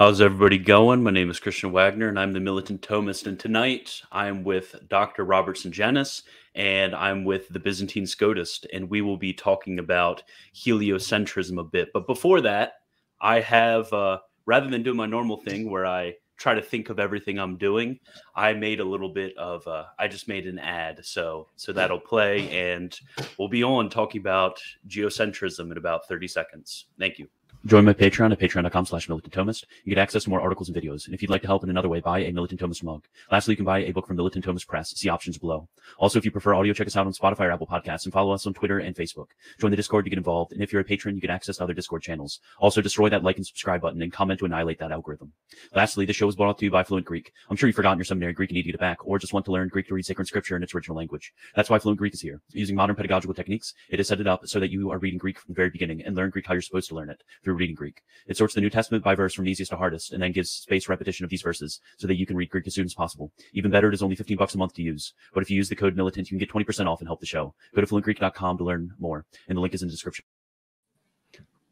How's everybody going? My name is Christian Wagner, and I'm the Militant Thomist. And tonight I'm with Dr. Robert Sungenis, and I'm with the Byzantine Scotist, and we will be talking about heliocentrism a bit. But before that, I have, uh, rather than do my normal thing where I try to think of everything I'm doing, I made a little bit of, uh, I just made an ad. So, so that'll play, and we'll be on talking about geocentrism in about 30 seconds. Thank you. Join my Patreon at patreon.com slash militant thomist. You get access to more articles and videos. And if you'd like to help in another way, buy a Militant Thomist mug. Lastly, you can buy a book from Militant Thomist Press. See options below. Also, if you prefer audio, check us out on Spotify or Apple Podcasts and follow us on Twitter and Facebook. Join the Discord to get involved. And if you're a patron, you get access to other Discord channels. Also, destroy that like and subscribe button and comment to annihilate that algorithm. Lastly, the show is brought to you by Fluent Greek. I'm sure you've forgotten your seminary Greek and need to get it back, or just want to learn Greek to read sacred scripture in its original language. That's why Fluent Greek is here. Using modern pedagogical techniques, it is set it up so that you are reading Greek from the very beginning and learn Greek how you're supposed to learn it through reading Greek. It sorts the New Testament by verse from easiest to hardest, and then gives spaced repetition of these verses so that you can read Greek as soon as possible. Even better, it is only 15 bucks a month to use. But if you use the code militant, you can get 20% off and help the show. Go to fluentgreek.com to learn more, and the link is in the description.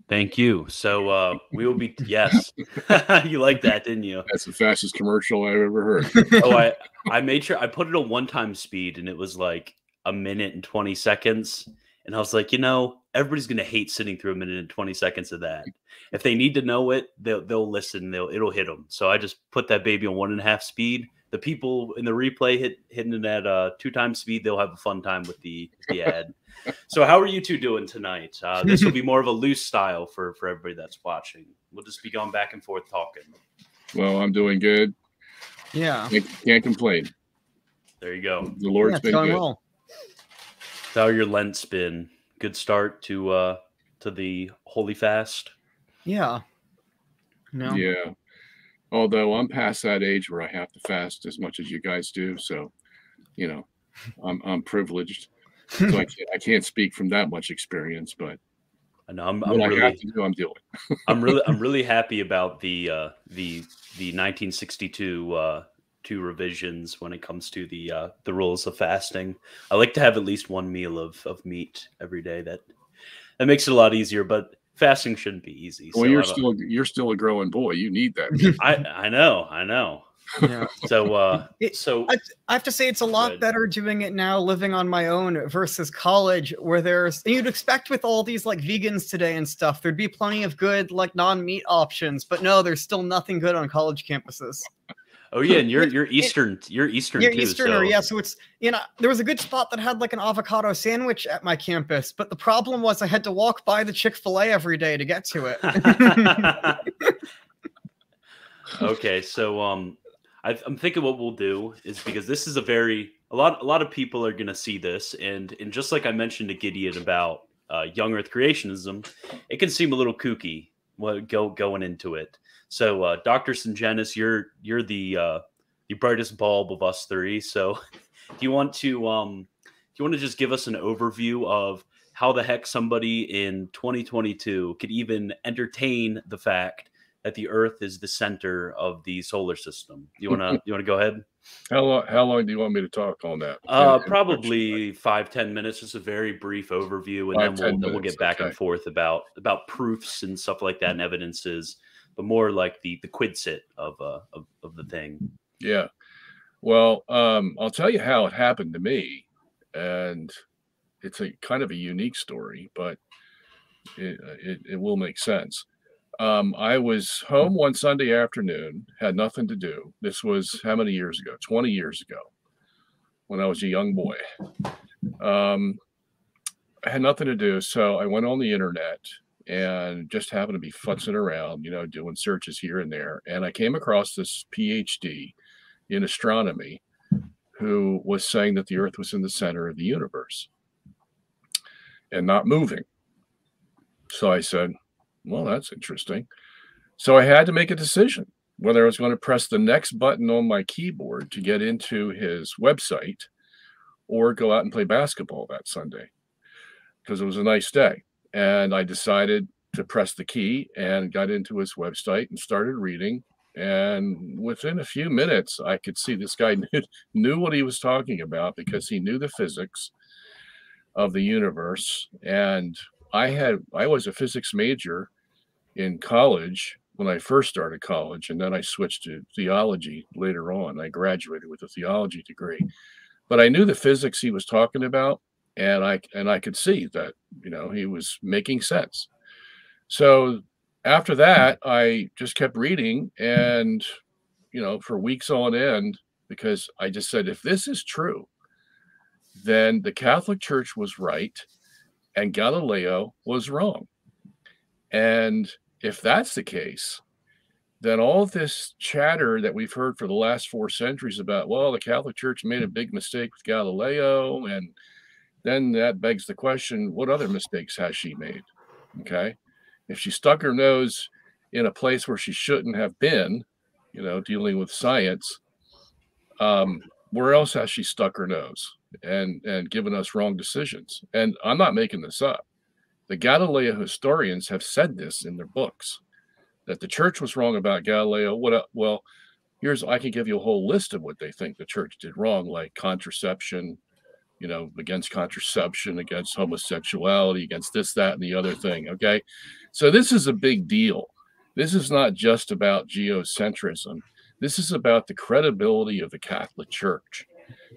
Thank you. So uh, we will be yes. you like that, didn't you? That's the fastest commercial I've ever heard. oh, I I made sure I put it on one time speed, and it was like a minute and 20 seconds. And I was like, you know, everybody's gonna hate sitting through a minute and 20 seconds of that. If they need to know it, they'll they'll listen, they'll it'll hit them. So I just put that baby on one and a half speed. The people in the replay hit hitting it at uh, two times speed, they'll have a fun time with the the ad. so how are you two doing tonight? Uh, this will be more of a loose style for for everybody that's watching. We'll just be going back and forth talking. Well, I'm doing good. Yeah. Can't, can't complain. There you go. The Lord's yeah, been good. well. How your Lent's been? Good start to uh to the holy fast. Yeah. No. Yeah. Although I'm past that age where I have to fast as much as you guys do, so you know, I'm I'm privileged. So I can't I can't speak from that much experience, but I know I'm, I'm I really have to do, I'm doing. I'm really I'm really happy about the uh the the 1962 uh two revisions when it comes to the uh the rules of fasting. I like to have at least one meal of of meat every day. That that makes it a lot easier, but fasting shouldn't be easy. Well, so you're I don't- still you're still a growing boy. You need that. I I know, I know. Yeah. So uh It- so I, I have to say it's a lot Good. better doing it now living on my own versus college where there's you'd expect with all these like vegans today and stuff there'd be plenty of good like non-meat options but no there's still nothing good on college campuses oh yeah, and you're you're it- Eastern you're Eastern you're too. easterner so- yeah so it's you know there was a good spot that had like an avocado sandwich at my campus but the problem was i had to walk by the chick-fil-a every day to get to it okay, so um, I, I'm thinking what we'll do is because this is a very a lot a lot of people are gonna see this, and and just like I mentioned to Gideon about uh, young Earth creationism, it can seem a little kooky what go going into it. So, uh, Doctor Sungenis, you're you're the uh, the brightest bulb of us three. So, do you want to um, do you want to just give us an overview of how the heck somebody in 2022 could even entertain the fact that the Earth is the center of the solar system? You wanna you wanna go ahead? How long how long do you want me to talk on that? Uh, and- probably five ten minutes, just a very brief overview, and Five, then we'll then we'll get back okay. and forth about about proofs and stuff like that and evidences, but more like the the quidsit of uh of, of the thing. Yeah. Well, um, I'll tell you how it happened to me, and it's a kind of a unique story, but it it, it will make sense. Um, I was home one Sunday afternoon, had nothing to do. This was how many years ago? 20 years ago, when I was a young boy. Um, I had nothing to do, so I went on the internet and just happened to be futzing around, you know, doing searches here and there. And I came across this PhD in astronomy who was saying that the Earth was in the center of the universe and not moving. So I said, well, that's interesting. So I had to make a decision whether I was going to press the next button on my keyboard to get into his website or go out and play basketball that Sunday because it was a nice day. And I decided to press the key and got into his website and started reading. And within a few minutes, I could see this guy knew, knew what he was talking about because he knew the physics of the universe. And I had I was a physics major in college when I first started college, and then I switched to theology later on. I graduated with a theology degree, but I knew the physics he was talking about, and I and I could see that you know he was making sense. So after that, I just kept reading, and you know, for weeks on end, because I just said, if this is true, then the Catholic Church was right, and Galileo was wrong. And if that's the case, then all this chatter that we've heard for the last four centuries about, well, the Catholic Church made a big mistake with Galileo, and then that begs the question, what other mistakes has she made? Okay. If she stuck her nose in a place where she shouldn't have been, you know, dealing with science, um, where else has she stuck her nose and and given us wrong decisions? And I'm not making this up. The Galileo historians have said this in their books that the church was wrong about Galileo. What? Well, here's I can give you a whole list of what they think the church did wrong, like contraception, you know, against contraception, against homosexuality, against this, that, and the other thing. Okay, so this is a big deal. This is not just about geocentrism. This is about the credibility of the Catholic Church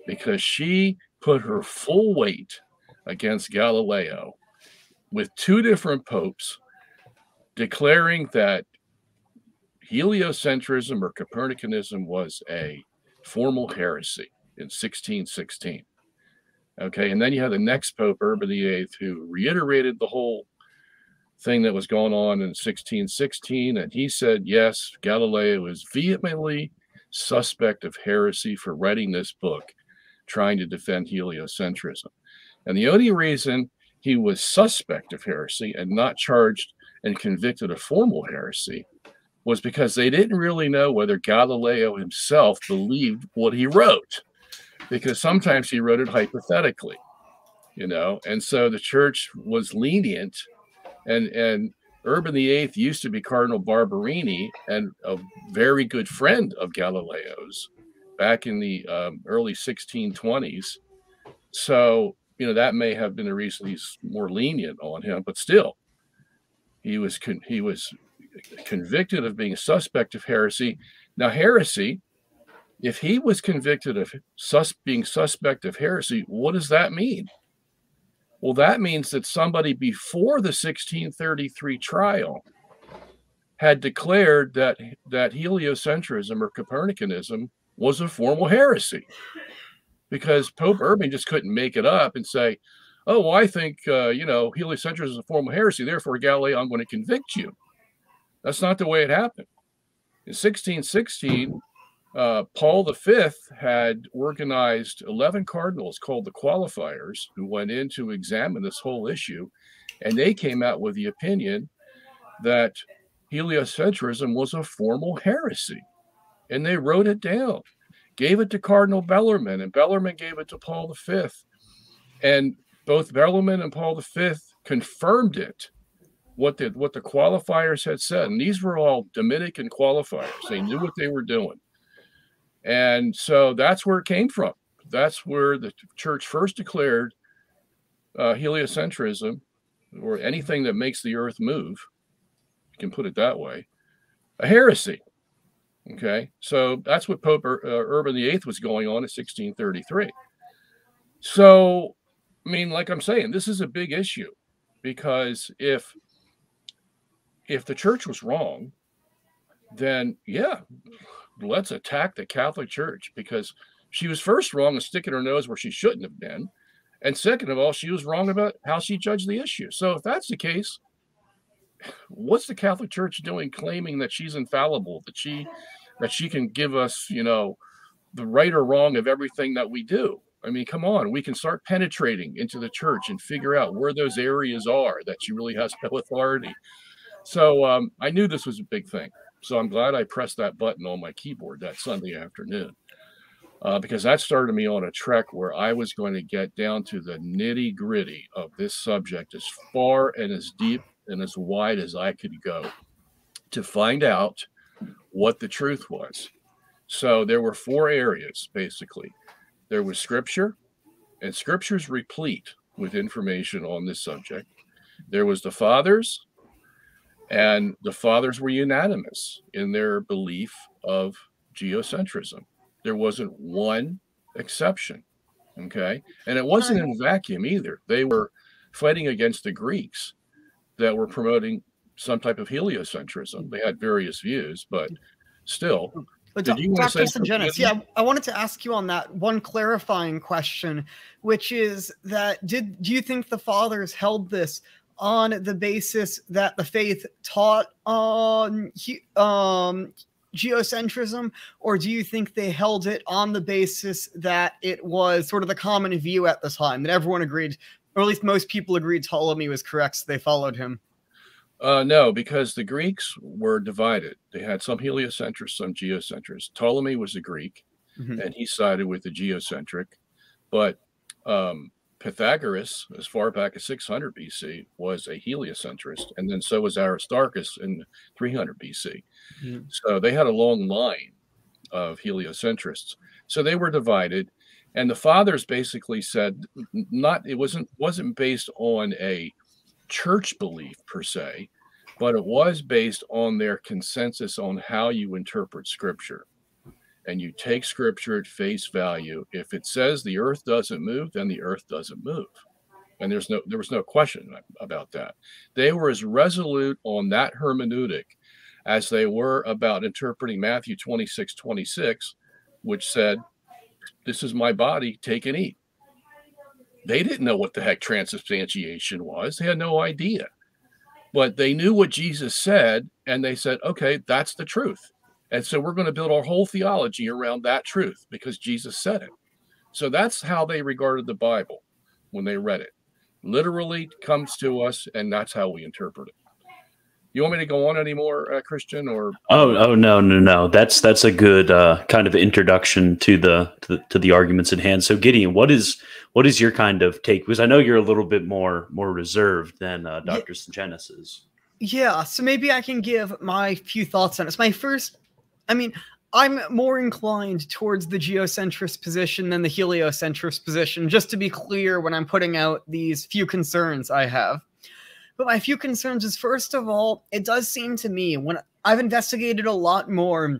because she put her full weight against Galileo with two different popes declaring that heliocentrism or Copernicanism was a formal heresy in 1616. Okay, and then you have the next Pope, Urban VIII, who reiterated the whole thing that was going on in 1616, and he said, yes, Galileo is vehemently suspect of heresy for writing this book, trying to defend heliocentrism. And the only reason he was suspect of heresy and not charged and convicted of formal heresy was because they didn't really know whether Galileo himself believed what he wrote, because sometimes he wrote it hypothetically, you know, and so the church was lenient, and and Urban VIII used to be Cardinal Barberini and a very good friend of Galileo's back in the um, early 1620s. So you know that may have been the reason he's more lenient on him, but still, he was he was convicted of being a suspect of heresy. Now, heresy, if he was convicted of sus- being suspect of heresy, what does that mean? Well, that means that somebody before the 1633 trial had declared that that heliocentrism or Copernicanism was a formal heresy because Pope Urban just couldn't make it up and say, "Oh, well, I think uh, you know heliocentrism is a formal heresy. Therefore, Galileo, I'm going to convict you." That's not the way it happened. In 1616, uh, Paul V had organized 11 cardinals called the Qualifiers who went in to examine this whole issue, and they came out with the opinion that heliocentrism was a formal heresy, and they wrote it down gave it to Cardinal Bellarmine, and Bellarmine gave it to Paul V. And both Bellarmine and Paul V confirmed it, what the what the qualifiers had said. And these were all Dominican qualifiers. They knew what they were doing. And so that's where it came from. That's where the church first declared uh, heliocentrism, or anything that makes the earth move, you can put it that way, a heresy. Okay, so that's what Pope uh, Urban VIII was going on in 1633. So, I mean, like I'm saying, this is a big issue because if if the church was wrong, then yeah, let's attack the Catholic Church because she was first wrong in sticking her nose where she shouldn't have been, and second of all, she was wrong about how she judged the issue. So, if that's the case, what's the Catholic Church doing claiming that she's infallible, that she that she can give us, you know, the right or wrong of everything that we do? I mean, come on, we can start penetrating into the church and figure out where those areas are that she really has no authority. So um, I knew this was a big thing. So I'm glad I pressed that button on my keyboard that Sunday afternoon. Uh, because that started me on a trek where I was going to get down to the nitty gritty of this subject as far and as deep and as wide as I could go to find out what the truth was. So there were four areas basically. There was scripture, and scripture's replete with information on this subject. There was the fathers, And the fathers were unanimous in their belief of geocentrism. There wasn't one exception. Okay. And it wasn't in a vacuum either. They were fighting against the Greeks that were promoting some type of heliocentrism. They had various views, but still. But Did you Dr. Sungenis, yeah, I wanted to ask you on that one clarifying question, which is that did do you think the fathers held this on the basis that the faith taught on um, geocentrism, or do you think they held it on the basis that it was sort of the common view at the time that everyone agreed, or at least most people agreed Ptolemy was correct, so they followed him? Uh, no, because the Greeks were divided. They had some heliocentrists, some geocentrists. Ptolemy was a Greek, mm-hmm. and he sided with the geocentric, but um, Pythagoras, as far back as 600 BC, was a heliocentrist, and then so was Aristarchus in 300 BC. Mm. So they had a long line of heliocentrists. So they were divided, and the fathers basically said not it wasn't wasn't based on a church belief per se, but it was based on their consensus on how you interpret scripture and you take scripture at face value. If it says the earth doesn't move, then the earth doesn't move. And there's no there was no question about that. They were as resolute on that hermeneutic as they were about interpreting Matthew 26, 26, which said, This is my body, take and eat. They didn't know what the heck transubstantiation was. They had no idea. But they knew what Jesus said, and they said, okay, that's the truth. And so we're going to build our whole theology around that truth because Jesus said it. So that's how they regarded the Bible when they read it. Literally comes to us, and that's how we interpret it. You want me to go on anymore, uh, Christian? Or oh, oh no, no, no. That's that's a good uh, kind of introduction to the, to the to the arguments at hand. So, Gideon, what is what is your kind of take? Because I know you're a little bit more more reserved than uh, Doctor yeah. Genesis. Yeah, so maybe I can give my few thoughts on it. It's my first I mean, I'm more inclined towards the geocentrist position than the heliocentrist position, just to be clear when I'm putting out these few concerns I have. But my few concerns is first of all, it does seem to me when I've investigated a lot more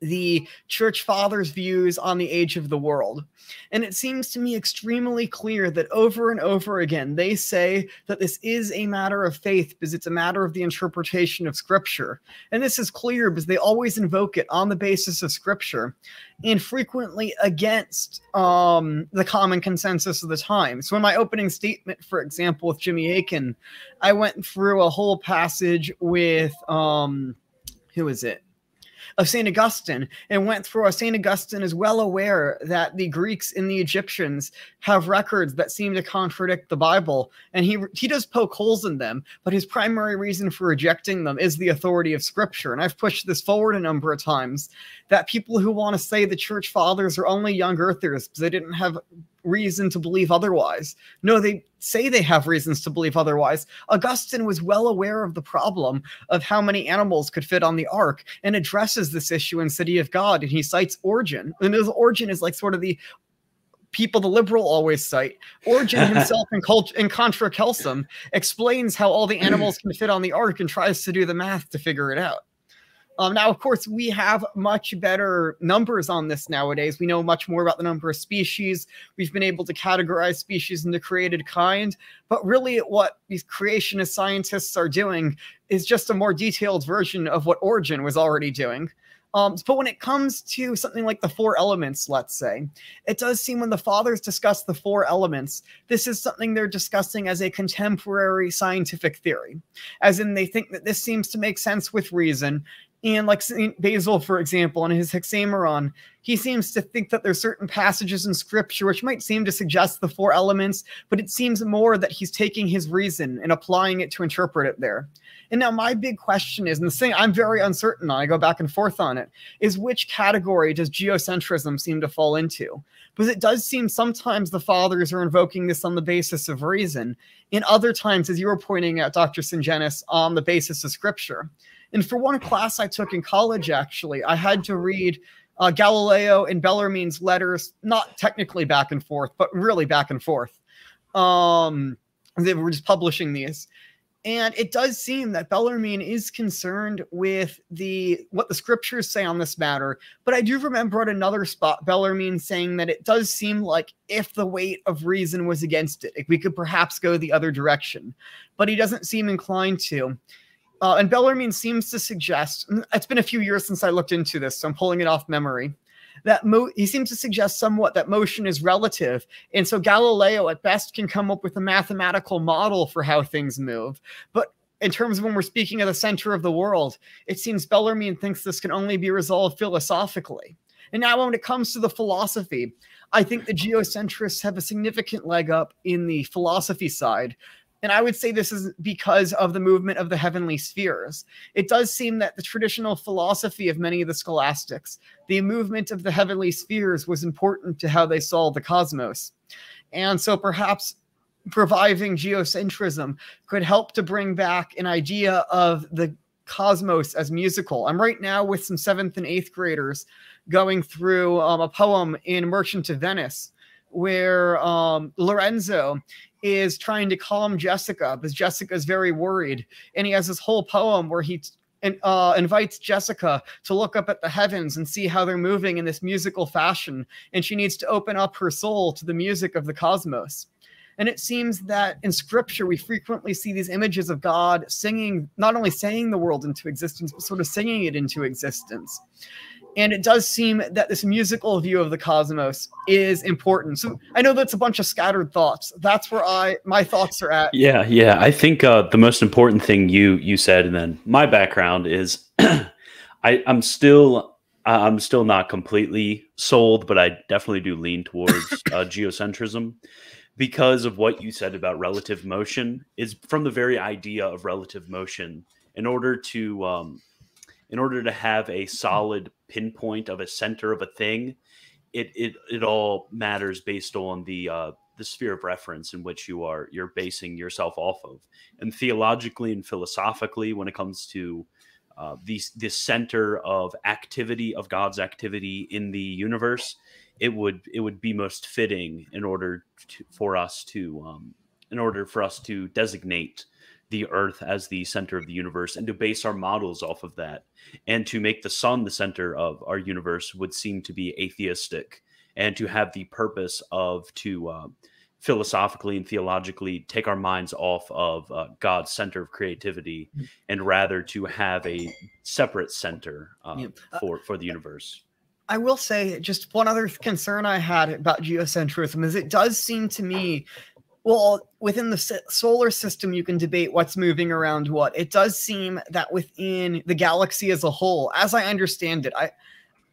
the church fathers' views on the age of the world. And it seems to me extremely clear that over and over again, they say that this is a matter of faith because it's a matter of the interpretation of scripture. And this is clear because they always invoke it on the basis of scripture and frequently against um, the common consensus of the time. So, in my opening statement, for example, with Jimmy Akin, I went through a whole passage with, um, who is it? Of St. Augustine and went through. St. Augustine is well aware that the Greeks and the Egyptians have records that seem to contradict the Bible, and he he does poke holes in them. But his primary reason for rejecting them is the authority of Scripture. And I've pushed this forward a number of times that people who want to say the church fathers are only young earthers because they didn't have reason to believe otherwise. No, they say they have reasons to believe otherwise. Augustine was well aware of the problem of how many animals could fit on the ark and addresses this issue in City of God. And he cites Origen. And his Origen is like sort of the people the liberal always cite. Origen himself in, cult- in Contra Celsum explains how all the animals can fit on the ark and tries to do the math to figure it out. Um, now, of course, we have much better numbers on this nowadays. We know much more about the number of species. We've been able to categorize species into created kind. But really, what these creationist scientists are doing is just a more detailed version of what Origen was already doing. Um, but when it comes to something like the four elements, let's say, it does seem when the fathers discuss the four elements, this is something they're discussing as a contemporary scientific theory, as in they think that this seems to make sense with reason, and like St. Basil, for example, in his Hexameron, he seems to think that there's certain passages in scripture which might seem to suggest the four elements, but it seems more that he's taking his reason and applying it to interpret it there. And now my big question is, and the thing I'm very uncertain on, I go back and forth on it, is which category does geocentrism seem to fall into? Because it does seem sometimes the fathers are invoking this on the basis of reason. In other times, as you were pointing out, Dr. Sungenis, on the basis of scripture. And for one class I took in college, actually, I had to read uh, Galileo and Bellarmine's letters, not technically back and forth, but really back and forth. Um, they were just publishing these. And it does seem that Bellarmine is concerned with the what the scriptures say on this matter. But I do remember at another spot Bellarmine saying that it does seem like if the weight of reason was against it, we could perhaps go the other direction. But he doesn't seem inclined to. Uh, and Bellarmine seems to suggest it's been a few years since I looked into this, so I'm pulling it off memory. That he seems to suggest somewhat that motion is relative, and so Galileo at best can come up with a mathematical model for how things move. But in terms of when we're speaking of the center of the world, it seems Bellarmine thinks this can only be resolved philosophically. And now, when it comes to the philosophy, I think the geocentrists have a significant leg up in the philosophy side and I would say this is because of the movement of the heavenly spheres. It does seem that the traditional philosophy of many of the scholastics, the movement of the heavenly spheres, was important to how they saw the cosmos. And so perhaps reviving geocentrism could help to bring back an idea of the cosmos as musical. I'm right now with some seventh and eighth graders going through um, a poem in Merchant of Venice where um, Lorenzo is trying to calm Jessica because Jessica is very worried. And he has this whole poem where he uh, invites Jessica to look up at the heavens and see how they're moving in this musical fashion. And she needs to open up her soul to the music of the cosmos. And it seems that in scripture, we frequently see these images of God singing, not only saying the world into existence, but sort of singing it into existence. And it does seem that this musical view of the cosmos is important. So I know that's a bunch of scattered thoughts. That's where I my thoughts are at. Yeah, yeah. I think uh, the most important thing you you said, and then my background is, I I'm still I'm still not completely sold, but I definitely do lean towards uh, geocentrism because of what you said about relative motion. Is from the very idea of relative motion. In order to um, in order to have a solid pinpoint of a center of a thing, it it it all matters based on the uh, the sphere of reference in which you are you're basing yourself off of, and theologically and philosophically, when it comes to uh, the the center of activity of God's activity in the universe, it would it would be most fitting in order to, for us to um, in order for us to designate the earth as the center of the universe and to base our models off of that and to make the sun the center of our universe would seem to be atheistic and to have the purpose of to uh, philosophically and theologically take our minds off of uh, god's center of creativity mm. and rather to have a separate center uh, yeah. Uh, for for the universe I will say just one other concern I had about geocentrism is it does seem to me well, within the solar system, you can debate what's moving around what. It does seem that within the galaxy as a whole, as I understand it, I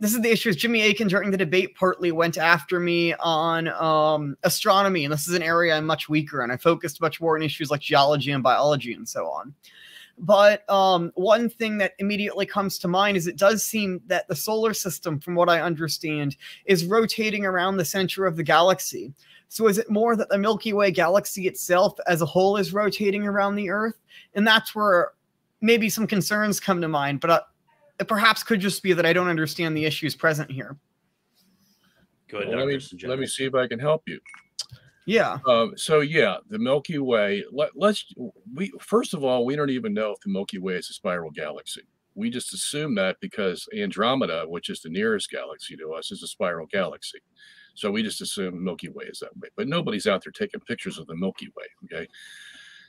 this is the issue. Is Jimmy Akin during the debate partly went after me on um, astronomy, and this is an area I'm much weaker and I focused much more on issues like geology and biology and so on. But um, one thing that immediately comes to mind is it does seem that the solar system, from what I understand, is rotating around the center of the galaxy. So is it more that the Milky Way galaxy itself as a whole is rotating around the Earth? And that's where maybe some concerns come to mind, but uh, it perhaps could just be that I don't understand the issues present here. Go ahead. Well, let, me, let me see if I can help you. Yeah. Um, so yeah, the Milky Way. Let, let's we first of all, we don't even know if the Milky Way is a spiral galaxy. We just assume that because Andromeda, which is the nearest galaxy to us, is a spiral galaxy. So we just assume Milky Way is that way, but nobody's out there taking pictures of the Milky Way. Okay.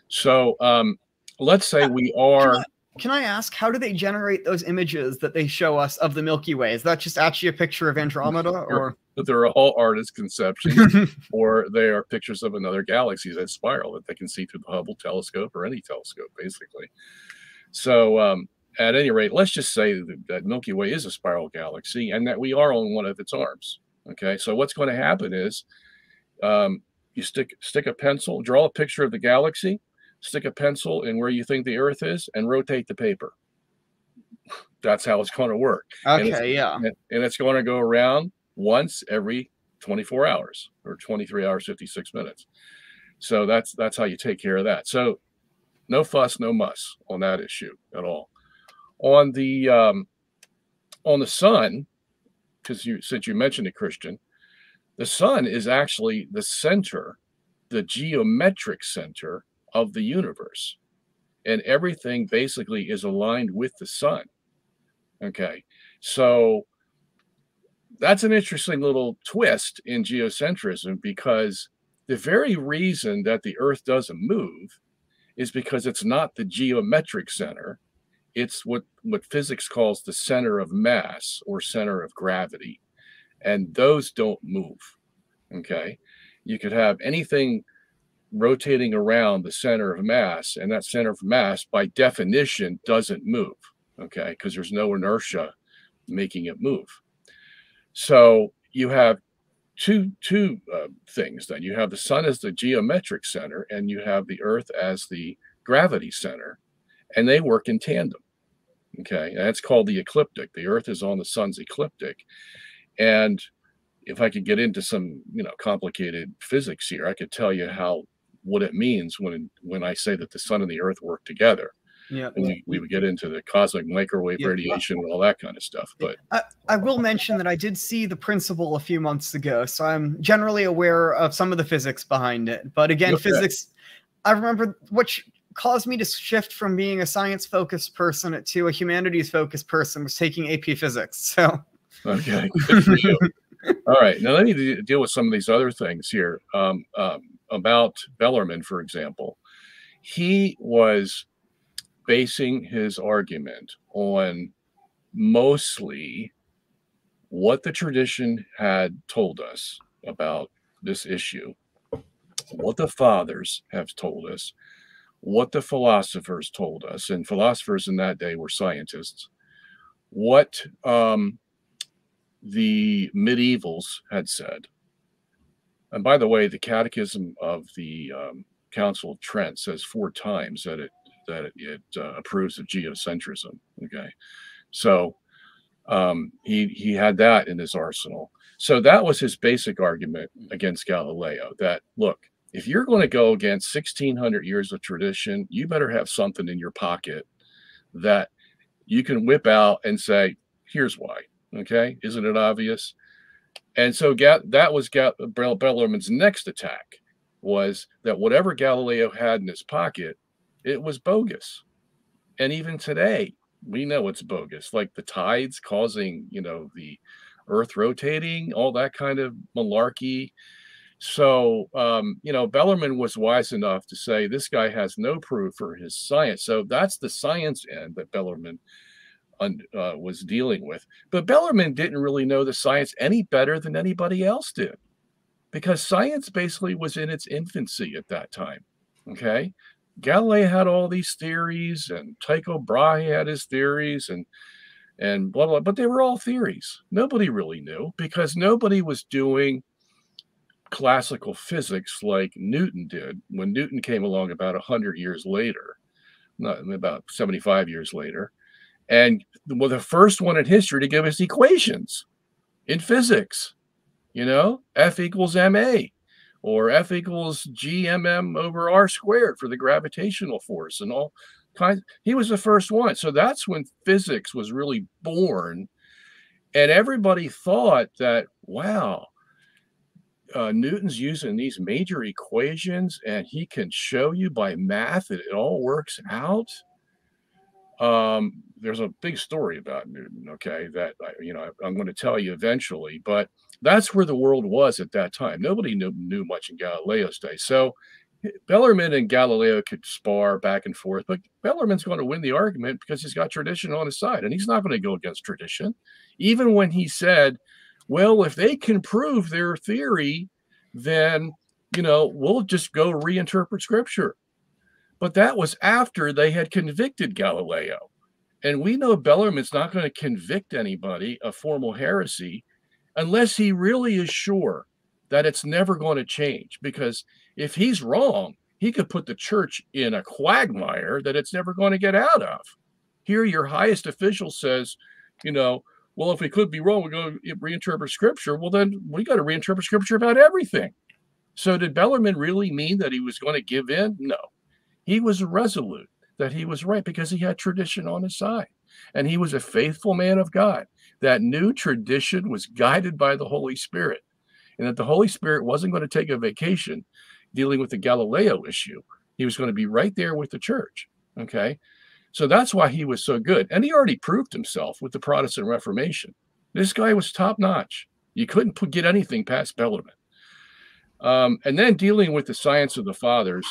So um, let's say we are. Can I, can I ask, how do they generate those images that they show us of the Milky Way? Is that just actually a picture of Andromeda, or they're all artist conceptions, or they are pictures of another galaxy that spiral that they can see through the Hubble telescope or any telescope, basically. So, um, at any rate, let's just say that, that Milky Way is a spiral galaxy and that we are on one of its arms. Okay, so what's going to happen is um, you stick stick a pencil, draw a picture of the galaxy, stick a pencil in where you think the Earth is, and rotate the paper. That's how it's going to work. Okay, and yeah. And, and it's going to go around once every 24 hours or 23 hours 56 minutes. So that's that's how you take care of that. So no fuss, no muss on that issue at all. On the um, on the sun, because you since you mentioned it, Christian, the sun is actually the center, the geometric center of the universe. and everything basically is aligned with the sun. Okay. So that's an interesting little twist in geocentrism because the very reason that the earth doesn't move is because it's not the geometric center it's what what physics calls the center of mass or center of gravity. And those don't move okay? You could have anything rotating around the center of mass and that center of mass by definition doesn't move okay? Because there's no inertia making it move. So you have two two uh, things then. You have the sun as the geometric center and you have the earth as the gravity center and they work in tandem Okay, that's called the ecliptic. The Earth is on the sun's ecliptic. And if I could get into some, you know, complicated physics here, I could tell you how what it means when when I say that the sun and the earth work together. Yeah. And we, we would get into the cosmic microwave yeah. radiation and all that kind of stuff. But I, I will mention that I did see the principle a few months ago. So I'm generally aware of some of the physics behind it. But again, okay. physics I remember which caused me to shift from being a science focused person to a humanities focused person was taking AP physics. So okay, good for you. All right, now let me deal with some of these other things here um, um, about Bellarmine, for example. He was basing his argument on mostly what the tradition had told us about this issue, what the fathers have told us, what the philosophers told us, and philosophers in that day were scientists, what um, the medievals had said. And by the way, the Catechism of the um, Council of Trent says four times that it that it, it uh, approves of geocentrism. Okay, so um, he he had that in his arsenal. So that was his basic argument against Galileo. That look, if you're going to go against 1600 years of tradition, you better have something in your pocket that you can whip out and say, here's why. Okay. Isn't it obvious? And so that was Bellarmine's next attack was that whatever Galileo had in his pocket, it was bogus. And even today, we know it's bogus, like the tides causing, you know, the earth rotating, all that kind of malarkey. So, um, you know, Bellarmine was wise enough to say this guy has no proof for his science. So that's the science end that Bellarmine uh, was dealing with. But Bellarmine didn't really know the science any better than anybody else did because science basically was in its infancy at that time. Okay. Galileo had all these theories and Tycho Brahe had his theories and and blah blah, but they were all theories. Nobody really knew because nobody was doing classical physics like Newton did when Newton came along about 100 years later, not about 75 years later, and well, the first one in history to give us equations in physics, you know, F equals ma, or F equals gmm over r squared for the gravitational force and all kinds. He was the first one. So that's when physics was really born. And everybody thought that, wow, uh, Newton's using these major equations and he can show you by math that it all works out. Um, there's a big story about Newton, okay, that you know I'm going to tell you eventually, but that's where the world was at that time. Nobody knew, knew much in Galileo's day. So Bellarmine and Galileo could spar back and forth, but Bellarmine's going to win the argument because he's got tradition on his side and he's not going to go against tradition. Even when he said, well, if they can prove their theory, then, you know, we'll just go reinterpret scripture. But that was after they had convicted Galileo. And we know Bellarmine's not going to convict anybody of formal heresy unless he really is sure that it's never going to change. Because if he's wrong, he could put the church in a quagmire that it's never going to get out of. Here, your highest official says, you know, well, if we could be wrong, we go reinterpret scripture. Well, then we got to reinterpret scripture about everything. So did Bellarmine really mean that he was going to give in? No. He was resolute that he was right because he had tradition on his side. And he was a faithful man of God. That new tradition was guided by the Holy Spirit. And that the Holy Spirit wasn't going to take a vacation dealing with the Galileo issue. He was going to be right there with the church. Okay. So that's why he was so good. And he already proved himself with the Protestant Reformation. This guy was top notch. You couldn't put, get anything past Bellarmine. Um, and then dealing with the science of the fathers,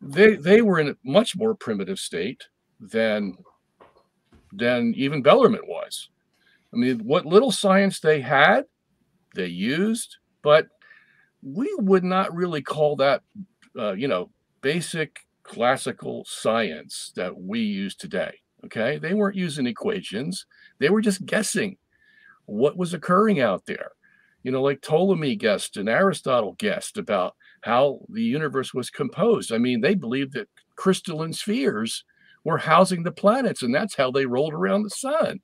they they were in a much more primitive state than than even Bellarmine was. I mean, what little science they had, they used, but we would not really call that, uh, you know, basic classical science that we use today. Okay. They weren't using equations, they were just guessing what was occurring out there. You know, like Ptolemy guessed and Aristotle guessed about how the universe was composed. I mean, they believed that crystalline spheres were housing the planets, and that's how they rolled around the sun,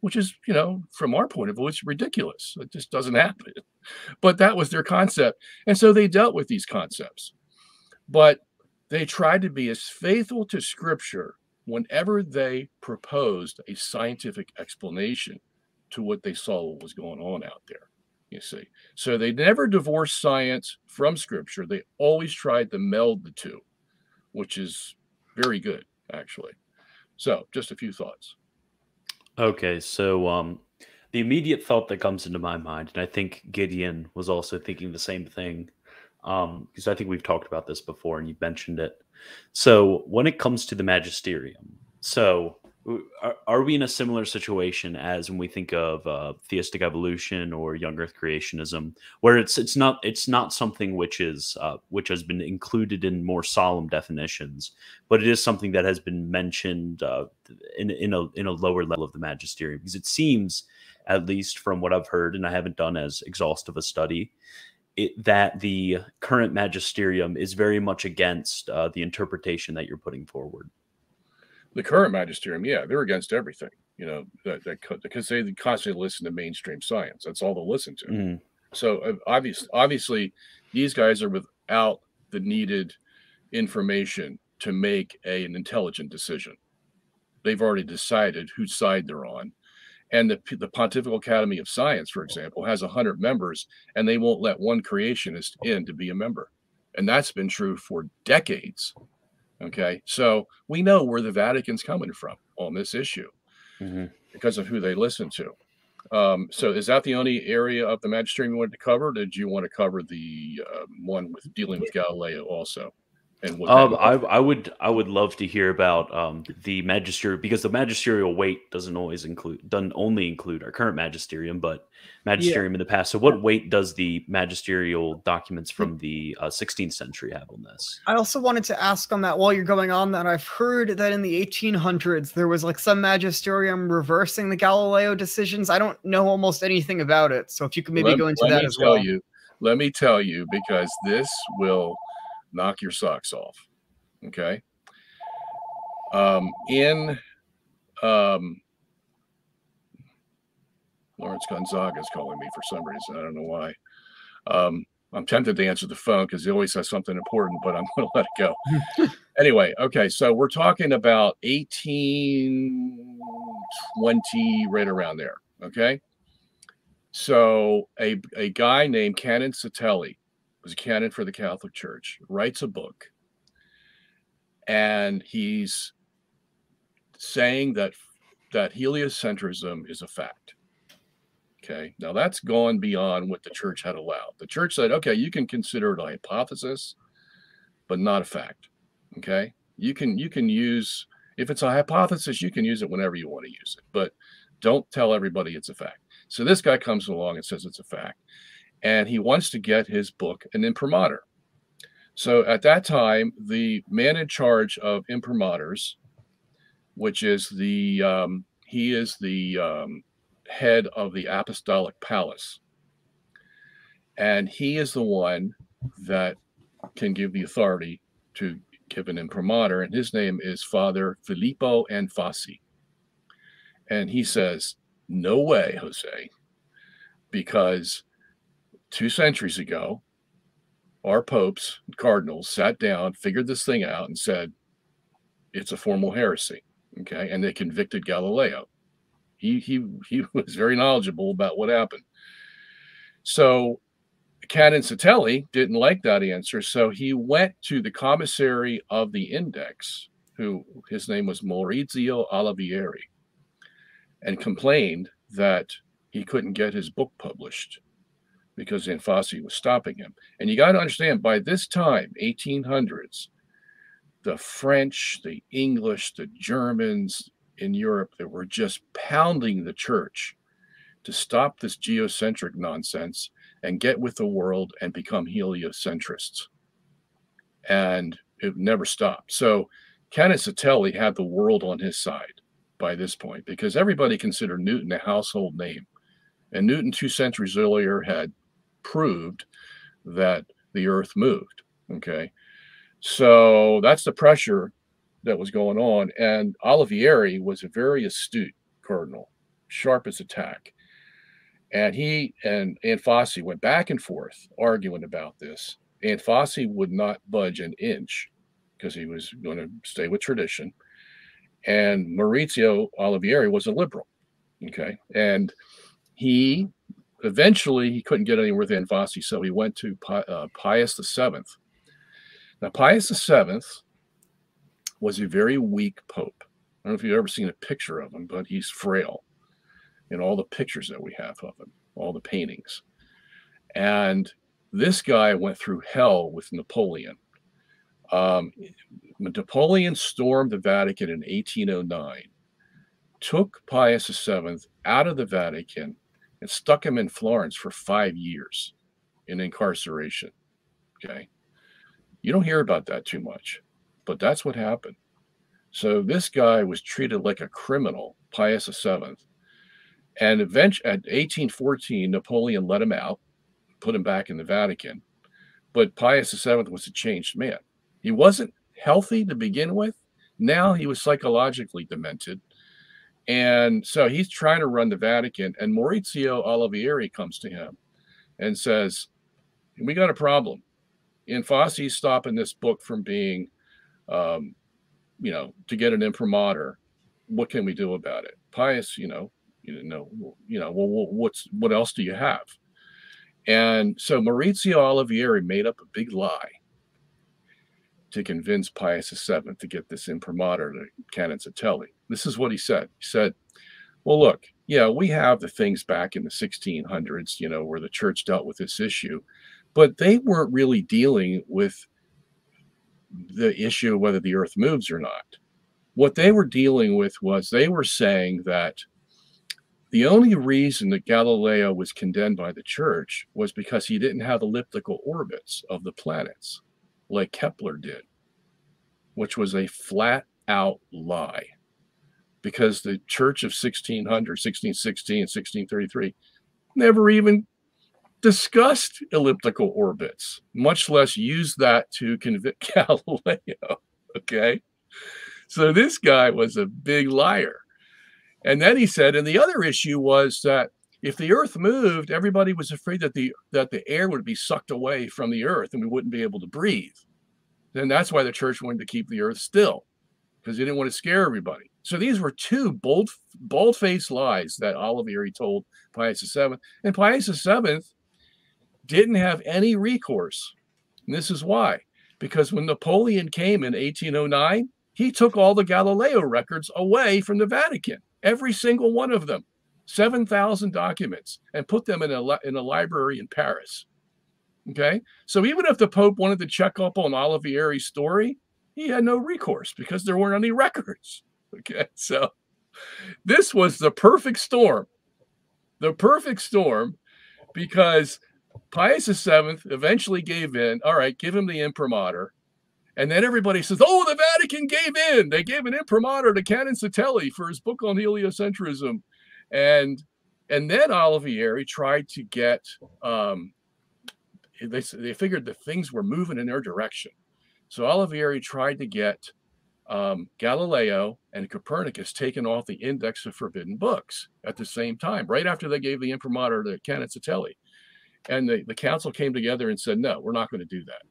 which is, you know, from our point of view, it's ridiculous. It just doesn't happen. But that was their concept. And so they dealt with these concepts. But they tried to be as faithful to scripture whenever they proposed a scientific explanation to what they saw what was going on out there. You see, so they never divorced science from scripture. They always tried to meld the two, which is very good, actually. So, just a few thoughts. Okay, so um, the immediate thought that comes into my mind, and I think Gideon was also thinking the same thing, um, because I think we've talked about this before and you mentioned it. So when it comes to the magisterium, so are, are we in a similar situation as when we think of uh, theistic evolution or young Earth creationism, where it's it's not it's not something which is uh, which has been included in more solemn definitions, but it is something that has been mentioned uh, in in a in a lower level of the magisterium because it seems, at least from what I've heard, and I haven't done as exhaustive a study, it, that the current magisterium is very much against uh, the interpretation that you're putting forward. The current magisterium, yeah, they're against everything. You know, that, that because they constantly listen to mainstream science. That's all they listen to. Mm. So uh, obviously, obviously, these guys are without the needed information to make a, an intelligent decision. They've already decided whose side they're on and the, the Pontifical Academy of Science, for example, has 100 members, and they won't let one creationist in to be a member. And that's been true for decades. Okay. So we know where the Vatican's coming from on this issue mm-hmm. because of who they listen to. Um, so is that the only area of the magisterium you wanted to cover? did you want to cover the uh, one with dealing with Galileo also? And what um, I, I would I would love to hear about um, the magisterial because the magisterial weight doesn't always include doesn't only include our current magisterium, but magisterium yeah. in the past. So, what weight does the magisterial documents from the uh, 16th century have on this? I also wanted to ask on that while you're going on that I've heard that in the 1800s there was like some magisterium reversing the Galileo decisions. I don't know almost anything about it, so if you could maybe let, go into that as well. You, let me tell you because this will knock your socks off. Okay. Um, in um, Lawrence Gonzaga is calling me for some reason. I don't know why. Um, I'm tempted to answer the phone because he always says something important, but I'm going to let it go. anyway, okay. So we're talking about 1820, right around there. Okay. So a, a guy named Canon Settele was a canon for the Catholic Church, writes a book, and he's saying that that heliocentrism is a fact. Okay, now that's gone beyond what the church had allowed. The church said, okay, you can consider it a hypothesis, but not a fact. Okay, you can you can use if it's a hypothesis, you can use it whenever you want to use it, but don't tell everybody it's a fact. So this guy comes along and says it's a fact and he wants to get his book an imprimatur. So at that time, the man in charge of imprimaturs, which is the um, he is the um, head of the apostolic palace, and he is the one that can give the authority to give an imprimatur, and his name is Father Filippo Anfossi. And he says, "No way, Jose, because." Two centuries ago, our popes, and cardinals sat down, figured this thing out, and said, it's a formal heresy. Okay. And they convicted Galileo. He, he, he was very knowledgeable about what happened. So Canon Settele didn't like that answer. So he went to the commissary of the index who his name was Maurizio Olivieri, and complained that he couldn't get his book published because Anfossi was stopping him. And you got to understand, by this time, 1800s, the French, the English, the Germans in Europe that were just pounding the church to stop this geocentric nonsense and get with the world and become heliocentrists. And it never stopped. So Canon Settele had the world on his side by this point because everybody considered Newton a household name. And Newton, two centuries earlier, had proved that the earth moved. Okay. So that's the pressure that was going on. And Olivieri was a very astute cardinal, sharp as a tack. And he and Anfossi went back and forth arguing about this. Anfossi would not budge an inch because he was going to stay with tradition. And Maurizio Olivieri was a liberal. Okay. And he eventually he couldn't get anywhere with Anfossi, so he went to uh, Pius VII. Now, Pius VII was a very weak pope. I don't know if you've ever seen a picture of him, but he's frail in all the pictures that we have of him, all the paintings. And this guy went through hell with Napoleon. Um, Napoleon stormed the Vatican in 1809, took Pius VII out of the Vatican, and stuck him in Florence for five years in incarceration. Okay. You don't hear about that too much, but that's what happened. So this guy was treated like a criminal, Pius VII. And eventually, at 1814, Napoleon let him out, put him back in the Vatican. But Pius VII was a changed man. He wasn't healthy to begin with. Now he was psychologically demented and so he's trying to run the Vatican, and Maurizio Olivieri comes to him and says, We got a problem. Anfossi's stopping this book from being, um, you know, to get an imprimatur. What can we do about it? Pius, you know, you know, you know, well, what's what else do you have? And so Maurizio Olivieri made up a big lie to convince Pius VII to get this imprimatur to Canon Settele. This is what he said. He said, Well, look, yeah, we have the things back in the 1600s, you know, where the church dealt with this issue, but they weren't really dealing with the issue of whether the earth moves or not. What they were dealing with was they were saying that the only reason that Galileo was condemned by the church was because he didn't have elliptical orbits of the planets like Kepler did, which was a flat out lie because the church of 1600, 1616, 1633 never even discussed elliptical orbits, much less used that to convict Galileo. Okay. So this guy was a big liar. And then he said, and the other issue was that if the earth moved, everybody was afraid that the that the air would be sucked away from the earth and we wouldn't be able to breathe. Then that's why the church wanted to keep the earth still, because they didn't want to scare everybody. So these were two bold, bold-faced lies that Olivieri told Pius VII, and Pius VII didn't have any recourse. And this is why, because when Napoleon came in 1809, he took all the Galileo records away from the Vatican, every single one of them, 7,000 documents, and put them in a, in a library in Paris. Okay. So even if the Pope wanted to check up on Olivieri's story, he had no recourse because there weren't any records. Okay. So this was the perfect storm. The perfect storm because Pius VII eventually gave in. All right, give him the imprimatur. And then everybody says, oh, the Vatican gave in. They gave an imprimatur to Canon Settele for his book on heliocentrism. And and then Olivieri tried to get um, they, they figured that things were moving in their direction. So Olivieri tried to get um, Galileo and Copernicus taken off the index of forbidden books at the same time, right after they gave the imprimatur to Canon Settele. And the, the council came together and said, no, we're not going to do that.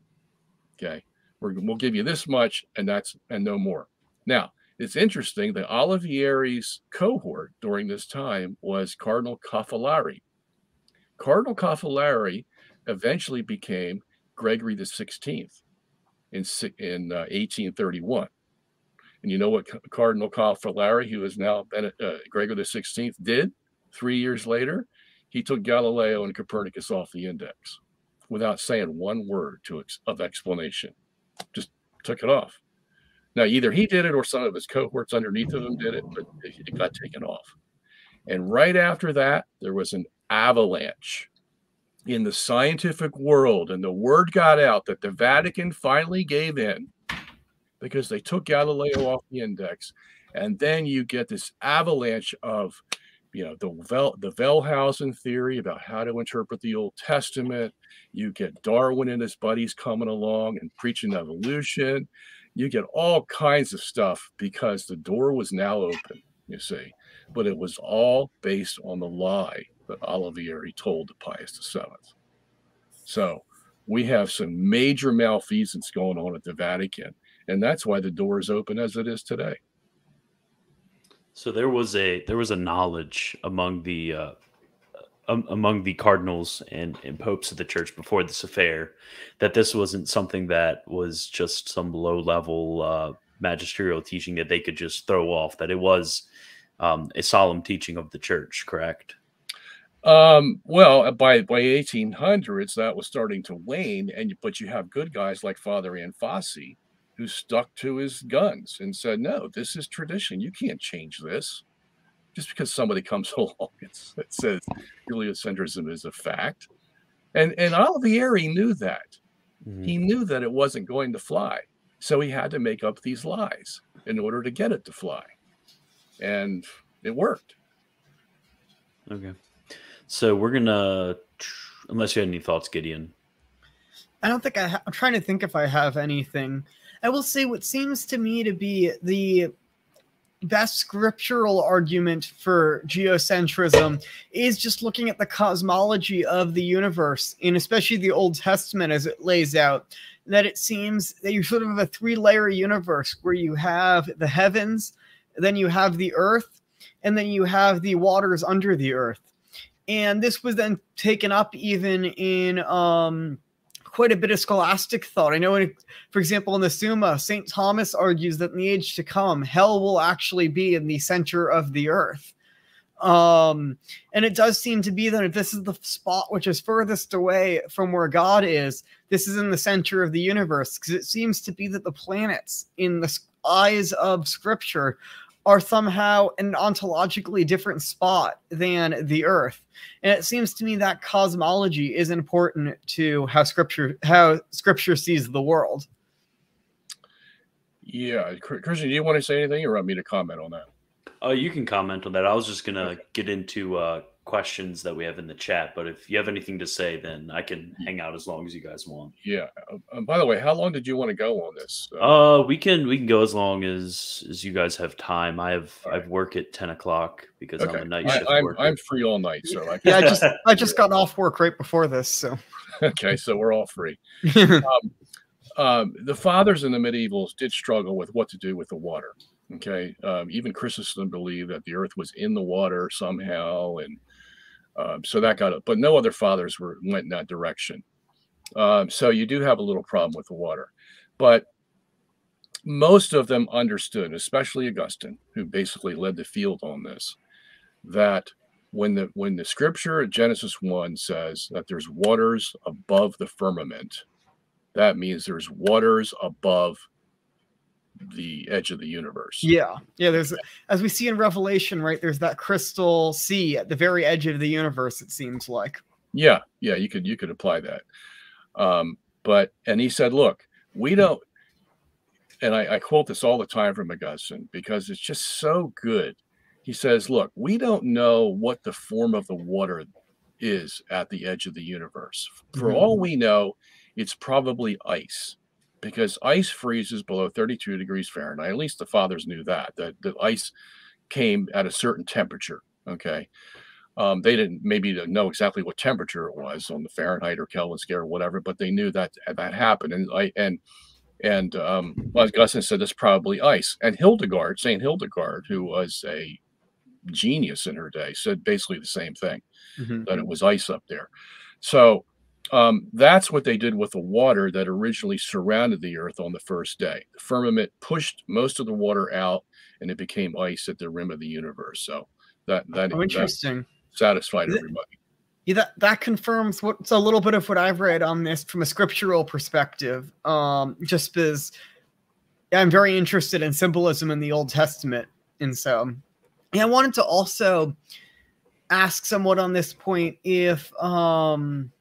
Okay. we will give you this much and that's and no more. Now, it's interesting that Olivieri's cohort during this time was Cardinal Cappellari. Cardinal Cappellari eventually became Gregory the 16th in, in uh, 1831. And you know what Cardinal Cappellari, who is now uh, Gregor the 16th, did three years later? He took Galileo and Copernicus off the index without saying one word to ex- of explanation. Just took it off. Now, either he did it or some of his cohorts underneath of him did it, but it got taken off. And right after that, there was an avalanche in the scientific world, and the word got out that the Vatican finally gave in because they took Galileo off the index. And then you get this avalanche of, you know, the Vel- the Wellhausen theory about how to interpret the Old Testament. You get Darwin and his buddies coming along and preaching evolution. You get all kinds of stuff because the door was now open, you see. But it was all based on the lie that Olivieri told to Pius VII. So we have some major malfeasance going on at the Vatican, and that's why the door is open as it is today. So there was a there was a knowledge among the uh, um, among the cardinals and, and popes of the church before this affair that this wasn't something that was just some low level uh, magisterial teaching that they could just throw off. That it was um, a solemn teaching of the church. Correct. Um, well, uh, by by 1800s, that was starting to wane, and but you have good guys like Father Anfossi, who stuck to his guns and said, "No, this is tradition. You can't change this." Just because somebody comes along and says heliocentrism is a fact, and and Olivieri knew that. Mm-hmm. He knew that it wasn't going to fly, so he had to make up these lies in order to get it to fly, and it worked. Okay. So we're gonna, unless you had any thoughts, Gideon. I don't think I. Ha- I'm trying to think if I have anything. I will say what seems to me to be the best scriptural argument for geocentrism is just looking at the cosmology of the universe, and especially the Old Testament as it lays out. That it seems that you sort of have a three-layer universe where you have the heavens, then you have the earth, and then you have the waters under the earth and this was then taken up even in um, quite a bit of scholastic thought. I know, in, for example, in the Summa, St. Thomas argues that in the age to come, hell will actually be in the center of the earth. Um, and it does seem to be that if this is the spot which is furthest away from where God is, this is in the center of the universe, because it seems to be that the planets in the eyes of Scripture are somehow an ontologically different spot than the earth. And it seems to me that cosmology is important to how scripture how scripture sees the world. Yeah christian do you want to say anything or want me to comment on that? Oh you can comment on that. I was just gonna okay. get into uh questions that we have in the chat. But if you have anything to say, then I can hang out as long as you guys want. Yeah. Uh, by the way, how long did you want to go on this? Uh, uh, we can we can go as long as as you guys have time. I have right. I've work at ten o'clock because okay. I'm a night shift I, I'm, worker. I'm free all night, so I yeah. I just I just got off work right before this, so okay, so we're all free. um, um, the fathers in the medievals did struggle with what to do with the water. Okay, um, even Chrysostom believed that the earth was in the water somehow, and um, so that got it, but no other fathers were went in that direction. Um, so you do have a little problem with the water, but most of them understood, especially Augustine, who basically led the field on this, that when the when the scripture Genesis one says that there's waters above the firmament, that means there's waters above the edge of the universe. Yeah. Yeah. There's, as we see in Revelation, right? There's that crystal sea at the very edge of the universe, it seems like. Yeah. Yeah. You could, you could apply that. Um, but, and he said, look, we don't, and I, I quote this all the time from Augustine because it's just so good. He says, look, we don't know what the form of the water is at the edge of the universe. For mm-hmm. all we know, it's probably ice because ice freezes below 32 degrees Fahrenheit. At least the fathers knew that, that the ice came at a certain temperature. Okay. Um, they didn't maybe know exactly what temperature it was on the Fahrenheit or Kelvin scale or whatever, but they knew that that happened. And I and and um, Augustine said it's probably ice. And Hildegard, Saint Hildegard, who was a genius in her day, said basically the same thing mm-hmm. that it was ice up there. So um, that's what they did with the water that originally surrounded the earth on the first day. The firmament pushed most of the water out and it became ice at the rim of the universe. So that that, oh, interesting. That satisfied everybody. Yeah, that, that confirms what's a little bit of what I've read on this from a scriptural perspective. Um, just because I'm very interested in symbolism in the Old Testament. And so yeah, I wanted to also ask somewhat on this point if um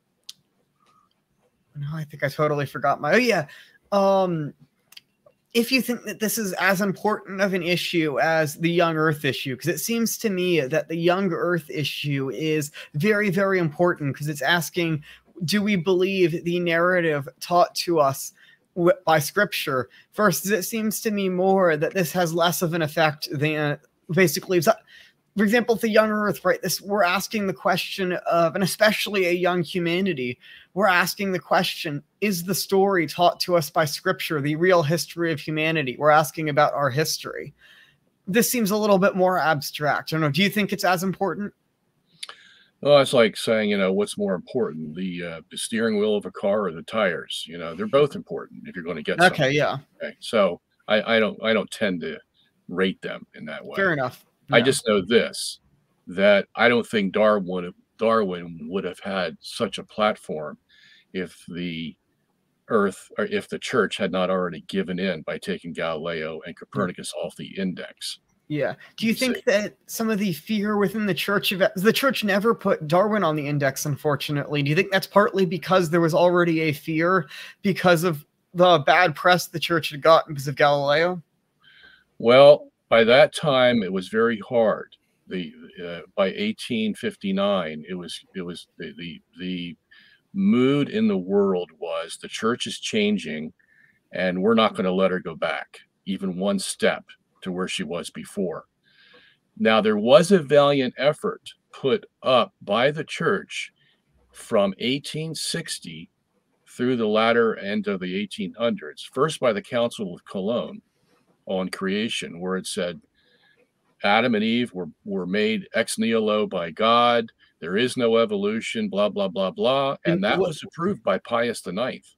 no, I think I totally forgot my. Oh yeah, um, if you think that this is as important of an issue as the young Earth issue, because it seems to me that the young Earth issue is very, very important because it's asking, do we believe the narrative taught to us? by scripture versus it seems to me more that this has less of an effect than basically for example, the young Earth, right? This we're asking the question of, and especially a young humanity, we're asking the question: Is the story taught to us by Scripture the real history of humanity? We're asking about our history. This seems a little bit more abstract. I don't know. Do you think it's as important? Well, it's like saying, you know, what's more important, the, uh, the steering wheel of a car or the tires? You know, they're both important if you're going to get. Okay, something. yeah. Okay, so I, I don't, I don't tend to rate them in that way. Fair enough. I just know this that I don't think Darwin would have, Darwin would have had such a platform if the Earth or if the church had not already given in by taking Galileo and hmm. Copernicus off the index. Yeah. Do you think that some of the fear within the church of the church never put Darwin on the index, unfortunately? Do you think that's partly because there was already a fear because of the bad press the church had gotten because of Galileo? Well, by that time, it was very hard. The uh, by 1859, it was it was the, the the mood in the world was the church is changing, and we're not going to let her go back even one step to where she was before. Now there was a valiant effort put up by the church from 1860 through the latter end of the 1800s, first by the Council of Cologne, on creation, where it said Adam and Eve were, were made ex nihilo by God. There is no evolution, blah, blah, blah, blah. And that was approved by Pius the Ninth.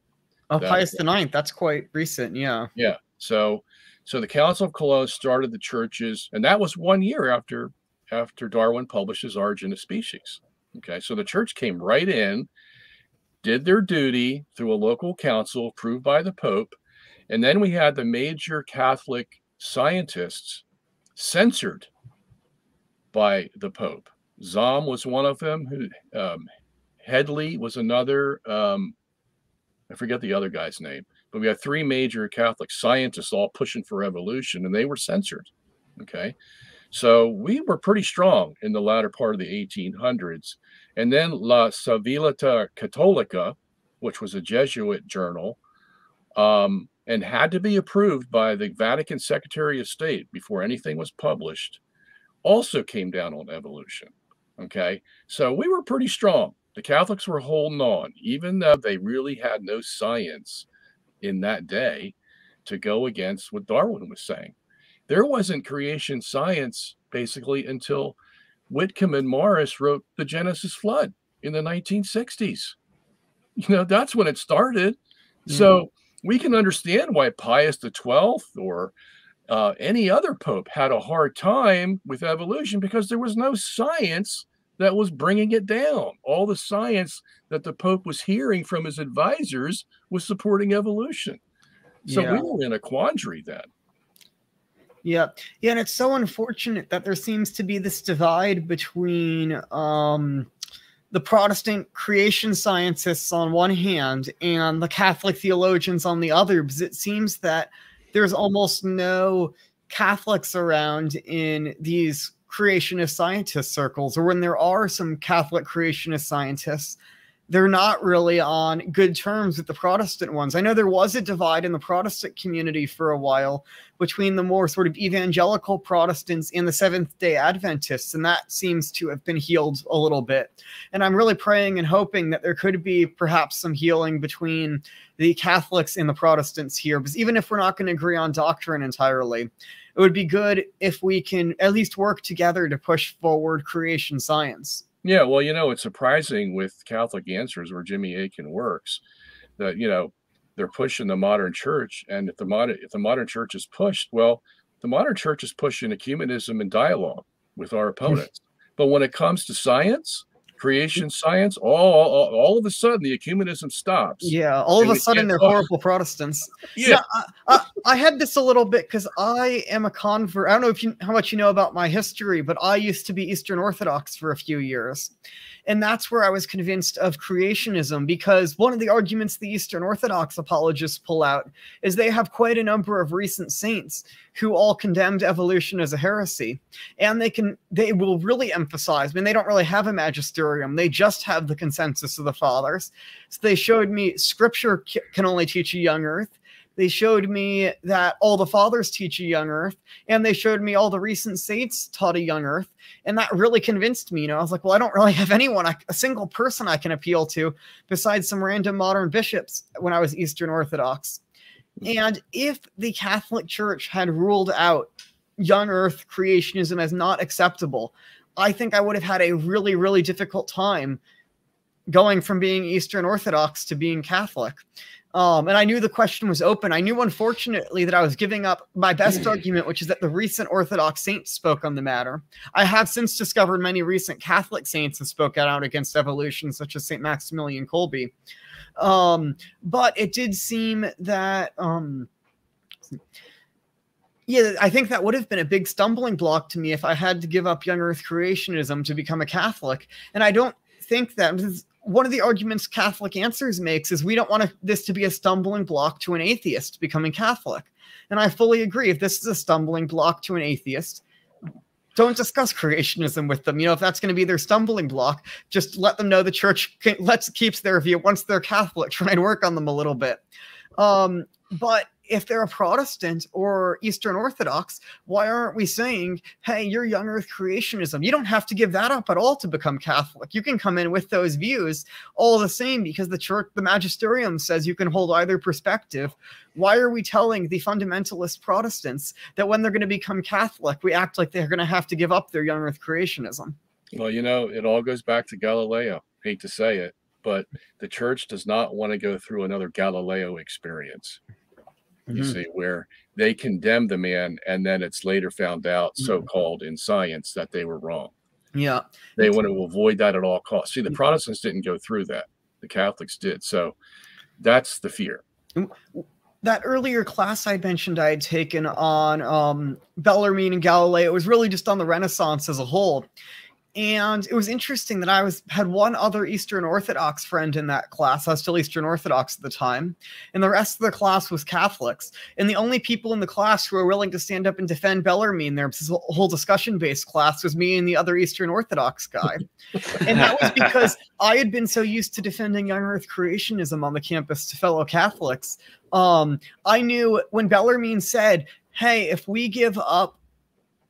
Oh, that, Pius the Ninth. That's quite recent. Yeah. Yeah. So, so the Council of Cologne started the churches, and that was one year after after Darwin published his Origin of Species. Okay. So the church came right in, did their duty through a local council approved by the Pope, and then we had the major Catholic scientists censored by the Pope. Zahm was one of them. Who um, Hedley was another. Um, I forget the other guy's name, but we had three major Catholic scientists all pushing for evolution, and they were censored. Okay, so we were pretty strong in the latter part of the 1800s, and then La Civiltà Cattolica, which was a Jesuit journal, um, and had to be approved by the Vatican Secretary of State before anything was published, also came down on evolution. Okay. So we were pretty strong. The Catholics were holding on, even though they really had no science in that day to go against what Darwin was saying. There wasn't creation science basically until Whitcomb and Morris wrote The Genesis Flood in the 1960s. You know, that's when it started. Mm-hmm. So we can understand why Pius XII or uh, any other pope had a hard time with evolution because there was no science that was bringing it down. All the science that the pope was hearing from his advisors was supporting evolution. So yeah. we were in a quandary then. Yeah. Yeah. And it's so unfortunate that there seems to be this divide between um, the Protestant creation scientists on one hand and the Catholic theologians on the other, because it seems that there's almost no Catholics around in these creationist scientist circles, or when there are some Catholic creationist scientists, they're not really on good terms with the Protestant ones. I know there was a divide in the Protestant community for a while between the more sort of evangelical Protestants and the Seventh day Adventists, and that seems to have been healed a little bit. And I'm really praying and hoping that there could be perhaps some healing between the Catholics and the Protestants here, because even if we're not going to agree on doctrine entirely, it would be good if we can at least work together to push forward creation science. Yeah, well, you know, it's surprising with Catholic Answers where Jimmy Akin works that you know they're pushing the modern church, and if the modern if the modern church is pushed, well, the modern church is pushing ecumenism and dialogue with our opponents. but when it comes to science, creation science, all, all, all of a sudden the ecumenism stops. Yeah, all of a sudden they're horrible Protestants. Yeah, yeah I, I, I, had this a little bit because I am a convert. I don't know if you how much you know about my history, but I used to be Eastern Orthodox for a few years. And that's where I was convinced of creationism because one of the arguments the Eastern Orthodox apologists pull out is they have quite a number of recent saints who all condemned evolution as a heresy. And they can they will really emphasize, I mean, they don't really have a magisterium, they just have the consensus of the fathers. So they showed me scripture can only teach a young earth they showed me that all the fathers teach a young earth, and they showed me all the recent saints taught a young earth. And that really convinced me. You know, I was like, well, I don't really have anyone, a single person I can appeal to besides some random modern bishops when I was Eastern Orthodox. And if the Catholic Church had ruled out young earth creationism as not acceptable, I think I would have had a really, really difficult time going from being Eastern Orthodox to being Catholic. Um, and I knew the question was open. I knew, unfortunately, that I was giving up my best argument, which is that the recent Orthodox saints spoke on the matter. I have since discovered many recent Catholic saints have spoken out against evolution, such as St. Maximilian Kolbe. Um, but it did seem that, um, yeah, I think that would have been a big stumbling block to me if I had to give up young Earth creationism to become a Catholic. And I don't think that one of the arguments Catholic Answers makes is we don't want this to be a stumbling block to an atheist becoming Catholic. And I fully agree. If this is a stumbling block to an atheist, don't discuss creationism with them. You know, if that's going to be their stumbling block, just let them know the church can, lets keeps their view once they're Catholic. Try and work on them a little bit. Um, but if they're a Protestant or Eastern Orthodox, why aren't we saying, hey, you're young earth creationism? You don't have to give that up at all to become Catholic. You can come in with those views all the same because the church, the magisterium says you can hold either perspective. Why are we telling the fundamentalist Protestants that when they're going to become Catholic, we act like they're going to have to give up their young earth creationism? Well, you know, it all goes back to Galileo. Hate to say it, but the church does not want to go through another Galileo experience you mm-hmm. see, where they condemn the man and then it's later found out, mm-hmm. so called in science, that they were wrong. Yeah. They want to avoid that at all costs. See, the Protestants didn't go through that, the Catholics did. So that's the fear. That earlier class I mentioned I had taken on um, Bellarmine and Galileo was really just on the Renaissance as a whole and it was interesting that I was had one other Eastern Orthodox friend in that class. I was still Eastern Orthodox at the time, and the rest of the class was Catholics. And the only people in the class who were willing to stand up and defend Bellarmine, their whole discussion-based class, was me and the other Eastern Orthodox guy. and that was because I had been so used to defending young Earth creationism on the campus to fellow Catholics. Um, I knew when Bellarmine said, "Hey, if we give up."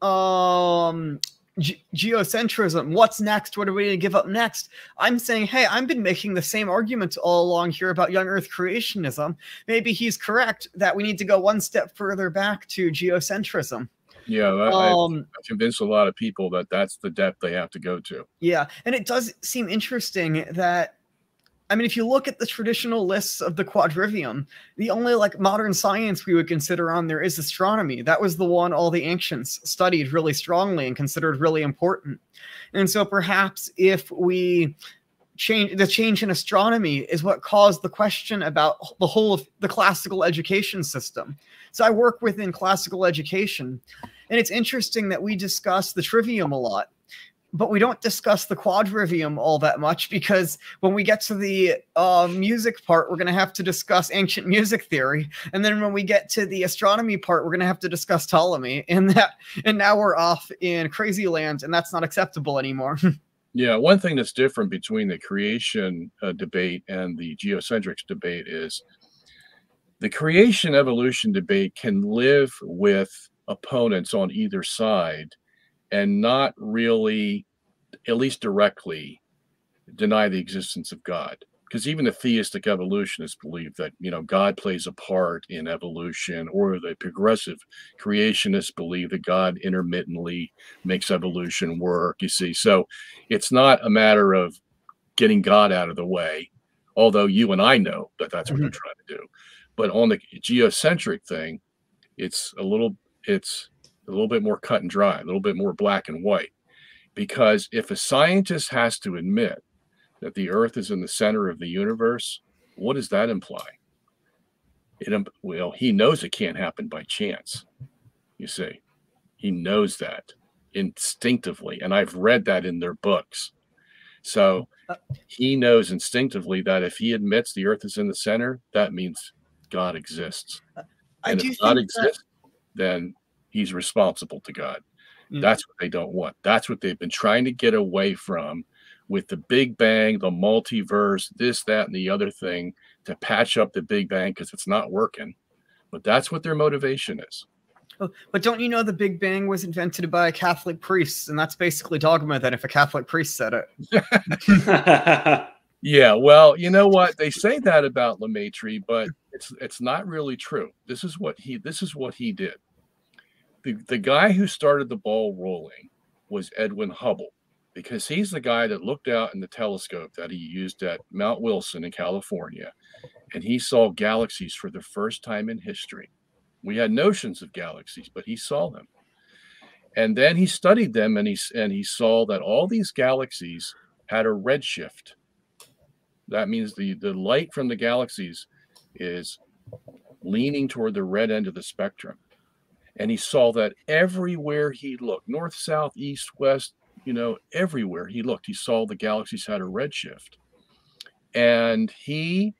um ge- geocentrism. What's next? What are we going to give up next? I'm saying, hey, I've been making the same arguments all along here about young Earth creationism. Maybe he's correct that we need to go one step further back to geocentrism. Yeah, I, um, I convinced a lot of people that that's the depth they have to go to. Yeah, and it does seem interesting that I mean, if you look at the traditional lists of the quadrivium, the only like modern science we would consider on there is astronomy. That was the one all the ancients studied really strongly and considered really important. And so perhaps if we change the change in astronomy is what caused the question about the whole of the classical education system. So I work within classical education, and it's interesting that we discuss the trivium a lot but we don't discuss the quadrivium all that much because when we get to the uh, music part, we're going to have to discuss ancient music theory, and then when we get to the astronomy part, we're going to have to discuss Ptolemy, and that, and now we're off in crazy land, and that's not acceptable anymore. yeah, one thing that's different between the creation uh, debate and the geocentrics debate is the creation evolution debate can live with opponents on either side and not really, at least directly, deny the existence of God. because even the theistic evolutionists believe that you know God plays a part in evolution, or the progressive creationists believe that God intermittently makes evolution work. You see, so it's not a matter of getting God out of the way, although you and I know that that's what mm-hmm. they're trying to do. But on the geocentric thing, it's a little it's a little bit more cut and dry, a little bit more black and white. Because if a scientist has to admit that the Earth is in the center of the universe, what does that imply? It, well, he knows it can't happen by chance. You see, he knows that instinctively, and I've read that in their books. So he knows instinctively that if he admits the Earth is in the center, that means God exists. And if God exists, that... then he's responsible to God. Mm. That's what they don't want. That's what they've been trying to get away from with the Big Bang, the multiverse, this, that, and the other thing to patch up the Big Bang because it's not working. But that's what their motivation is. Oh, but don't you know the Big Bang was invented by a Catholic priest, and that's basically dogma. Then, if a Catholic priest said it. yeah, well, you know what they say that about Lemaitre, but it's it's not really true. This is what he this is what he did the, the guy who started the ball rolling was Edwin Hubble because he's the guy that looked out in the telescope that he used at Mount Wilson in California and he saw galaxies for the first time in history. We had notions of galaxies, but he saw them. And then he studied them and he, and he saw that all these galaxies had a redshift. That means the, the light from the galaxies is leaning toward the red end of the spectrum. And he saw that everywhere he looked, north, south, east, west, you know, everywhere he looked, he saw the galaxies had a redshift. And he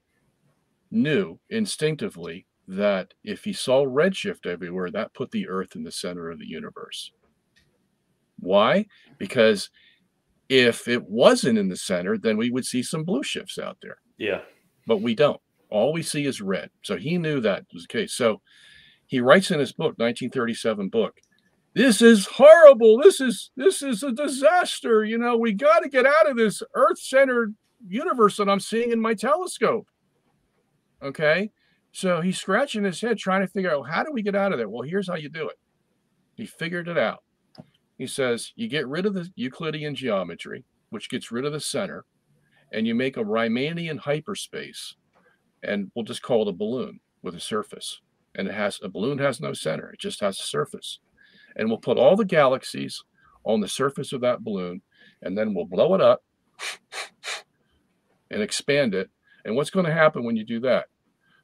knew instinctively that if he saw redshift everywhere, that put the Earth in the center of the universe. Why? Because if it wasn't in the center, then we would see some blue shifts out there. Yeah. But we don't. All we see is red. So he knew that was the case. So he writes in his book, 1937 book, this is horrible. This is this is a disaster. You know, we got to get out of this earth-centered universe that I'm seeing in my telescope. Okay. So he's scratching his head trying to figure out how do we get out of there? Well, here's how you do it. He figured it out. He says you get rid of the Euclidean geometry, which gets rid of the center, and you make a Riemannian hyperspace, and we'll just call it a balloon with a surface and it has a balloon has no center it just has a surface. And we'll put all the galaxies on the surface of that balloon and then we'll blow it up and expand it. And what's going to happen when you do that?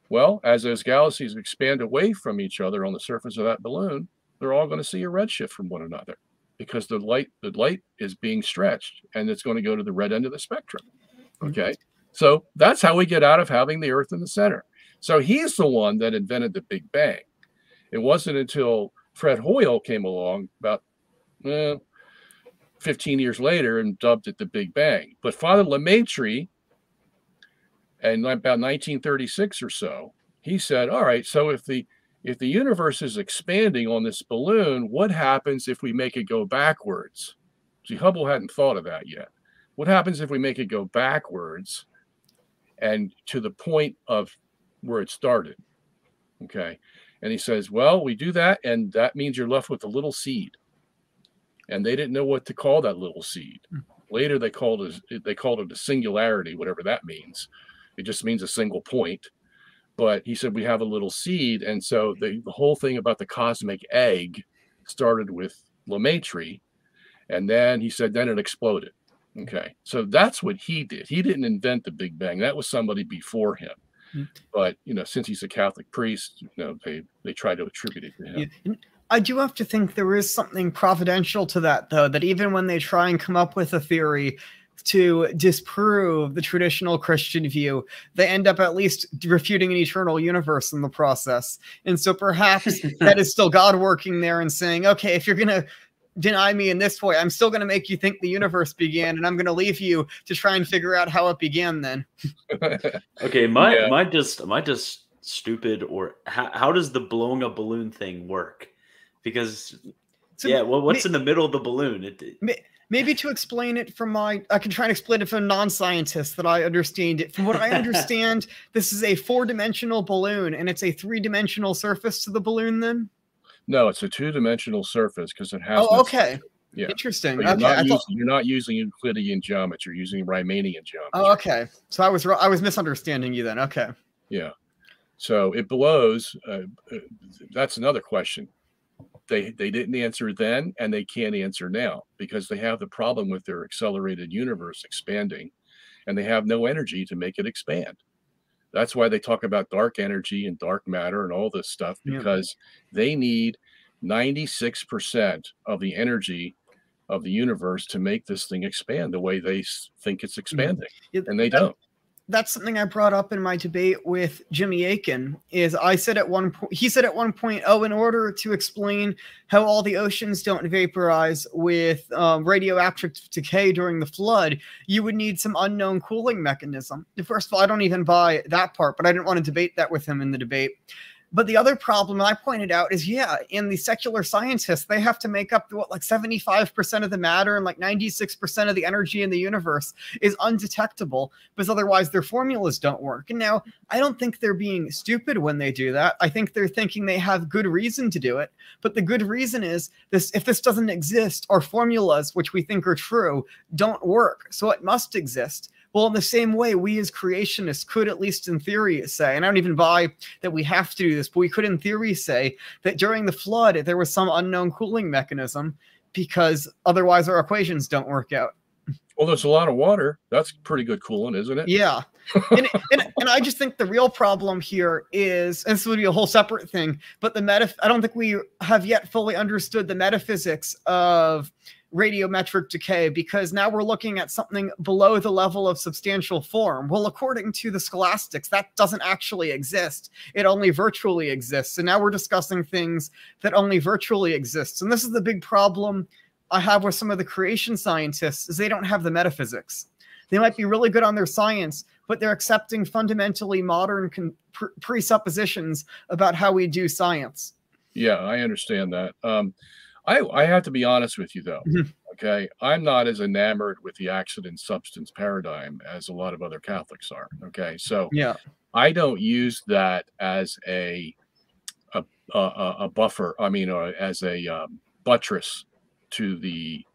Well as those galaxies expand away from each other on the surface of that balloon they're all going to see a redshift from one another because the light the light is being stretched and it's going to go to the red end of the spectrum okay? Mm-hmm. So that's how we get out of having the earth in the center so he's the one that invented the Big Bang. It wasn't until Fred Hoyle came along about eh, 15 years later and dubbed it the Big Bang. But Father Lemaitre, and about 1936 or so, he said, "All right, so if the if the universe is expanding on this balloon, what happens if we make it go backwards?" See, Hubble hadn't thought of that yet. What happens if we make it go backwards and to the point of where it started. Okay. And he says, Well, we do that, and that means you're left with a little seed. And they didn't know what to call that little seed. Hmm. Later they called it they called it a singularity, whatever that means. It just means a single point. But he said we have a little seed. And so the, the whole thing about the cosmic egg started with Lemaitre. And then he said, then it exploded. Okay. So that's what he did. He didn't invent the Big Bang. That was somebody before him. Mm. But you know, since he's a Catholic priest, you know, they they try to attribute it to him. Yeah. I do have to think there is something providential to that, though. That even when they try and come up with a theory to disprove the traditional Christian view, they end up at least refuting an eternal universe in the process. And so perhaps that is still God working there and saying, okay, if you're going to deny me in this way. I'm still going to make you think the universe began, and I'm going to leave you to try and figure out how it began. Then. okay, my yeah. my just my just stupid or how, how does the blowing a balloon thing work? Because So yeah. Well, what's may- in the middle of the balloon? It, it- maybe to explain it from my I can try and explain it from a non-scientist that I understand it. From what I understand, this is a four-dimensional balloon and it's a three-dimensional surface to the balloon then? No, it's a two-dimensional surface because it has. Oh, no okay. Yeah. Interesting. You're, Okay. not using, thought, you're not using Euclidean geometry. You're using Riemannian geometry. oh, okay. So I was I was misunderstanding you then. Okay. Yeah. So it blows. Uh, uh, that's another question. They they didn't answer then, and they can't answer now because they have the problem with their accelerated universe expanding, and they have no energy to make it expand. That's why they talk about dark energy and dark matter and all this stuff Yeah. because they need 96% of the energy of the universe to make this thing expand the way they think it's expanding, Yeah, and they that- don't. That's something I brought up in my debate with Jimmy Akin. Is I said at one point, he said at one point, oh, in order to explain how all the oceans don't vaporize with um, radioactive decay during the flood, you would need some unknown cooling mechanism. First of all, I don't even buy that part, but I didn't want to debate that with him in the debate. But the other problem I pointed out is, yeah, in the secular scientists, they have to make up what like 75% of the matter and like 96% of the energy in the universe is undetectable because otherwise their formulas don't work. And now I don't think they're being stupid when they do that. I think they're thinking they have good reason to do it. But the good reason is this if this doesn't exist, our formulas, which we think are true, don't work. So it must exist. Well, in the same way, we as creationists could, at least in theory, say, and I don't even buy that we have to do this, but we could, in theory, say that during the flood, there was some unknown cooling mechanism because otherwise our equations don't work out. Well, there's a lot of water. That's pretty good cooling, isn't it? Yeah. and, and, and I just think the real problem here is, and this would be a whole separate thing, but the meta, I don't think we have yet fully understood the metaphysics of radiometric decay because now we're looking at something below the level of substantial form. Well, according to the scholastics, that doesn't actually exist. It only virtually exists. And now we're discussing things that only virtually exist. And this is the big problem I have with some of the creation scientists is they don't have the metaphysics. They might be really good on their science, but they're accepting fundamentally modern presuppositions about how we do science. Yeah, I understand that. Um, I I have to be honest with you though. Mhm. Okay, I'm not as enamored with the accident substance paradigm as a lot of other Catholics are. Okay, so Yeah. I don't use that as a a a, a buffer. I mean, or as a um, buttress to the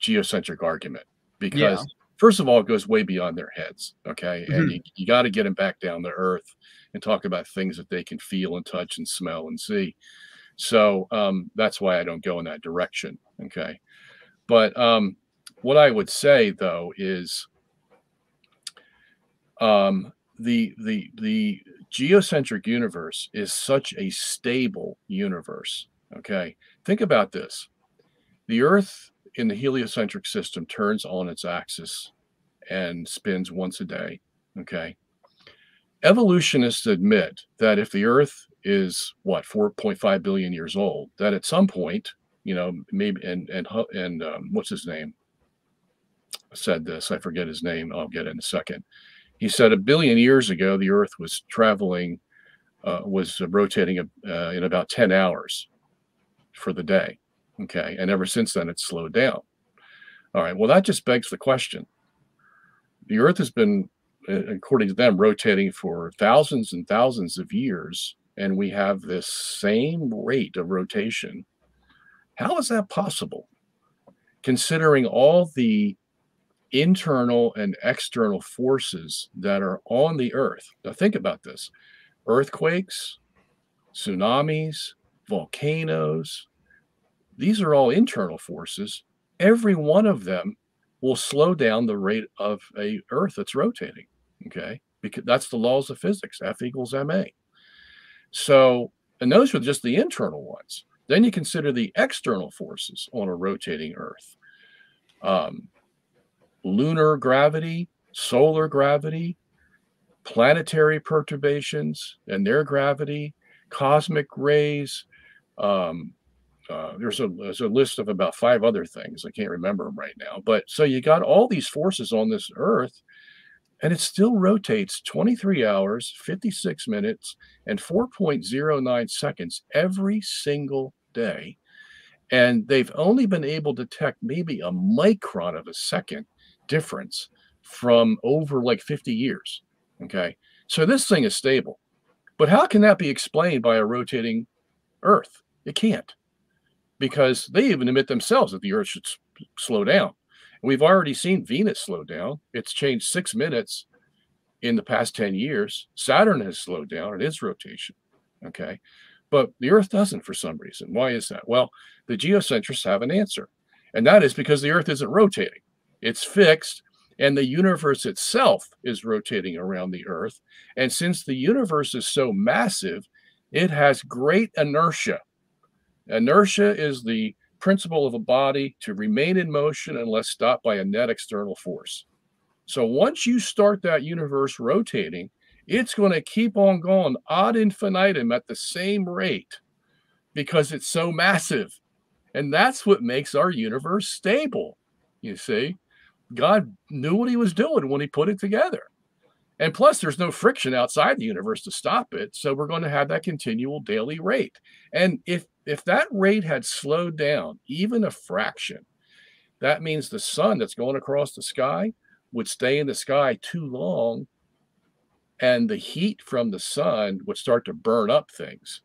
geocentric argument because Yeah. first of all, it goes way beyond their heads. Okay, Mm-hmm. and you, you got to get them back down to earth and talk about things that they can feel and touch and smell and see. So um, that's why I don't go in that direction. Okay. But um, what I would say though is um, the the the geocentric universe is such a stable universe. Okay. Think about this. The Earth in the heliocentric system turns on its axis and spins once a day. Okay. Evolutionists admit that if the Earth is what 4.5 billion years old, that at some point, you know, maybe and and and um, what's his name said this. I forget his name. I'll get in a second. He said a billion years ago, the Earth was traveling, uh, was rotating uh, in about 10 hours for the day. Okay, and ever since then, it's slowed down. All right. Well, that just begs the question. The Earth has been, uh, according to them, rotating for thousands and thousands of years, and we have this same rate of rotation. How is that possible? Considering all the internal and external forces that are on the Earth. Now, think about this earthquakes, tsunamis, volcanoes, these are all internal forces. Every one of them will slow down the rate of a Earth that's rotating. Okay, because that's the laws of physics. F equals ma. So, and those are just the internal ones. Then you consider the external forces on a rotating Earth. Um, lunar gravity, solar gravity, planetary perturbations and their gravity, cosmic rays. Um, uh, there's a there's a list of about five other things. I can't remember them right now. But so you got all these forces on this Earth, and it still rotates 23 hours, 56 minutes, and 4.09 seconds every single day. And they've only been able to detect maybe a micron of a second difference from over like 50 years. Okay. So this thing is stable. But how can that be explained by a rotating Earth? It can't because they even admit themselves that the Earth should slow down. We've already seen Venus slow down. It's changed six minutes in the past 10 years. Saturn has slowed down in its rotation. Okay. But the Earth doesn't for some reason. Why is that? Well, the geocentrists have an answer. And that is because the Earth isn't rotating, it's fixed. And the universe itself is rotating around the Earth. And since the universe is so massive, it has great inertia. Inertia is the principle of a body to remain in motion unless stopped by a net external force. So once you start that universe rotating, it's going to keep on going ad infinitum at the same rate because it's so massive. And that's what makes our universe stable. You see, God knew what he was doing when he put it together. And plus, there's no friction outside the universe to stop it. So we're going to have that continual daily rate. And if if that rate had slowed down even a fraction, that means the sun that's going across the sky would stay in the sky too long and the heat from the sun would start to burn up things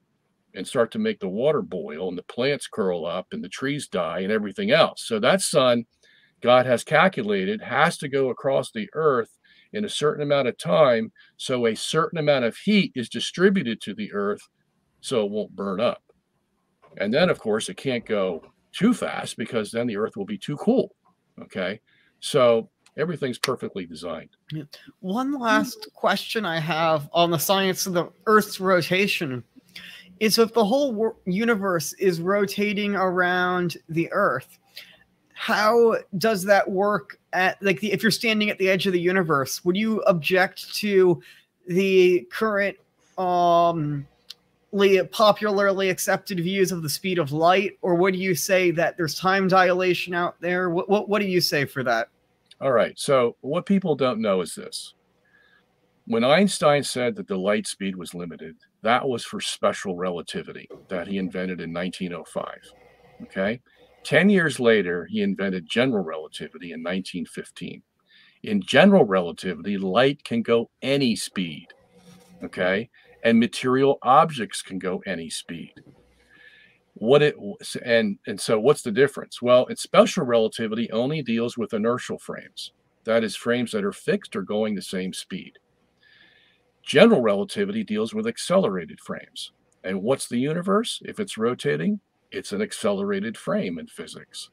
and start to make the water boil and the plants curl up and the trees die and everything else. So that sun God has calculated has to go across the earth in a certain amount of time so a certain amount of heat is distributed to the earth so it won't burn up. And then of course it can't go too fast because then the earth will be too cool. Okay? So everything's perfectly designed. One last question I have on the science of the Earth's rotation is if the whole universe is rotating around the Earth, how does that work at like the, if you're standing at the edge of the universe? Would you object to the current um popularly accepted views of the speed of light, or would you say that there's time dilation out there? What what, what do you say for that? All right. So, what people don't know is this when Einstein said that the light speed was limited, that was for special relativity that he invented in 1905. Okay. 10 years later, he invented general relativity in 1915. In general relativity, light can go any speed. Okay. And material objects can go any speed. What it and and so what's the difference? Well special relativity only deals with inertial frames. That is frames that are fixed or going the same speed. General relativity deals with accelerated frames. And what's the universe? If it's rotating it's an accelerated frame in physics.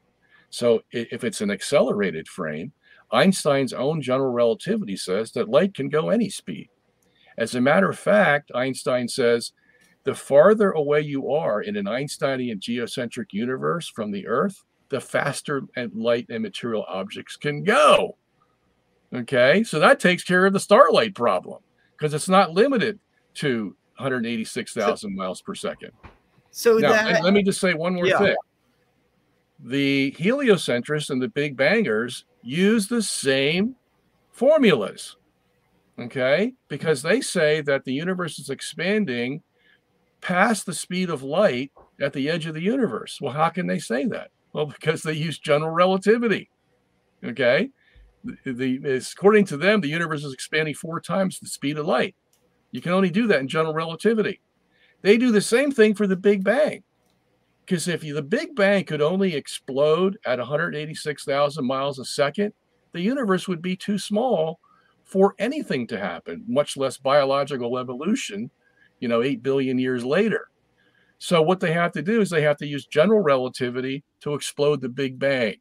So if it's an accelerated frame einstein's own general relativity says that light can go any speed as a matter of fact einstein says the farther away you are in an Einsteinian geocentric universe from the Earth, the faster and light and material objects can go. Okay, so that takes care of the starlight problem because it's not limited to 186,000 miles per second. So now, that let me just say one more Yeah. thing. The heliocentrists and the big bangers use the same formulas. Okay, because they say that the universe is expanding past the speed of light at the edge of the universe. Well, how can they say that? Well, because they use general relativity. Okay. The, the according to them, the universe is expanding four times the speed of light. You can only do that in general relativity. They do the same thing for the Big Bang. Because if the Big Bang could only explode at 186,000 miles a second, the universe would be too small for anything to happen, much less biological evolution you know, 8 billion years later. So what they have to do is they have to use general relativity to explode the Big Bang.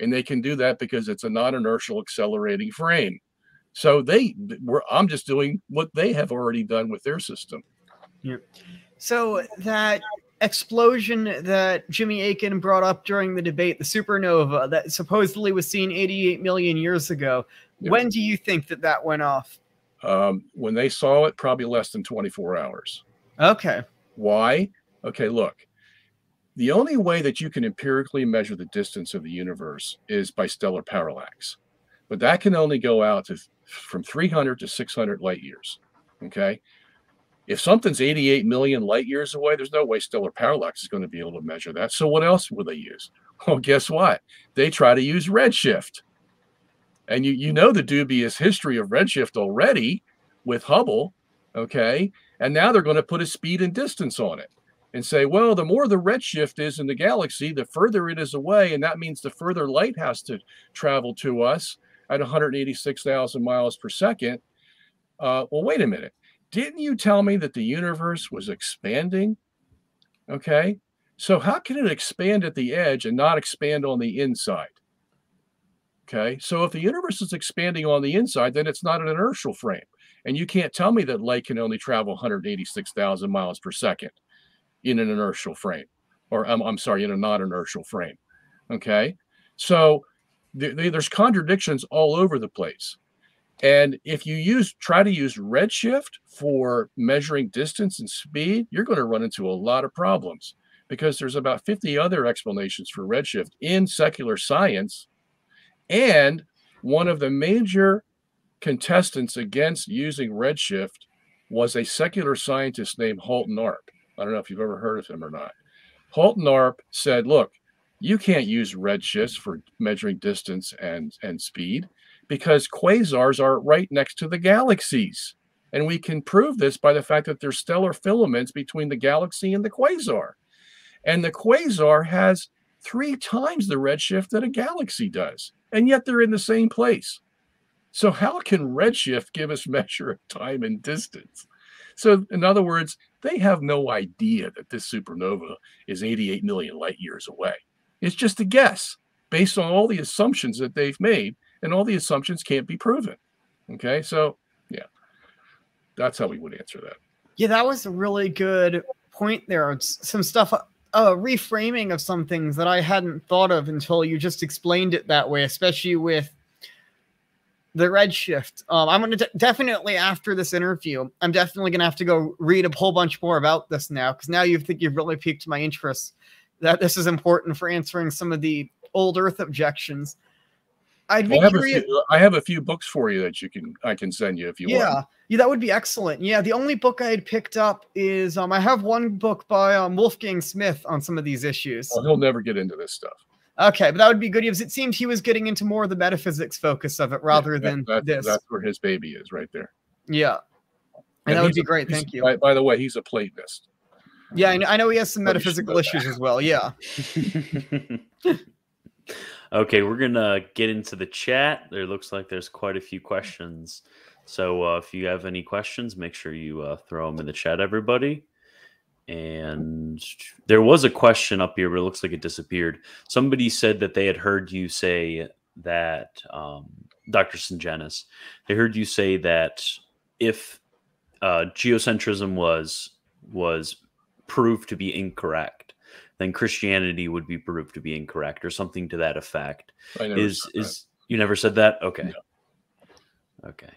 And they can do that because it's a non-inertial accelerating frame. So they were I'm just doing what they have already done with their system. Yeah. So that explosion that Jimmy Akin brought up during the debate, the supernova that supposedly was seen 88 million years ago, Yeah. when do you think that that went off? Um, when they saw it, probably less than 24 hours. Okay. Why? Okay, look. The only way that you can empirically measure the distance of the universe is by stellar parallax. But that can only go out to from 300 to 600 light years. Okay. if something's 88 million light years away, there's no way stellar parallax is going to be able to measure that. So what else will they use? Well, guess what? They try to use redshift. And you you know the dubious history of redshift already with Hubble, okay? And now they're going to put a speed and distance on it and say, well, the more the redshift is in the galaxy, the further it is away, and that means the further light has to travel to us at 186,000 miles per second. Uh, well, wait a minute didn't you tell me that the universe was expanding? Okay. So, how can it expand at the edge and not expand on the inside? Okay. So, if the universe is expanding on the inside, then it's not an inertial frame. And you can't tell me that light can only travel 186,000 miles per second in an inertial frame, or I'm, I'm sorry, in a non inertial frame. Okay. So, th- th- there's contradictions all over the place. And if you use try to use redshift for measuring distance and speed, you're going to run into a lot of problems because there's about 50 other explanations for redshift in secular science. And one of the major contestants against using redshift was a secular scientist named Halton Arp. I don't know if you've ever heard of him or not. Halton Arp said, look, you can't use redshifts for measuring distance and, and speed because quasars are right next to the galaxies. And we can prove this by the fact that there's stellar filaments between the galaxy and the quasar. And the quasar has three times the redshift that a galaxy does. And yet they're in the same place. So, how can redshift give us measure of time and distance? So, in other words, they have no idea that this supernova is 88 million light years away. It's just a guess based on all the assumptions that they've made and all the assumptions can't be proven. Okay, so yeah, that's how we would answer that. Yeah, that was a really good point there. Some stuff, a reframing of some things that I hadn't thought of until you just explained it that way, especially with the redshift. Um, I'm going to definitely after this interview, I'm definitely going to have to go read a whole bunch more about this now because now you think you've really piqued my interest. That this is important for answering some of the old Earth objections. I'd be I have, curious. Few, I have a few books for you that you can I can send you if you yeah. want. Yeah, that would be excellent. Yeah, the only book I had picked up is um I have one book by um, Wolfgang Smith on some of these issues. Well, he'll never get into this stuff. Okay, but that would be good because it seemed he was getting into more of the metaphysics focus of it rather yeah, that, than that, this. That's where his baby is, right there. Yeah, and, and that would be great. Thank you. By, by, the way, he's a Platonist. Yeah, I know, I know he has some metaphysical issues as well. Yeah. Okay, we're gonna get into the chat. There looks like there's quite a few questions. So uh, if you have any questions, make sure you uh, throw them in the chat, everybody. And there was a question up here, but it looks like it disappeared. Somebody said that they had heard you say that, um, Dr. Sungenis, they heard you say that if uh, geocentrism was was proved to be incorrect, then Christianity would be proved to be incorrect or something to that effect. Is is you never said that? Okay. No. Okay.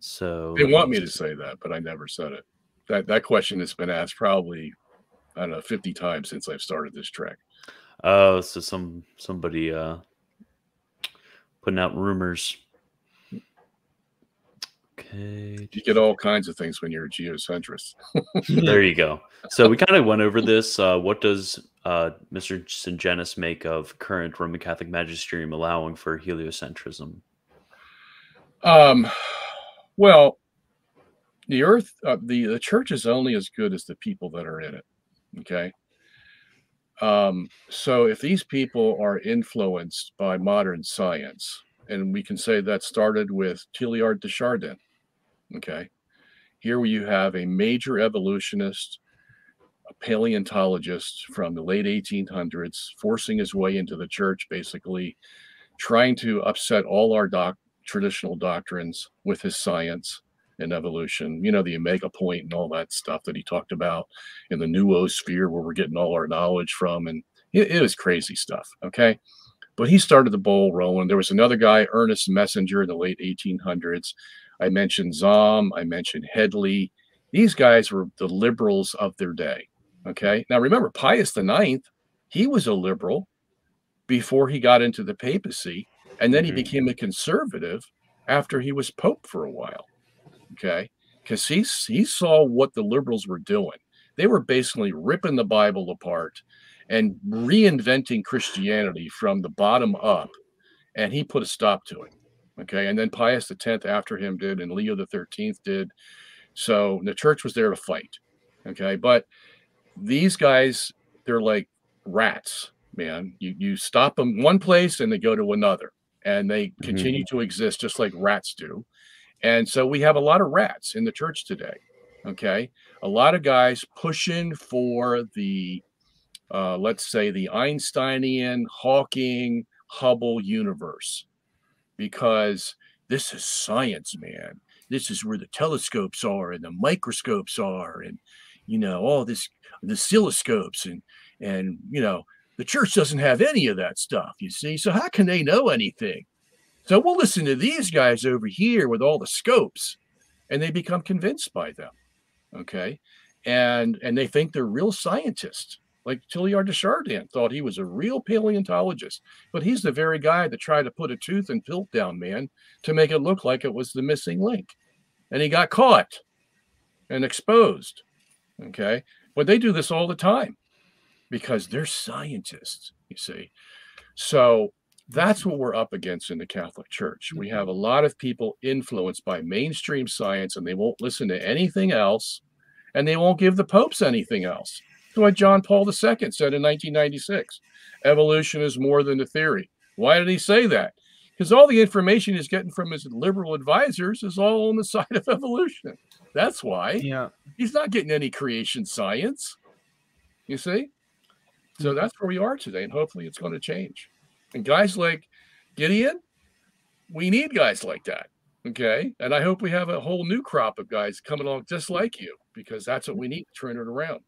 So they want me to say that, but I never said it. That that question has been asked probably I don't know 50 times since I've started this trek. Oh, so some somebody uh putting out rumors. Okay. You get all kinds of things when you're a geocentrist. there you go. So we kind of went over this. Uh, what does uh, Mr. Sungenis make of current Roman Catholic magisterium allowing for heliocentrism? Um, well, the earth, uh, the the church is only as good as the people that are in it. Okay. Um, so if these people are influenced by modern science, and we can say that started with Teilhard de Chardin, Okay. Here you have a major evolutionist, a paleontologist from the late 1800s, forcing his way into the church, basically trying to upset all our doc- traditional doctrines with his science and evolution. You know, the omega point and all that stuff that he talked about in the new noosphere, where we're getting all our knowledge from. And it, it was crazy stuff. Okay. But he started the ball rolling. There was another guy, Ernest Messenger, in the late 1800s, I mentioned Zahm, I mentioned Hedley. These guys were the liberals of their day. Okay. Now remember, Pius IX, he was a liberal before he got into the papacy, and then he mm-hmm. became a conservative after he was pope for a while. Okay. because he he saw what the liberals were doing. They were basically ripping the Bible apart and reinventing Christianity from the bottom up, and he put a stop to it. Okay, and then Pius X after him did, and Leo the Thirteenth did. So the church was there to fight. Okay, but these guys, they're like rats, man. You you stop them one place and they go to another, and they mm-hmm. continue to exist just like rats do. And so we have a lot of rats in the church today. Okay, a lot of guys pushing for the, uh, let's say, the Einsteinian, Hawking, Hubble universe, because this is science, man. This is where the telescopes are and the microscopes are, and you know all this, the oscilloscopes, and and you know the church doesn't have any of that stuff. You see, so how can they know anything? So we'll listen to these guys over here with all the scopes, and they become convinced by them. Okay. And and they think they're real scientists. Like Teilhard de Chardin thought he was a real paleontologist, but he's the very guy that tried to put a tooth in Piltdown Man to make it look like it was the missing link. And he got caught and exposed. Okay. But they do this all the time because they're scientists, you see. So that's what we're up against in the Catholic Church. We have a lot of people influenced by mainstream science and they won't listen to anything else and they won't give the popes anything else. What John Paul II said in 1996 evolution is more than a theory. Why did he say that? Because all the information he's getting from his liberal advisors is all on the side of evolution. That's why. Yeah. He's not getting any creation science. You see? So mm-hmm. that's where we are today, and hopefully it's going to change. And guys like Gideon, we need guys like that. Okay. And I hope we have a whole new crop of guys coming along just like you, because that's what we need to turn it around.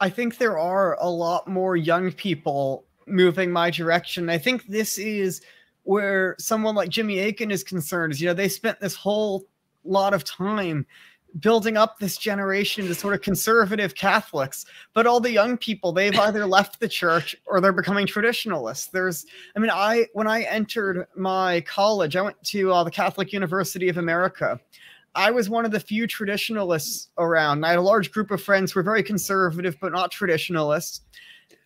I think there are a lot more young people moving my direction. I think this is where someone like Jimmy Akin is concerned. Is you know they spent this whole lot of time building up this generation to sort of conservative Catholics, but all the young people, they've either left the church or they're becoming traditionalists. There's, I mean, I, when I entered my college, I went to uh, the Catholic University of America. I was one of the few traditionalists around. I had a large group of friends who were very conservative, but not traditionalists.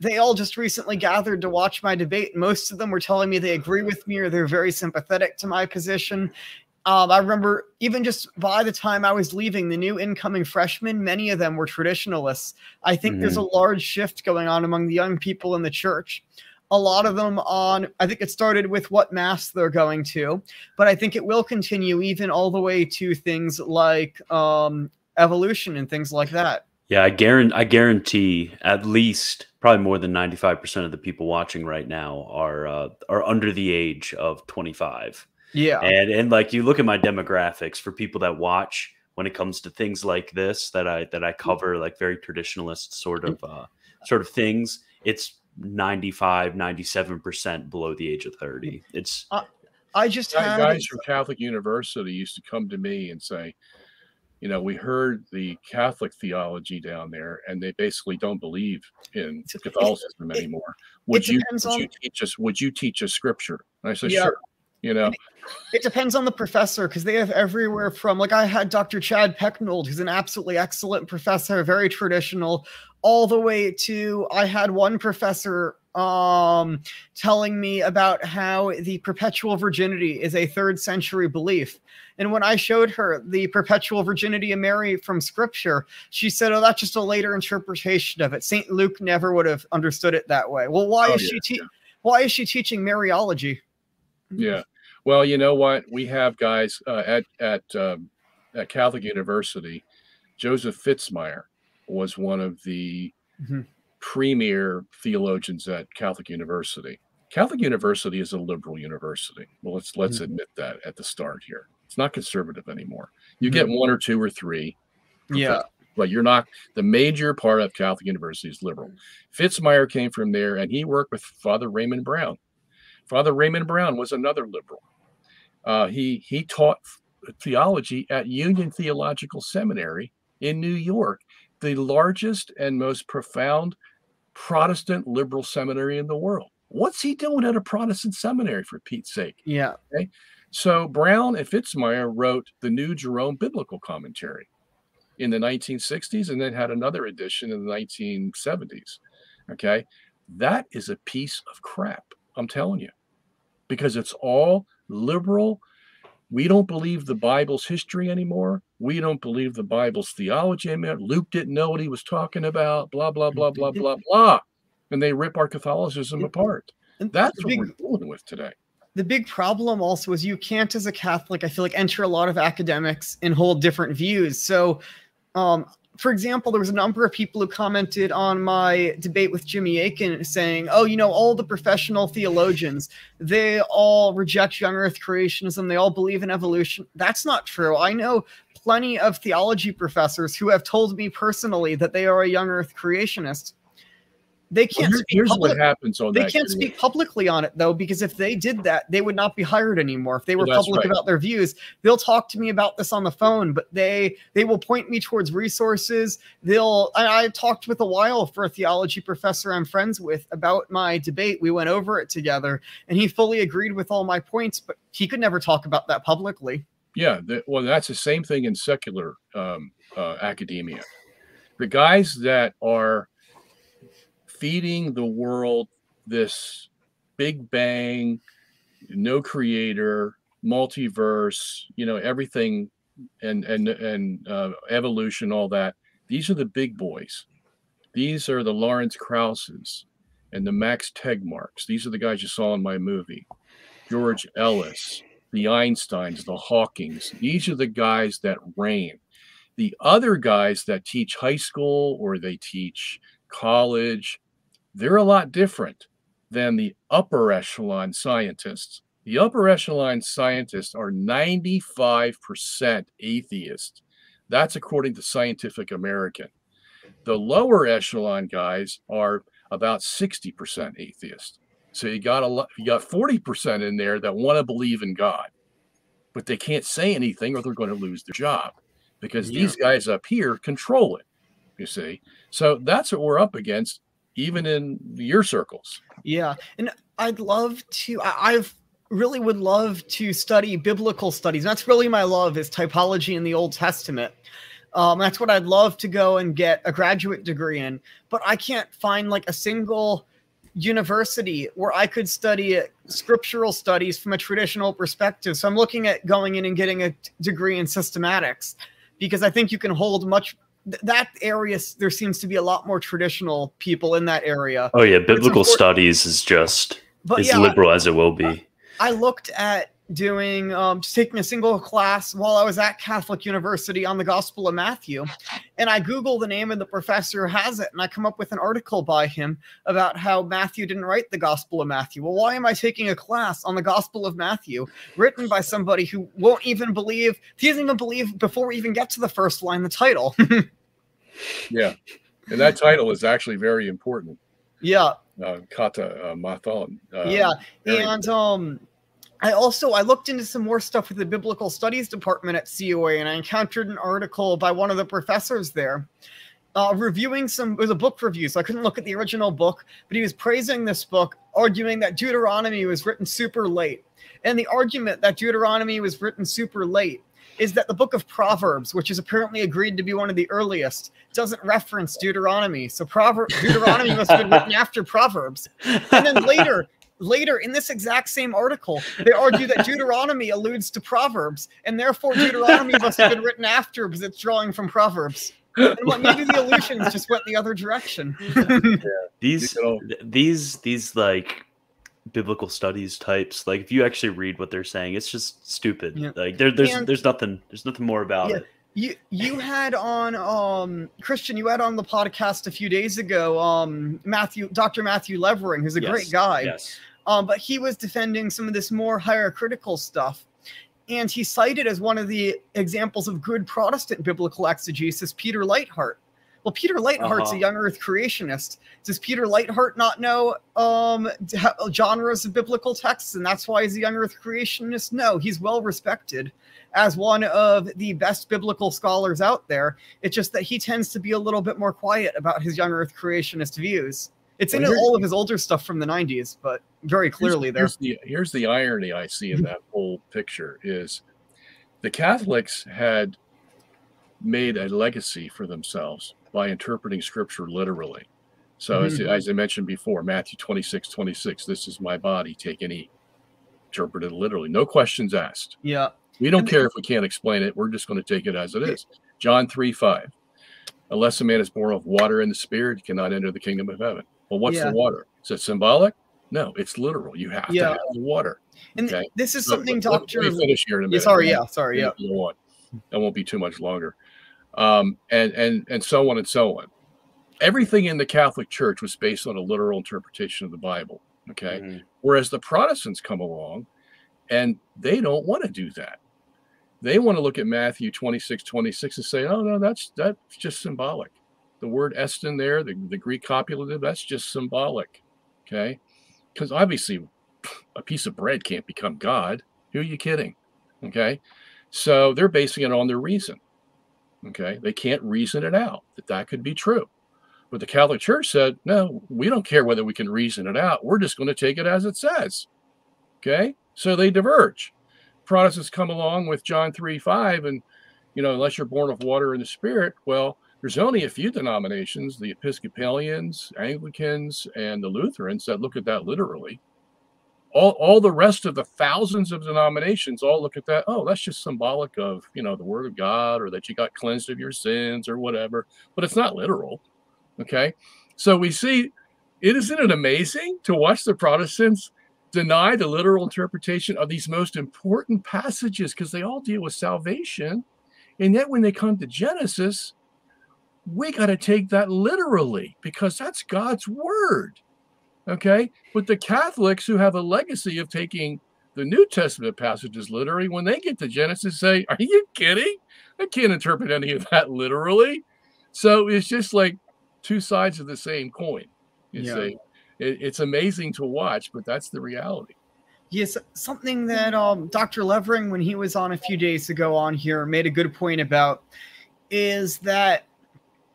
They all just recently gathered to watch my debate. Most of them were telling me they agree with me or they're very sympathetic to my position. Um, I remember even just by the time I was leaving, the new incoming freshmen, many of them were traditionalists. I think mm-hmm. there's a large shift going on among the young people in the church. A lot of them on, I think it started with what mass they're going to, but I think it will continue even all the way to things like um, evolution and things like that. Yeah, I guarantee, I guarantee at least probably more than 95% of the people watching right now are uh, are under the age of 25. Yeah. And and like you look at my demographics for people that watch when it comes to things like this that I that I cover like very traditionalist sort of uh sort of things, it's 95 97% below the age of 30. It's uh, I just had guys from Catholic University used to come to me and say, you know, we heard the Catholic theology down there, and they basically don't believe in Catholicism it, anymore. Would you, would on... you teach us? Would you teach us Scripture? And I said, yeah. sure you know it depends on the professor because they have everywhere from like i had dr chad pecknold who's an absolutely excellent professor very traditional all the way to i had one professor um telling me about how the perpetual virginity is a third century belief and when i showed her the perpetual virginity of mary from scripture she said oh that's just a later interpretation of it saint luke never would have understood it that way well why oh, is yeah, she te- yeah. why is she teaching mariology yeah well, you know what? We have guys uh, at at um, at Catholic University. Joseph Fitzmyer was one of the mm-hmm. premier theologians at Catholic University. Catholic University is a liberal university. Well, let's let's mm-hmm. admit that at the start here. It's not conservative anymore. You mm-hmm. get one or two or three. Yeah. But you're not the major part of Catholic University is liberal. Fitzmyer came from there and he worked with Father Raymond Brown. Father Raymond Brown was another liberal. Uh, he he taught theology at Union Theological Seminary in New York, the largest and most profound Protestant liberal seminary in the world. What's he doing at a Protestant seminary for Pete's sake? Yeah. Okay. So Brown and Fitzmyer wrote the New Jerome Biblical Commentary. in the 1960s and then had another edition in the 1970s. Okay. That is a piece of crap. I'm telling you, because it's all liberal. We don't believe the Bible's history anymore. We don't believe the Bible's theology anymore. Luke didn't know what he was talking about, blah, blah, blah, blah, blah, blah. And they rip our Catholicism apart. That's what we're dealing with today the big problem also is you can't as a catholic i feel like enter a lot of academics and hold different views so um, for example, there was a number of people who commented on my debate with Jimmy Akin saying, oh, you know, all the professional theologians, they all reject young earth creationism. They all believe in evolution. That's not true. I know plenty of theology professors who have told me personally that they are a young earth creationist. They can't. Well, here, here's public, what happens on They can't speak publicly on it though, because if they did that, they would not be hired anymore. If they were well, public right. about their views, they'll talk to me about this on the phone, but they they will point me towards resources. They'll. I, I talked with a while for a theology professor I'm friends with about my debate. We went over it together, and he fully agreed with all my points, but he could never talk about that publicly. Yeah, the, well, that's the same thing in secular um, uh, academia. The guys that are feeding the world this big bang, no creator, multiverse, you know, everything and and and uh, evolution, all that. These are the big boys. These are the Lawrence Krauses and the Max Tegmarks. These are the guys you saw in my movie. George Ellis, the Einsteins, the Hawkings. These are the guys that reign. The other guys that teach high school or they teach college they're a lot different than the upper echelon scientists. The upper echelon scientists are 95% atheist. That's according to Scientific American. The lower echelon guys are about 60% atheist. So you got a lot, you got 40% in there that want to believe in God, but they can't say anything or they're going to lose their job because yeah. these guys up here control it. You see, so that's what we're up against even in your circles. Yeah, and I'd love to. I've really would love to study biblical studies. That's really my love is typology in the Old Testament. Um, that's what I'd love to go and get a graduate degree in, but I can't find like a single university where I could study scriptural studies from a traditional perspective. So I'm looking at going in and getting a degree in systematics because I think you can hold much that area there seems to be a lot more traditional people in that area. Oh yeah, biblical studies is just but as yeah, liberal as it will be. I looked at doing um, just taking a single class while I was at Catholic University on the Gospel of Matthew, and I Google the name of the professor who has it, and I come up with an article by him about how Matthew didn't write the Gospel of Matthew. Well, why am I taking a class on the Gospel of Matthew written by somebody who won't even believe? He doesn't even believe before we even get to the first line, the title. yeah, and that title is actually very important. Yeah. Uh, Kata uh, Mathon. Uh, yeah, and um I also I looked into some more stuff with the biblical studies department at CUA, and I encountered an article by one of the professors there. Uh, reviewing some it was a book review so i couldn't look at the original book but he was praising this book arguing that deuteronomy was written super late and the argument that deuteronomy was written super late is that the book of proverbs which is apparently agreed to be one of the earliest doesn't reference deuteronomy so Prover- deuteronomy must have been written after proverbs and then later later in this exact same article, they argue that Deuteronomy alludes to Proverbs, and therefore Deuteronomy must have been written after because it's drawing from Proverbs. And what maybe the allusions just went the other direction. yeah. These these these like biblical studies types, like if you actually read what they're saying, it's just stupid. Yeah. Like there, there's and, there's nothing there's nothing more about yeah. it. You you had on um Christian, you had on the podcast a few days ago, um Matthew Dr. Matthew Levering, who's a yes, great guy. Yes. Um, but he was defending some of this more hierarchical stuff. And he cited as one of the examples of good Protestant biblical exegesis Peter Leithart. Well, Peter Leithart's uh-huh. a young earth creationist. Does Peter Leithart not know um, genres of biblical texts, and that's why he's a young earth creationist? No, he's well respected as one of the best biblical scholars out there. It's just that he tends to be a little bit more quiet about his young earth creationist views. It's well, in all of his older stuff from the 90s, but very clearly here's, here's the here's the irony I see in that whole picture is the Catholics had made a legacy for themselves by interpreting scripture literally. So, mm-hmm. as, as I mentioned before, Matthew 26, 26, this is my body, take and eat. Interpreted literally, no questions asked. Yeah. We don't care if we can't explain it. We're just going to take it as it is. John 3, 5. Unless a man is born of water and the spirit, he cannot enter the kingdom of heaven. Well, what's yeah. the water? Is it symbolic? No, it's literal. You have yeah. to have the water. And okay? this is something so, Dr. Let, let finish here in a minute. Yeah, sorry, yeah, sorry, yeah. That won't be too much longer. Um, and and and so on and so on. Everything in the Catholic Church was based on a literal interpretation of the Bible. Okay. Mm-hmm. Whereas the Protestants come along and they don't want to do that. They want to look at Matthew 26, 26 and say, oh no, that's that's just symbolic. The word estin there, the, the Greek copulative, that's just symbolic. Okay. Because obviously a piece of bread can't become God. Who are you kidding? Okay. So they're basing it on their reason. Okay. They can't reason it out that that could be true. But the Catholic Church said, no, we don't care whether we can reason it out. We're just going to take it as it says. Okay. So they diverge. Protestants come along with John 3 5, and, you know, unless you're born of water and the Spirit, well, there's only a few denominations, the Episcopalians, Anglicans, and the Lutherans, that look at that literally. All, all the rest of the thousands of denominations all look at that. Oh, that's just symbolic of, you know, the word of God or that you got cleansed of your sins or whatever, but it's not literal. Okay. So we see, it isn't it amazing to watch the Protestants deny the literal interpretation of these most important passages because they all deal with salvation. And yet when they come to Genesis, we got to take that literally because that's God's word. Okay. But the Catholics who have a legacy of taking the New Testament passages literally, when they get to Genesis, say, Are you kidding? I can't interpret any of that literally. So it's just like two sides of the same coin. You yeah. see, it, it's amazing to watch, but that's the reality. Yes, something that um, Dr. Levering, when he was on a few days ago on here, made a good point about is that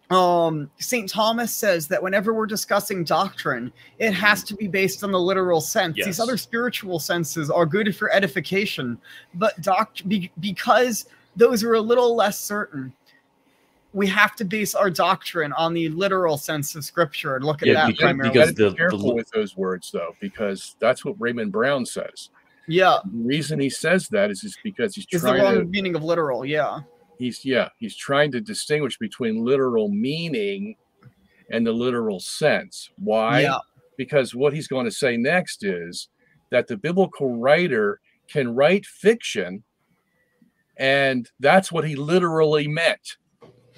um, St. Thomas says that whenever we're discussing doctrine, it has to be based on the literal sense. Yes. These other spiritual senses are good for edification, but doc- be- because those are a little less certain, we have to base our doctrine on the literal sense of Scripture and look at yeah, that because, primarily. Because the, be careful the, with those words, though, because that's what Raymond Brown says. Yeah. The reason he says that is, is because he's it's trying the wrong to, meaning of literal. Yeah he's yeah he's trying to distinguish between literal meaning and the literal sense why yeah. because what he's going to say next is that the biblical writer can write fiction and that's what he literally meant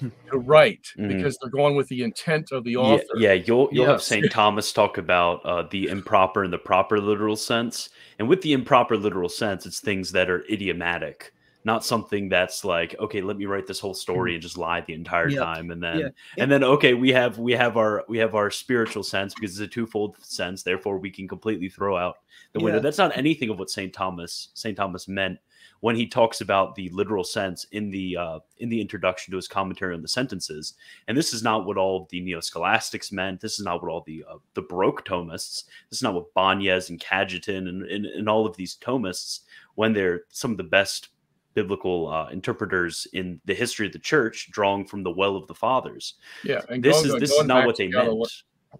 to write mm-hmm. because they're going with the intent of the author. Yeah, yeah you'll you'll yes. have St. Thomas talk about uh, the improper and the proper literal sense. And with the improper literal sense, it's things that are idiomatic not something that's like okay let me write this whole story mm-hmm. and just lie the entire yep. time and then yeah. and then okay we have we have our we have our spiritual sense because it's a twofold sense therefore we can completely throw out the window yeah. that's not anything of what st thomas st thomas meant when he talks about the literal sense in the uh, in the introduction to his commentary on the sentences and this is not what all the neo-scholastics meant this is not what all the uh, the baroque thomists this is not what Banez and cajetan and, and, and all of these thomists when they're some of the best biblical uh, interpreters in the history of the church, drawing from the well of the fathers. Yeah, and this going, is this is not what they meant.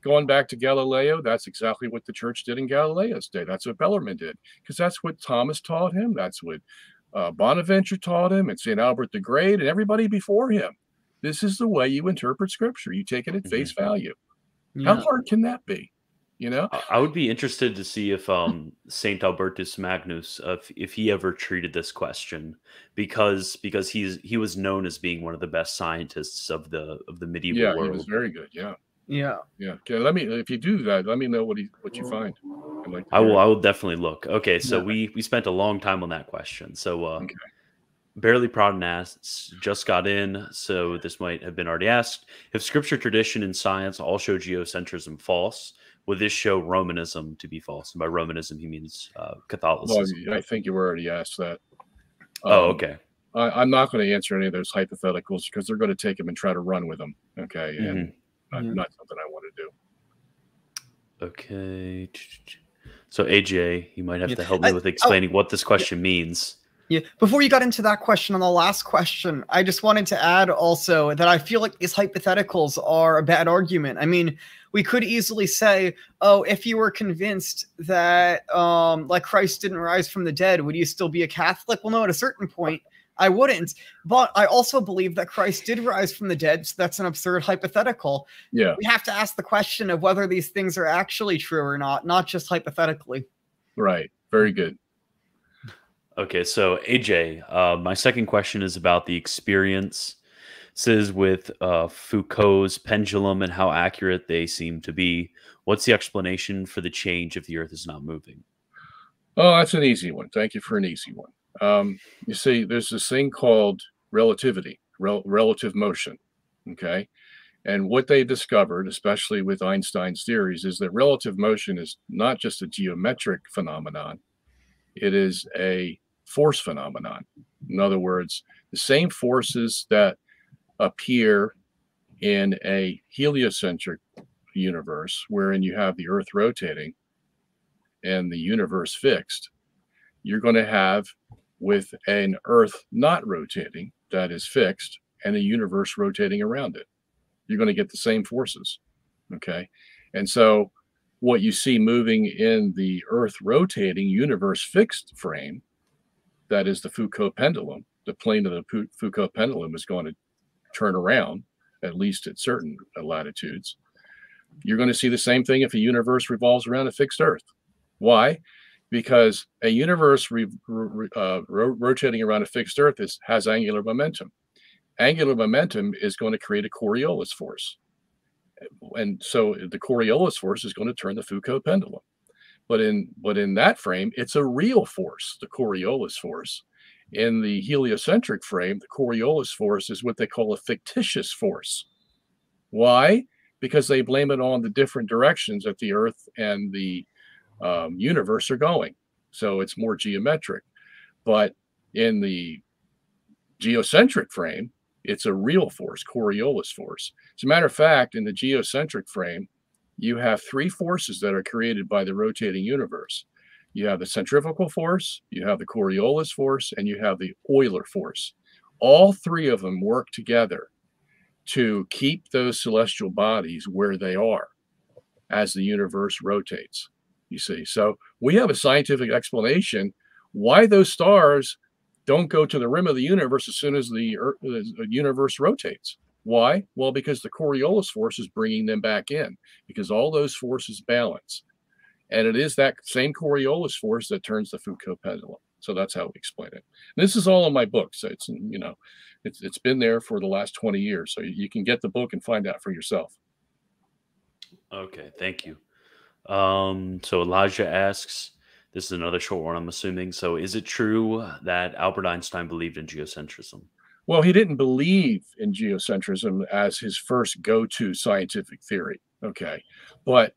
Going back to Galileo, that's exactly what the church did in Galileo's day. That's what Bellarmine did, because that's what Thomas taught him. That's what uh, Bonaventure taught him, and Saint Albert the Great, and everybody before him. This is the way you interpret Scripture. You take it at face mm-hmm. value. Yeah. How hard can that be? you know i would be interested to see if um saint albertus magnus uh, if, if he ever treated this question because because he's he was known as being one of the best scientists of the of the medieval yeah world. he was very good yeah yeah yeah okay let me if you do that let me know what he what you find I'd like i will i will definitely look okay so yeah. we we spent a long time on that question so uh okay. Barely Protestant asks, just got in, so this might have been already asked. If scripture, tradition, and science all show geocentrism false, would this show Romanism to be false? And by Romanism, he means uh, Catholicism. Well, I think you were already asked that. Oh, um, oh, okay. I, am not going to answer any of those hypotheticals because they're going to take them and try to run with them. Okay, and mm-hmm. Not, mm-hmm. not something I want to do. Okay. So AJ, you might have yeah. to help me with explaining I, oh, what this question yeah. means. Yeah. Before you got into that question on the last question, I just wanted to add also that I feel like these hypotheticals are a bad argument. I mean, we could easily say, oh, if you were convinced that um like Christ didn't rise from the dead, would you still be a Catholic? Well, no, at a certain point, I wouldn't. But I also believe that Christ did rise from the dead, so that's an absurd hypothetical. Yeah. We have to ask the question of whether these things are actually true or not, not just hypothetically. Right. Very good. Okay, so AJ, uh, my second question is about the experiences with uh, Foucault's pendulum and how accurate they seem to be. What's the explanation for the change if the Earth is not moving? Oh, that's an easy one. Thank you for an easy one. Um, you see, there's this thing called relativity, rel- relative motion. Okay. And what they discovered, especially with Einstein's theories, is that relative motion is not just a geometric phenomenon, it is a force phenomenon. In other words, the same forces that appear in a heliocentric universe, wherein you have the Earth rotating and the universe fixed, you're going to have with an Earth not rotating that is fixed and a universe rotating around it. You're going to get the same forces. Okay. And so what you see moving in the Earth rotating universe fixed frame, that is the Foucault pendulum, the plane of the Foucault pendulum is going to turn around, at least at certain latitudes. You're going to see the same thing if a universe revolves around a fixed Earth. Why? Because a universe re, re, uh, ro rotating around a fixed Earth is, has angular momentum. Angular momentum is going to create a Coriolis force and so the Coriolis force is going to turn the Foucault pendulum. But in but in that frame, it's a real force, the Coriolis force. In the heliocentric frame, the Coriolis force is what they call a fictitious force. Why? Because they blame it on the different directions that the Earth and the um, universe are going. So it's more geometric. But in the geocentric frame, it's a real force, Coriolis force. As a matter of fact, in the geocentric frame, you have three forces that are created by the rotating universe. You have the centrifugal force, you have the Coriolis force, and you have the Euler force. All three of them work together to keep those celestial bodies where they are as the universe rotates. You see, so we have a scientific explanation why those stars don't go to the rim of the universe as soon as the, Earth, uh, the universe rotates. Why? Well, because the Coriolis force is bringing them back in, because all those forces balance. And it is that same Coriolis force that turns the Foucault pendulum. So that's how we explain it. This is all in my book. So it's, you know, it's, it's been there for the last 20 years. So you can get the book and find out for yourself. Okay. Thank you. Um, so Elijah asks, this is another short one, I'm assuming. So, is it true that Albert Einstein believed in geocentrism? Well, he didn't believe in geocentrism as his first go to scientific theory. Okay. But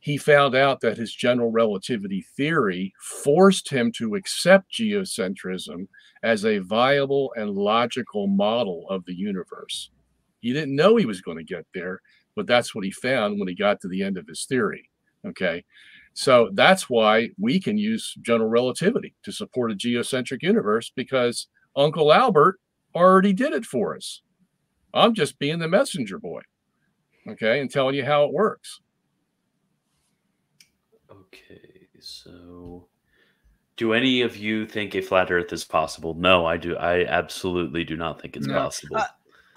he found out that his general relativity theory forced him to accept geocentrism as a viable and logical model of the universe. He didn't know he was going to get there, but that's what he found when he got to the end of his theory. Okay. So that's why we can use general relativity to support a geocentric universe because Uncle Albert already did it for us. I'm just being the messenger boy, okay, and telling you how it works. Okay, so do any of you think a flat Earth is possible? No, I do. I absolutely do not think it's no. possible. Uh,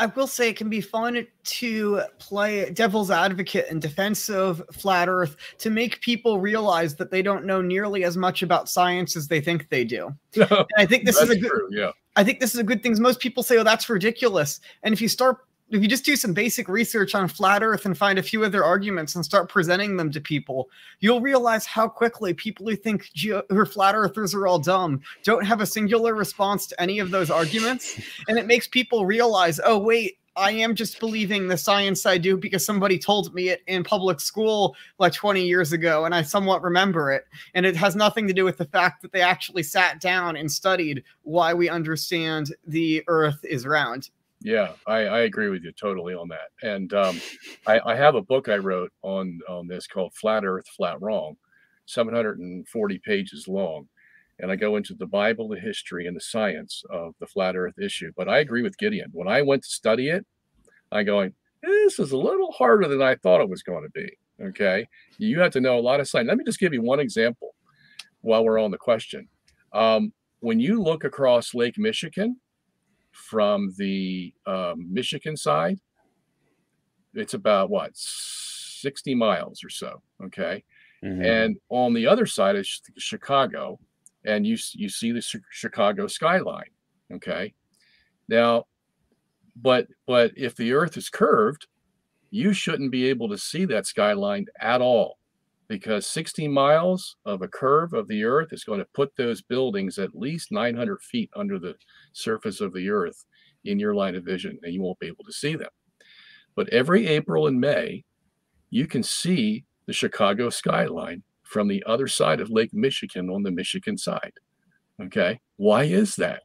I will say it can be fun to play devil's advocate in defense of flat Earth to make people realize that they don't know nearly as much about science as they think they do. and I think this is a good. True, yeah. I think this is a good thing. Most people say, "Oh, that's ridiculous," and if you start if you just do some basic research on flat earth and find a few other arguments and start presenting them to people you'll realize how quickly people who think geo- or flat earthers are all dumb don't have a singular response to any of those arguments and it makes people realize oh wait I am just believing the science I do because somebody told me it in public school like 20 years ago, and I somewhat remember it. And it has nothing to do with the fact that they actually sat down and studied why we understand the earth is round. Yeah, I, I agree with you totally on that. And um, I, I, have a book I wrote on on this called "Flat Earth, Flat Wrong," 740 pages long, and I go into the Bible, the history, and the science of the flat Earth issue. But I agree with Gideon. When I went to study it, I going, this is a little harder than I thought it was going to be. Okay, you have to know a lot of science. Let me just give you one example while we're on the question. Um, when you look across Lake Michigan from the um, Michigan side, it's about what 60 miles or so. Okay. Mm-hmm. And on the other side is Chicago, and you you see the Chicago skyline. Okay, now, but but if the Earth is curved, you shouldn't be able to see that skyline at all, because 60 miles of a curve of the Earth is going to put those buildings at least 900 feet under the surface of the Earth in your line of vision, and you won't be able to see them. But every April and May, you can see the Chicago skyline from the other side of Lake Michigan on the Michigan side. Okay. Why is that?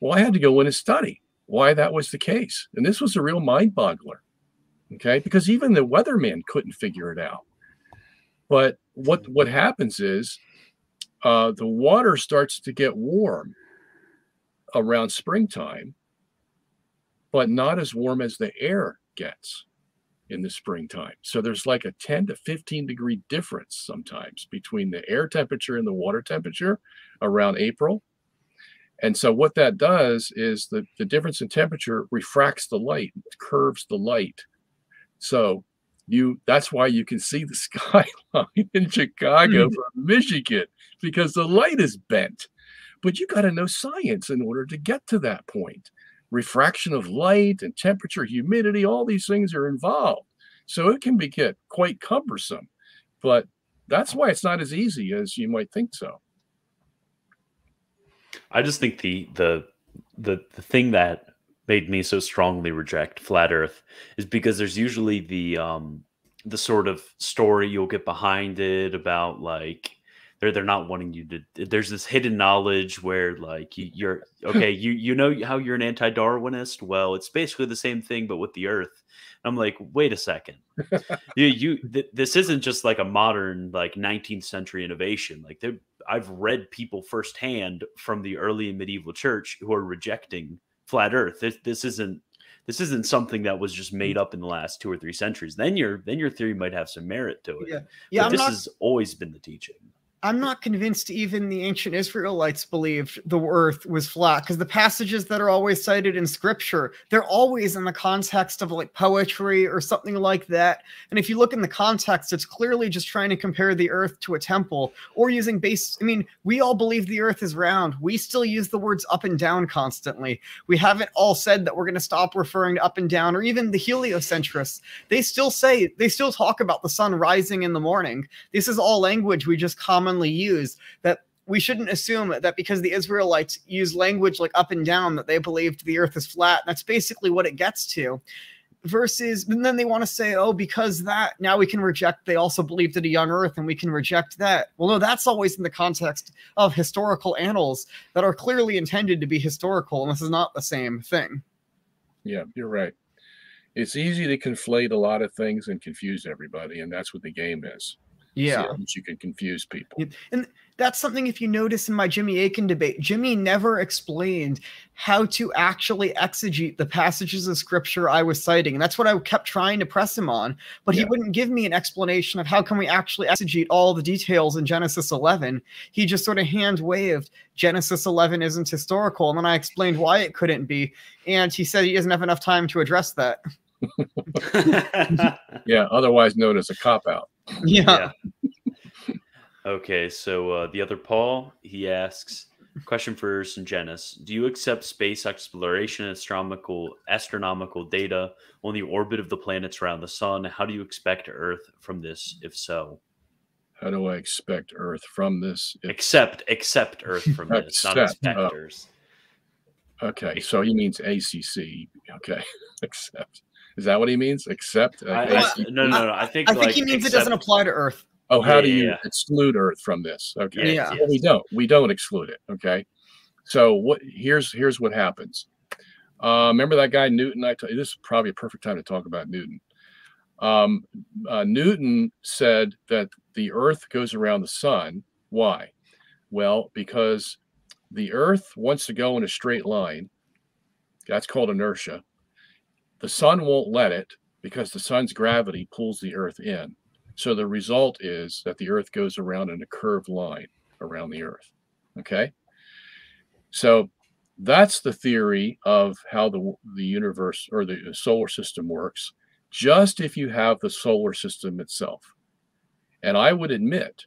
Well, I had to go in and study why that was the case. And this was a real mind boggler. Okay. Because even the weatherman couldn't figure it out. But what, what happens is uh, the water starts to get warm around springtime, but not as warm as the air gets in the springtime. So there's like a 10 to 15 degree difference sometimes between the air temperature and the water temperature around April. And so what that does is the, the difference in temperature refracts the light, curves the light. So you that's why you can see the skyline in Chicago mm. from Michigan because the light is bent. But you got to know science in order to get to that point refraction of light and temperature, humidity, all these things are involved. So it can be get quite cumbersome. But that's why it's not as easy as you might think so. I just think the the the the thing that made me so strongly reject flat earth is because there's usually the um the sort of story you'll get behind it about like they're they're not wanting you to there's this hidden knowledge where like you, are okay you you know how you're an anti-darwinist? Well it's basically the same thing but with the earth. I'm like wait a second. You you th- this isn't just like a modern like 19th century innovation. Like i've read people firsthand from the early medieval church who are rejecting flat earth. This, this isn't this isn't something that was just made mm. up in the last two or three centuries. Then your then your theory might have some merit to it. Yeah. Yeah this not... has always been the teaching I'm not convinced even the ancient Israelites believed the earth was flat because the passages that are always cited in scripture, they're always in the context of like poetry or something like that. And if you look in the context, it's clearly just trying to compare the earth to a temple or using base. I mean, we all believe the earth is round. We still use the words up and down constantly. We haven't all said that we're going to stop referring to up and down or even the heliocentrists. They still say, they still talk about the sun rising in the morning. This is all language we just commonly commonly used that we shouldn't assume that because the Israelites use language like up and down that they believed the earth is flat. That's basically what it gets to. Versus, and then they want to say, oh, because that now we can reject, they also believed in a young earth and we can reject that. Well, no, that's always in the context of historical annals that are clearly intended to be historical, and this is not the same thing. Yeah, you're right. It's easy to conflate a lot of things and confuse everybody, and that's what the game is. Yeah. you can confuse people. And that's something if you notice in my Jimmy Akin debate, Jimmy never explained how to actually exegete the passages of scripture I was citing. And that's what I kept trying to press him on, but yeah. he wouldn't give me an explanation of how can we actually exegete all the details in Genesis 11. He just sort of hand waved Genesis 11 isn't historical. And then I explained why it couldn't be. And he said he doesn't have enough time to address that. yeah, otherwise known as a cop out. Yeah. yeah. okay, so uh, the other Paul, he asks, question for Sungenis: Do you accept space exploration astronomical astronomical data on the orbit of the planets around the sun? How do you expect Earth from this, if so? How do I expect Earth from this? If... Accept, accept Earth from this, not expectors. Uh, okay, so he means ACC. Okay, accept. Is that what he means? Accept? I, I, no, no, no. I think I think he means accept. it doesn't apply to Earth. Oh, how yeah, do you yeah. exclude Earth from this? Okay. Yeah. Well, we don't. We don't exclude it. Okay. So what? Here's here's what happens. Uh, remember that guy Newton? I t- this is probably a perfect time to talk about Newton. Um, uh, Newton said that the Earth goes around the sun. Why? Well, because the Earth wants to go in a straight line. That's called inertia. The sun won't let it because the sun's gravity pulls the Earth in. So the result is that the Earth goes around in a curved line around the Earth. Okay. So that's the theory of how the, the universe or the solar system works, just if you have the solar system itself. And I would admit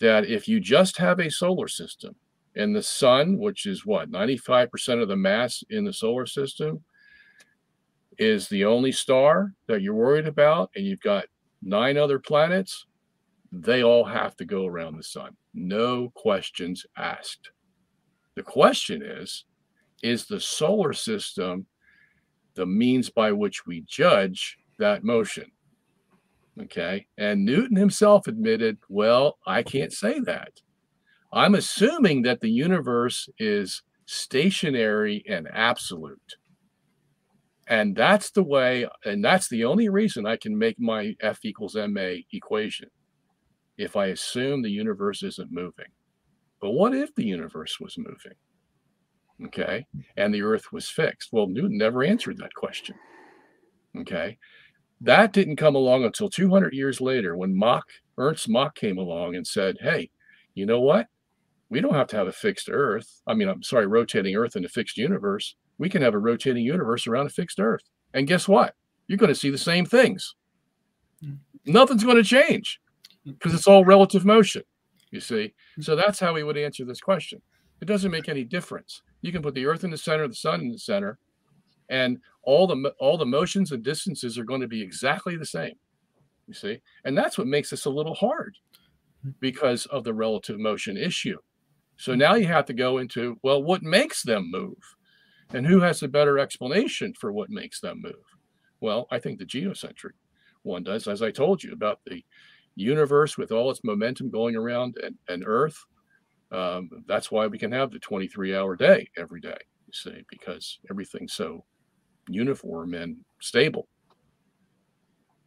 that if you just have a solar system and the sun, which is what, 95% of the mass in the solar system, is the only star that you're worried about, and you've got nine other planets, they all have to go around the sun. No questions asked. The question is is the solar system the means by which we judge that motion? Okay. And Newton himself admitted, well, I can't say that. I'm assuming that the universe is stationary and absolute. And that's the way, and that's the only reason I can make my F equals ma equation if I assume the universe isn't moving. But what if the universe was moving? Okay. And the earth was fixed. Well, Newton never answered that question. Okay. That didn't come along until 200 years later when Mach, Ernst Mach came along and said, hey, you know what? We don't have to have a fixed earth. I mean, I'm sorry, rotating earth in a fixed universe. We can have a rotating universe around a fixed earth. And guess what? You're going to see the same things. Mm. Nothing's going to change because it's all relative motion, you see. Mm. So that's how we would answer this question. It doesn't make any difference. You can put the earth in the center, the sun in the center, and all the all the motions and distances are going to be exactly the same you see and that's what makes this a little hard because of the relative motion issue so now you have to go into well what makes them move and who has a better explanation for what makes them move well i think the geocentric one does as i told you about the universe with all its momentum going around and, and earth um, that's why we can have the 23 hour day every day you see because everything's so uniform and stable.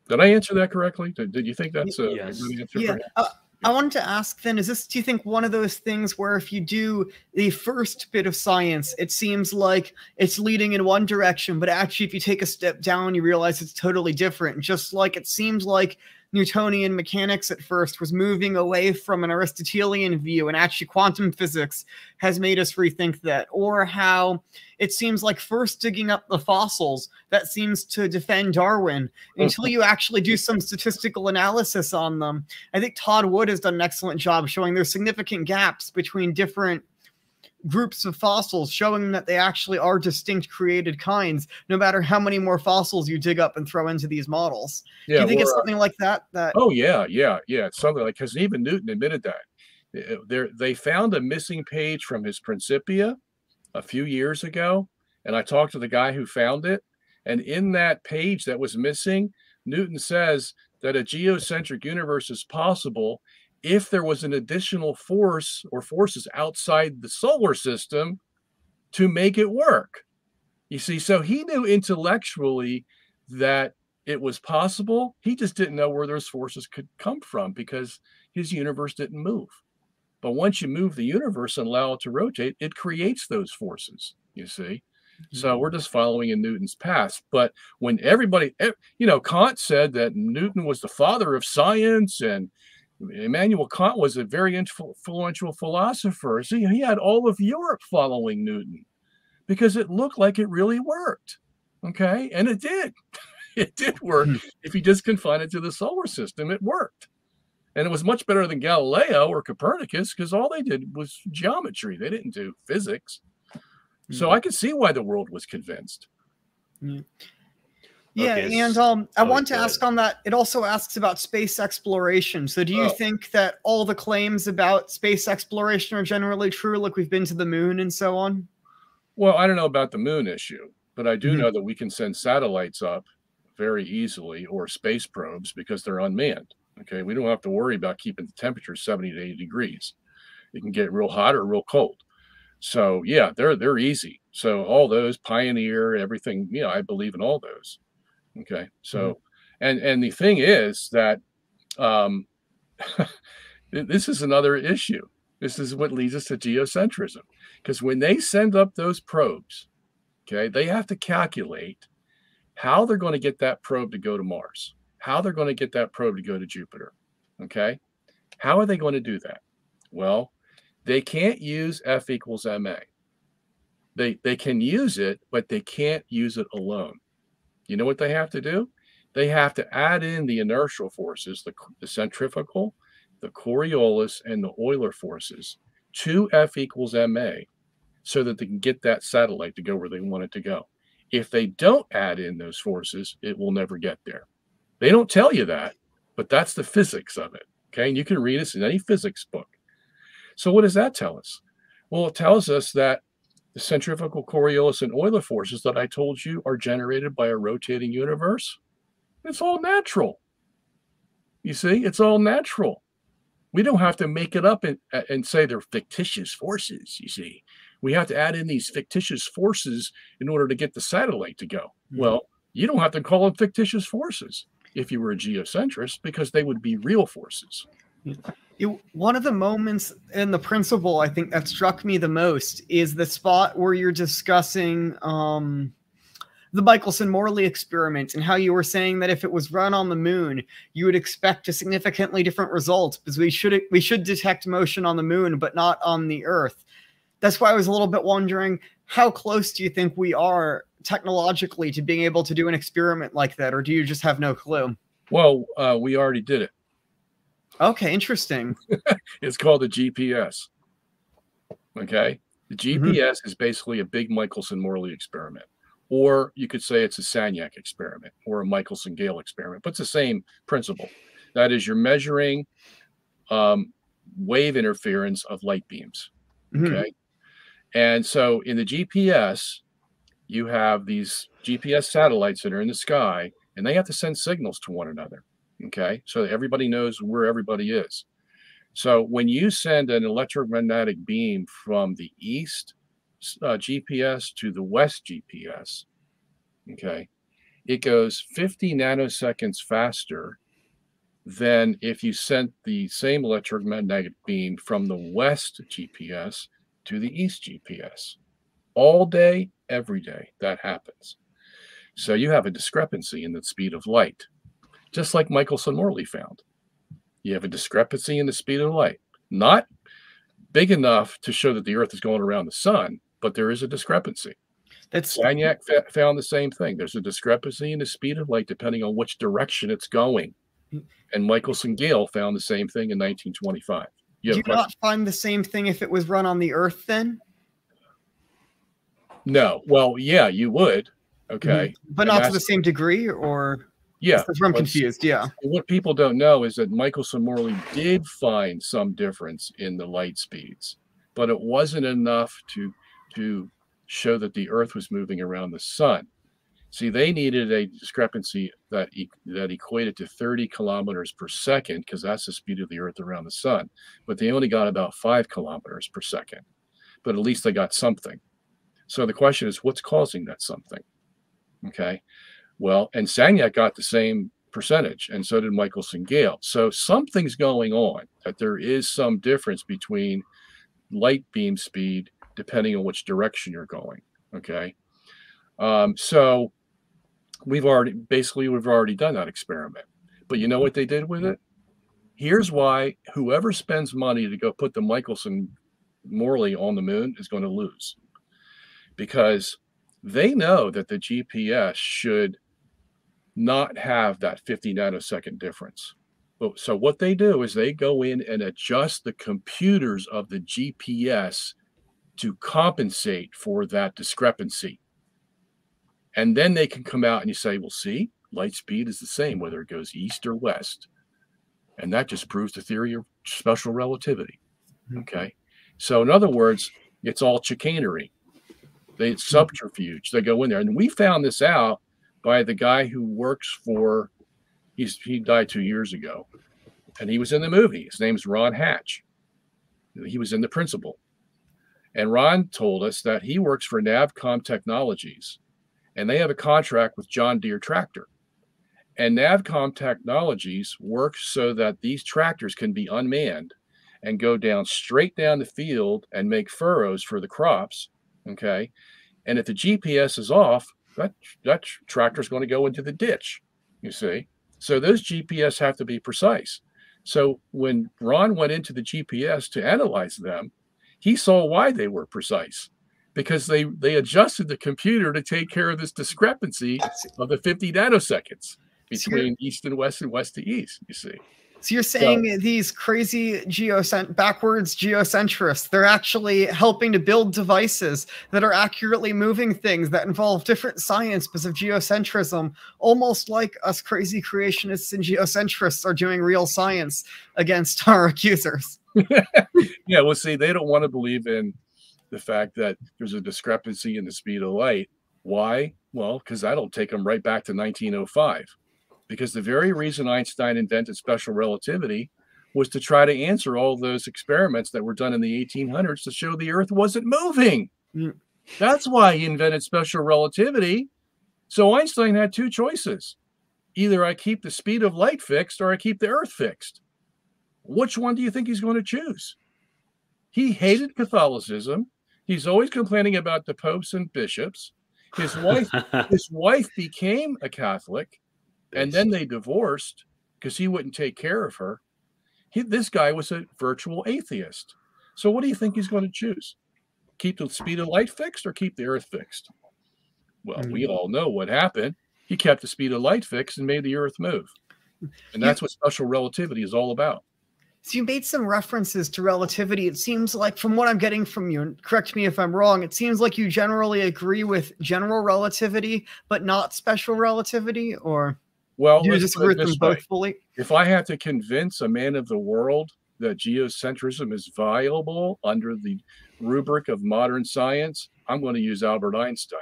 Did I answer that correctly? Did, did you think that's a, yes. good answer? Yeah. Uh, I wanted to ask then, is this, do you think one of those things where if you do the first bit of science, it seems like it's leading in one direction, but actually, if you take a step down, you realize it's totally different. Just like it seems like Newtonian mechanics at first was moving away from an Aristotelian view, and actually quantum physics has made us rethink that. Or how it seems like first digging up the fossils that seems to defend Darwin mm-hmm. until you actually do some statistical analysis on them. I think Todd Wood has done an excellent job showing there's significant gaps between different groups of fossils showing that they actually are distinct created kinds no matter how many more fossils you dig up and throw into these models. Yeah, do you think it's uh, something like that that oh yeah yeah yeah it's something like because even newton admitted that. There they found a missing page from his principia a few years ago and i talked to the guy who found it and in that page that was missing newton says that a geocentric universe is possible if there was an additional force or forces outside the solar system to make it work. You see, so he knew intellectually that it was possible. He just didn't know where those forces could come from because his universe didn't move. But once you move the universe and allow it to rotate, it creates those forces, you see. So mm-hmm. we're just following in Newton's path. But when everybody, you know, Kant said that Newton was the father of science and Immanuel Kant was a very influential philosopher. See, he had all of Europe following Newton because it looked like it really worked. Okay. And it did. It did work. Hmm. If you just confine it to the solar system, it worked. And it was much better than Galileo or Copernicus because all they did was geometry. They didn't do physics. So hmm. I could see why the world was convinced. Hmm. Yeah, okay. and um, I oh, want to ask on that. It also asks about space exploration. So, do you oh. think that all the claims about space exploration are generally true? Like we've been to the moon and so on. Well, I don't know about the moon issue, but I do mm-hmm. know that we can send satellites up very easily or space probes because they're unmanned. Okay, we don't have to worry about keeping the temperature 70 to 80 degrees. It can get real hot or real cold. So yeah, they're they're easy. So all those Pioneer, everything, you know, I believe in all those. Okay. So, mm-hmm. and and the thing is that um, this is another issue. This is what leads us to geocentrism. Because when they send up those probes, okay, they have to calculate how they're going to get that probe to go to Mars, how they're going to get that probe to go to Jupiter. Okay. How are they going to do that? Well, they can't use F equals ma. They, they can use it, but they can't use it alone. You know what they have to do? They have to add in the inertial forces, the, the centrifugal, the Coriolis, and the Euler forces to F equals ma so that they can get that satellite to go where they want it to go. If they don't add in those forces, it will never get there. They don't tell you that, but that's the physics of it. Okay. And you can read this in any physics book. So, what does that tell us? Well, it tells us that the centrifugal Coriolis and Euler forces that I told you are generated by a rotating universe. It's all natural. You see, it's all natural. We don't have to make it up and, and say they're fictitious forces, you see. We have to add in these fictitious forces in order to get the satellite to go. Mm-hmm. Well, you don't have to call them fictitious forces if you were a geocentrist because they would be real forces. It, one of the moments in the principle I think that struck me the most is the spot where you're discussing um, the Michelson Morley experiment and how you were saying that if it was run on the moon, you would expect a significantly different result because we should we should detect motion on the moon but not on the Earth. That's why I was a little bit wondering how close do you think we are technologically to being able to do an experiment like that, or do you just have no clue? Well, uh, we already did it. Okay, interesting. it's called a GPS. Okay. The GPS mm-hmm. is basically a big Michelson Morley experiment. Or you could say it's a Sagnac experiment or a Michelson Gale experiment, but it's the same principle. That is, you're measuring um, wave interference of light beams. Mm-hmm. Okay. And so in the GPS, you have these GPS satellites that are in the sky and they have to send signals to one another. Okay. So everybody knows where everybody is. So when you send an electromagnetic beam from the east uh, GPS to the west GPS, okay, it goes 50 nanoseconds faster than if you sent the same electromagnetic beam from the west GPS to the east GPS. All day, every day, that happens. So you have a discrepancy in the speed of light just like Michelson Morley found. You have a discrepancy in the speed of light, not big enough to show that the Earth is going around the sun, but there is a discrepancy. That's Sagnac found the same thing. There's a discrepancy in the speed of light depending on which direction it's going. And Michelson Gale found the same thing in 1925. You Do you not find the same thing if it was run on the Earth then? No. Well, yeah, you would. Okay. Mm-hmm. But not to the same degree or yeah, I'm confused. Yeah. What people don't know is that Michelson Morley did find some difference in the light speeds, but it wasn't enough to to show that the Earth was moving around the sun. See, they needed a discrepancy that e- that equated to 30 kilometers per second because that's the speed of the Earth around the sun. But they only got about five kilometers per second. But at least they got something. So the question is, what's causing that something? Okay. Well, and Sagnac got the same percentage, and so did Michelson Gale. So something's going on that there is some difference between light beam speed depending on which direction you're going. Okay. Um, so we've already basically we've already done that experiment. But you know what they did with it? Here's why whoever spends money to go put the Michelson Morley on the moon is going to lose. Because they know that the GPS should not have that 50 nanosecond difference. But, so what they do is they go in and adjust the computers of the GPS to compensate for that discrepancy. And then they can come out and you say, well, see, light speed is the same whether it goes east or west. And that just proves the theory of special relativity. Mm-hmm. Okay. So, in other words, it's all chicanery. They it's mm-hmm. subterfuge. They go in there. And we found this out by the guy who works for he's he died two years ago. And he was in the movie. His name's ron hatch. He was in the Principle. And ron told us that he works for navcom technologies. And they have a contract with john deere tractor. And navcom technologies works so that these tractors can be unmanned and go down straight down the field and make furrows for the crops. Okay. And if the GPS is off, that, that tractor is going to go into the ditch, you see. So those GPS have to be precise. So when Ron went into the GPS to analyze them, he saw why they were precise because they they adjusted the computer to take care of this discrepancy of the 50 nanoseconds between east and west and west to east. You see. So you're saying so, these crazy geocent backwards geocentrists, they're actually helping to build devices that are accurately moving things that involve different science because of geocentrism, almost like us crazy creationists and geocentrists are doing real science against our accusers. yeah, well, see, they don't want to believe in the fact that there's a discrepancy in the speed of light. Why? Well, because that'll take them right back to 1905. Because the very reason Einstein invented special relativity was to try to answer all those experiments that were done in the 1800s to show the Earth wasn't moving. Mm. That's why he invented special relativity. So Einstein had two choices either I keep the speed of light fixed or I keep the Earth fixed. Which one do you think he's going to choose? He hated Catholicism. He's always complaining about the popes and bishops. His wife, his wife became a Catholic, and then they divorced because he wouldn't take care of her. He, this guy was a virtual atheist. So, what do you think he's going to choose? Keep the speed of light fixed or keep the Earth fixed? Well, mm-hmm. we all know what happened. He kept the speed of light fixed and made the Earth move, and that's what special relativity is all about. So you made some references to relativity. It seems like, from what I'm getting from you, and correct me if I'm wrong, it seems like you generally agree with general relativity, but not special relativity, or well, you disagree with them both fully. If I had to convince a man of the world that geocentrism is viable under the rubric of modern science, I'm going to use Albert Einstein.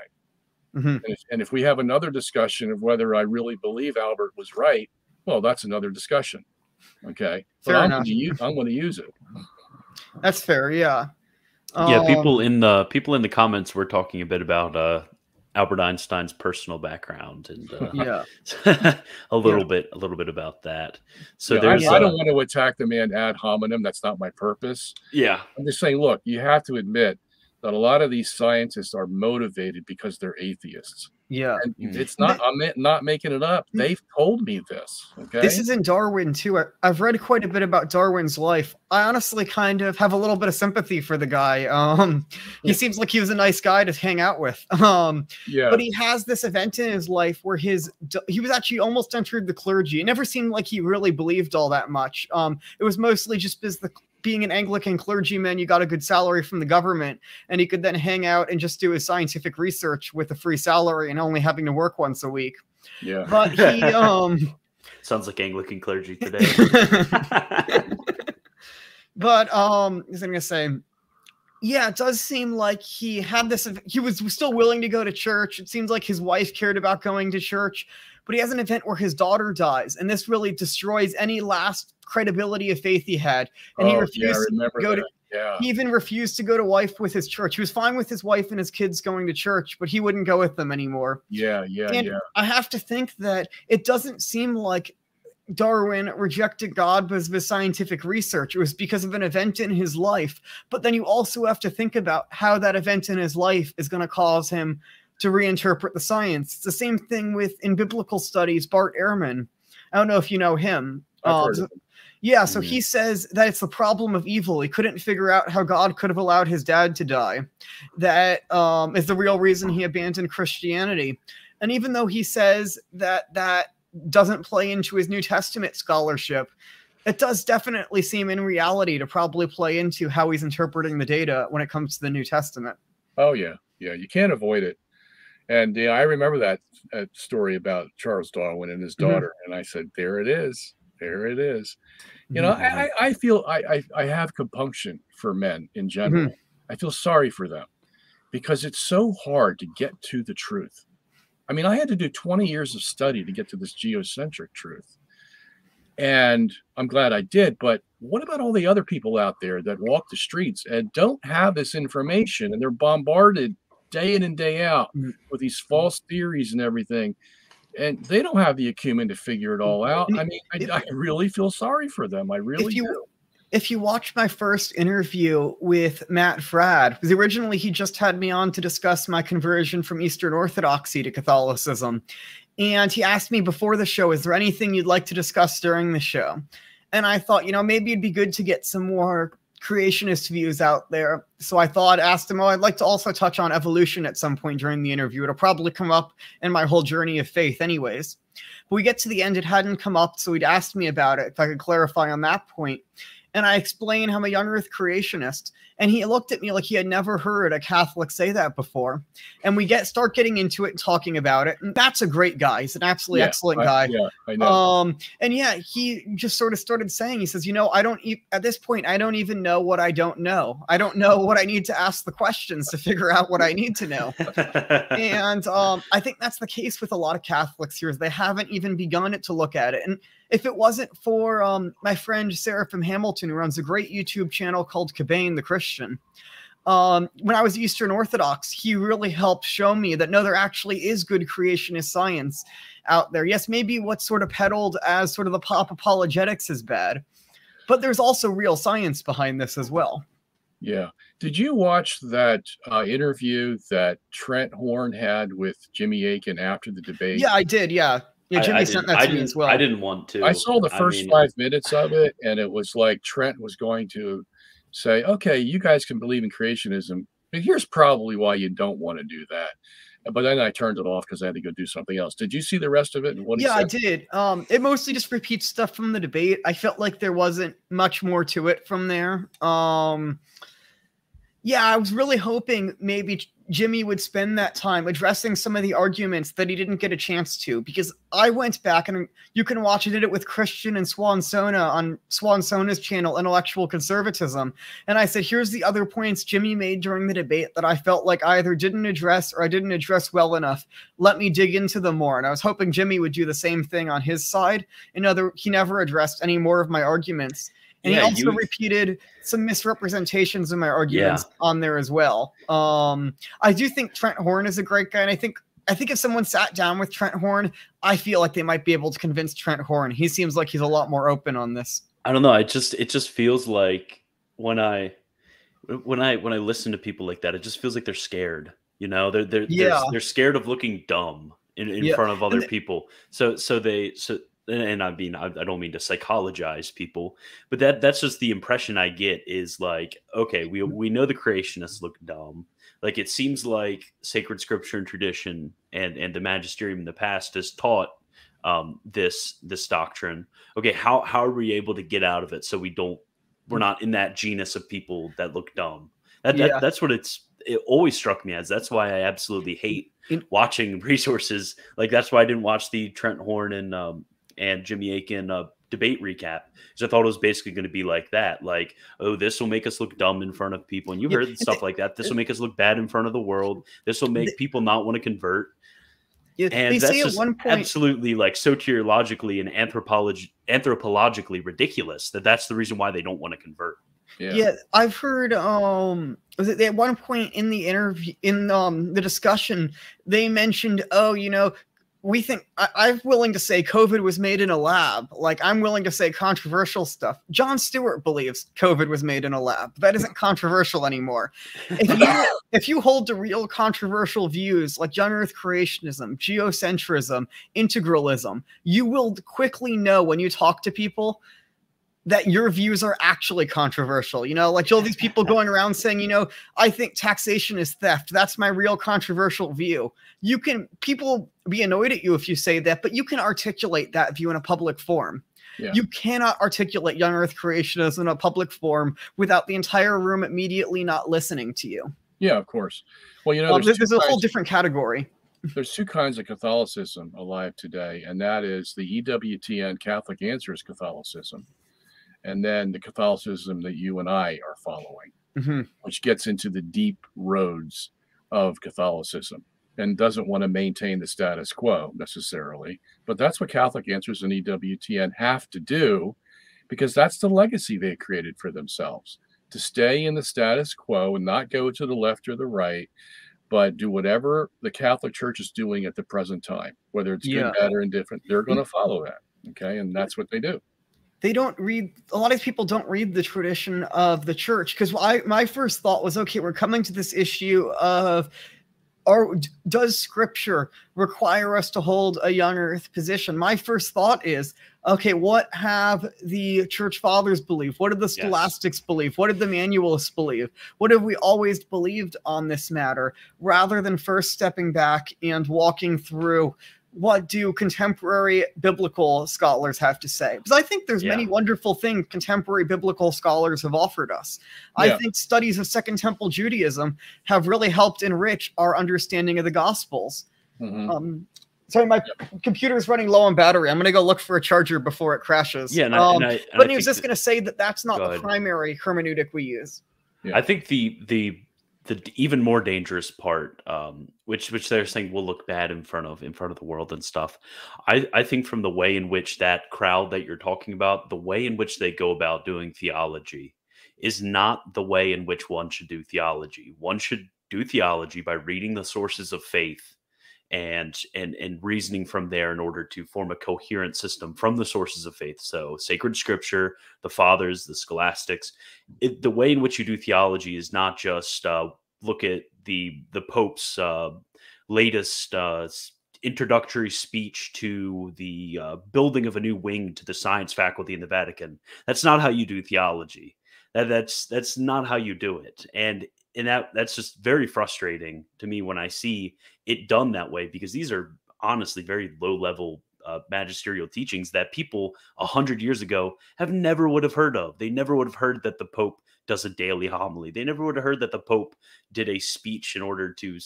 Mm-hmm. And, if, and if we have another discussion of whether I really believe Albert was right, well, that's another discussion. Okay. Fair I'm enough. Going use, I'm going to use it. That's fair. Yeah. Yeah. Um, people in the people in the comments were talking a bit about uh, Albert Einstein's personal background and uh, yeah, a little yeah. bit, a little bit about that. So yeah, there's. I, I, don't want to attack the man ad hominem. That's not my purpose. Yeah, I'm just saying. Look, you have to admit that a lot of these scientists are motivated because they're atheists. Yeah, and mm. it's not. I'm not making it up. Mm. They've told me this. Okay, this is in Darwin too. I, have read quite a bit about Darwin's life. I honestly kind of have a little bit of sympathy for the guy. Um, he yeah. seems like he was a nice guy to hang out with. Um, yeah, but he has this event in his life where his he was actually almost entered the clergy. It never seemed like he really believed all that much. Um, it was mostly just because the being an Anglican clergyman, you got a good salary from the government, and he could then hang out and just do his scientific research with a free salary and only having to work once a week. Yeah. But he um sounds like Anglican clergy today. but um, I was gonna say, yeah, it does seem like he had this. He was still willing to go to church. It seems like his wife cared about going to church, but he has an event where his daughter dies, and this really destroys any last credibility of faith he had. And oh, he refused yeah, to go that. to. Yeah. He even refused to go to wife with his church. He was fine with his wife and his kids going to church, but he wouldn't go with them anymore. Yeah, yeah, and yeah. I have to think that it doesn't seem like Darwin rejected God because of his scientific research. It was because of an event in his life. But then you also have to think about how that event in his life is going to cause him to reinterpret the science. It's the same thing with in biblical studies, Bart Ehrman. I don't know if you know him. Um, yeah, so mm-hmm. he says that it's the problem of evil. He couldn't figure out how God could have allowed his dad to die. That um, is the real reason he abandoned Christianity. And even though he says that that doesn't play into his New Testament scholarship, it does definitely seem in reality to probably play into how he's interpreting the data when it comes to the New Testament. Oh yeah, yeah, you can't avoid it. And yeah, I remember that, that story about Charles Darwin and his mm-hmm. daughter, mm-hmm. and I said, "There it is, there it is." You know, mm-hmm. I, I feel I, I, I have compunction for men in general. Mm-hmm. I feel sorry for them because it's so hard to get to the truth. I mean, I had to do 20 years of study to get to this geocentric truth. And I'm glad I did. But what about all the other people out there that walk the streets and don't have this information and they're bombarded day in and day out mm-hmm. with these false theories and everything? And they don't have the acumen to figure it all out. I mean, I, I really feel sorry for them. I really if you, do if you watch my first interview with Matt Fradd, because originally he just had me on to discuss my conversion from Eastern Orthodoxy to Catholicism. And he asked me before the show, is there anything you'd like to discuss during the show? And I thought, you know, maybe it'd be good to get some more creationist views out there. So I thought, asked him, oh, I'd like to also touch on evolution at some point during the interview. It'll probably come up in my whole journey of faith, anyways. But we get to the end, it hadn't come up, so he'd asked me about it, if I could clarify on that point and I explain I'm a young earth creationist. And he looked at me like he had never heard a Catholic say that before. And we get start getting into it and talking about it. And that's a great guy. He's an absolutely yeah, excellent I, guy. Yeah, I know. Um, and yeah, he just sort of started saying, he says, you know, I don't e- at this point, I don't even know what I don't know. I don't know what I need to ask the questions to figure out what I need to know. and um, I think that's the case with a lot of Catholics here, is they haven't even begun it to look at it. And if it wasn't for um, my friend Seraphim Hamilton, who runs a great YouTube channel called Cabane the Christian, um, when I was Eastern Orthodox, he really helped show me that no, there actually is good creationist science out there. Yes, maybe what's sort of peddled as sort of the pop apologetics is bad, but there's also real science behind this as well. Yeah. Did you watch that uh, interview that Trent Horn had with Jimmy Akin after the debate? Yeah, I did. Yeah. Yeah, Jimmy I, I sent that to me as well. I didn't want to. I saw the first I mean, five minutes of it, and it was like Trent was going to say, "Okay, you guys can believe in creationism, but here's probably why you don't want to do that." But then I turned it off because I had to go do something else. Did you see the rest of it? And what yeah, I did. Um, it mostly just repeats stuff from the debate. I felt like there wasn't much more to it from there. Um, yeah, I was really hoping maybe Jimmy would spend that time addressing some of the arguments that he didn't get a chance to. Because I went back and you can watch. I did it with Christian and Suan Sonna on Suan Sonna's channel, Intellectual Conservatism. And I said, here's the other points Jimmy made during the debate that I felt like I either didn't address or I didn't address well enough. Let me dig into them more. And I was hoping Jimmy would do the same thing on his side. In other, he never addressed any more of my arguments. And yeah, he also you... repeated some misrepresentations of my arguments yeah. on there as well. Um, I do think Trent Horn is a great guy, and I think I think if someone sat down with Trent Horn, I feel like they might be able to convince Trent Horn. He seems like he's a lot more open on this. I don't know. It just it just feels like when I when I when I listen to people like that, it just feels like they're scared. You know, they're they're yeah. they're, they're scared of looking dumb in, in yeah. front of other people. So so they so and I mean I, I, don't mean to psychologize people, but that that's just the impression I get is like, okay, we we know the creationists look dumb. Like it seems like sacred scripture and tradition and and the magisterium in the past has taught um, this this doctrine. Okay, how how are we able to get out of it so we don't we're not in that genus of people that look dumb. That, yeah. that that's what it's it always struck me as. That's why I absolutely hate watching resources. Like that's why I didn't watch the Trent Horn and um, and Jimmy Akin uh, debate recap because I thought it was basically going to be like that, like, oh, this will make us look dumb in front of people, and you yeah, heard stuff like that. This will make us look bad in front of the world. This will make people not want to convert. Yeah, and that's just point, absolutely like soteriologically and anthropolog- anthropologically ridiculous that that's the reason why they don't want to convert. Yeah. yeah, I've heard um at one point in the interview in um the discussion they mentioned oh you know we think I, am willing to say COVID was made in a lab. Like I'm willing to say controversial stuff. Jon Stewart believes COVID was made in a lab. That isn't controversial anymore. If you if you hold to real controversial views like young Earth creationism, geocentrism, integralism, you will quickly know when you talk to people that your views are actually controversial. You know, like all these people going around saying, you know, I think taxation is theft. That's my real controversial view. You can people be annoyed at you if you say that, but you can articulate that view in a public forum. Yeah. You cannot articulate young earth creationism in a public forum without the entire room immediately not listening to you. Yeah, of course. Well, you know, there's, there's a whole different category. There's two kinds of Catholicism alive today, and that is the EWTN Catholic Answers Catholicism, and then the Catholicism that you and I are following, mm-hmm. which gets into the deep roads of Catholicism and doesn't want to maintain the status quo necessarily. But that's what Catholic Answers and EWTN have to do because that's the legacy they created for themselves to stay in the status quo and not go to the left or the right, but do whatever the Catholic Church is doing at the present time, whether it's yeah. good, bad, or indifferent. They're going to follow that. Okay. And that's what they do they don't read a lot of people don't read the tradition of the church. Because I my first thought was okay we're coming to this issue of or does scripture require us to hold a young earth position? My first thought is okay what have the church fathers believe what did the scholastics yes. believe? What did the manualists believe? What have we always believed on this matter? Rather than first stepping back and walking through what do contemporary biblical scholars have to say? Because I think there's yeah. many wonderful things contemporary biblical scholars have offered us. Yeah. I think studies of Second Temple Judaism have really helped enrich our understanding of the Gospels. Mm-hmm. Um, sorry, my computer is running low on battery. I'm going to go look for a charger before it crashes. Yeah, and um, and I, and but I was just going to say that that's not the primary hermeneutic we use. I think the the the even more dangerous part, um, which which they're saying will look bad in front of in front of the world and stuff. I I think from the way in which that crowd that you're talking about, the way in which they go about doing theology, is not the way in which one should do theology. One should do theology by reading the sources of faith and and and reasoning from there in order to form a coherent system from the sources of faith. So sacred scripture the fathers the scholastics it, the way in which you do theology is not just uh, look at the the pope's uh, latest uh, introductory speech to the uh, building of a new wing to the science faculty in the vatican. That's not how you do theology. That, that's that's not how you do it. And and that that's just very frustrating to me when I see it done that way because these are honestly very low level uh, magisterial teachings that people a hundred years ago have never would have heard of. They never would have heard that the Pope does a daily homily. They never would have heard that the Pope did a speech in order to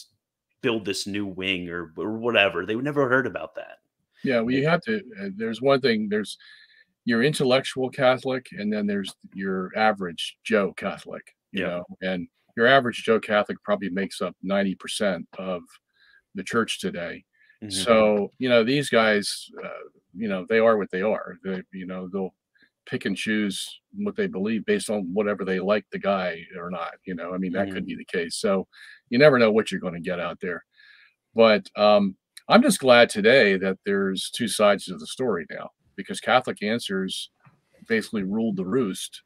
build this new wing or, or whatever. They would never heard about that. Yeah, well, you have to. Uh, there's one thing. There's your intellectual Catholic, and then there's your average Joe Catholic. You yeah. know, and your average Joe Catholic probably makes up 90% of the church today. Mm-hmm. So, you know, these guys, uh, you know, they are what they are. They, you know, they'll pick and choose what they believe based on whatever they like the guy or not. You know, I mean, that mm-hmm. could be the case. So you never know what you're going to get out there. But um, I'm just glad today that there's two sides of the story now because Catholic Answers basically ruled the roost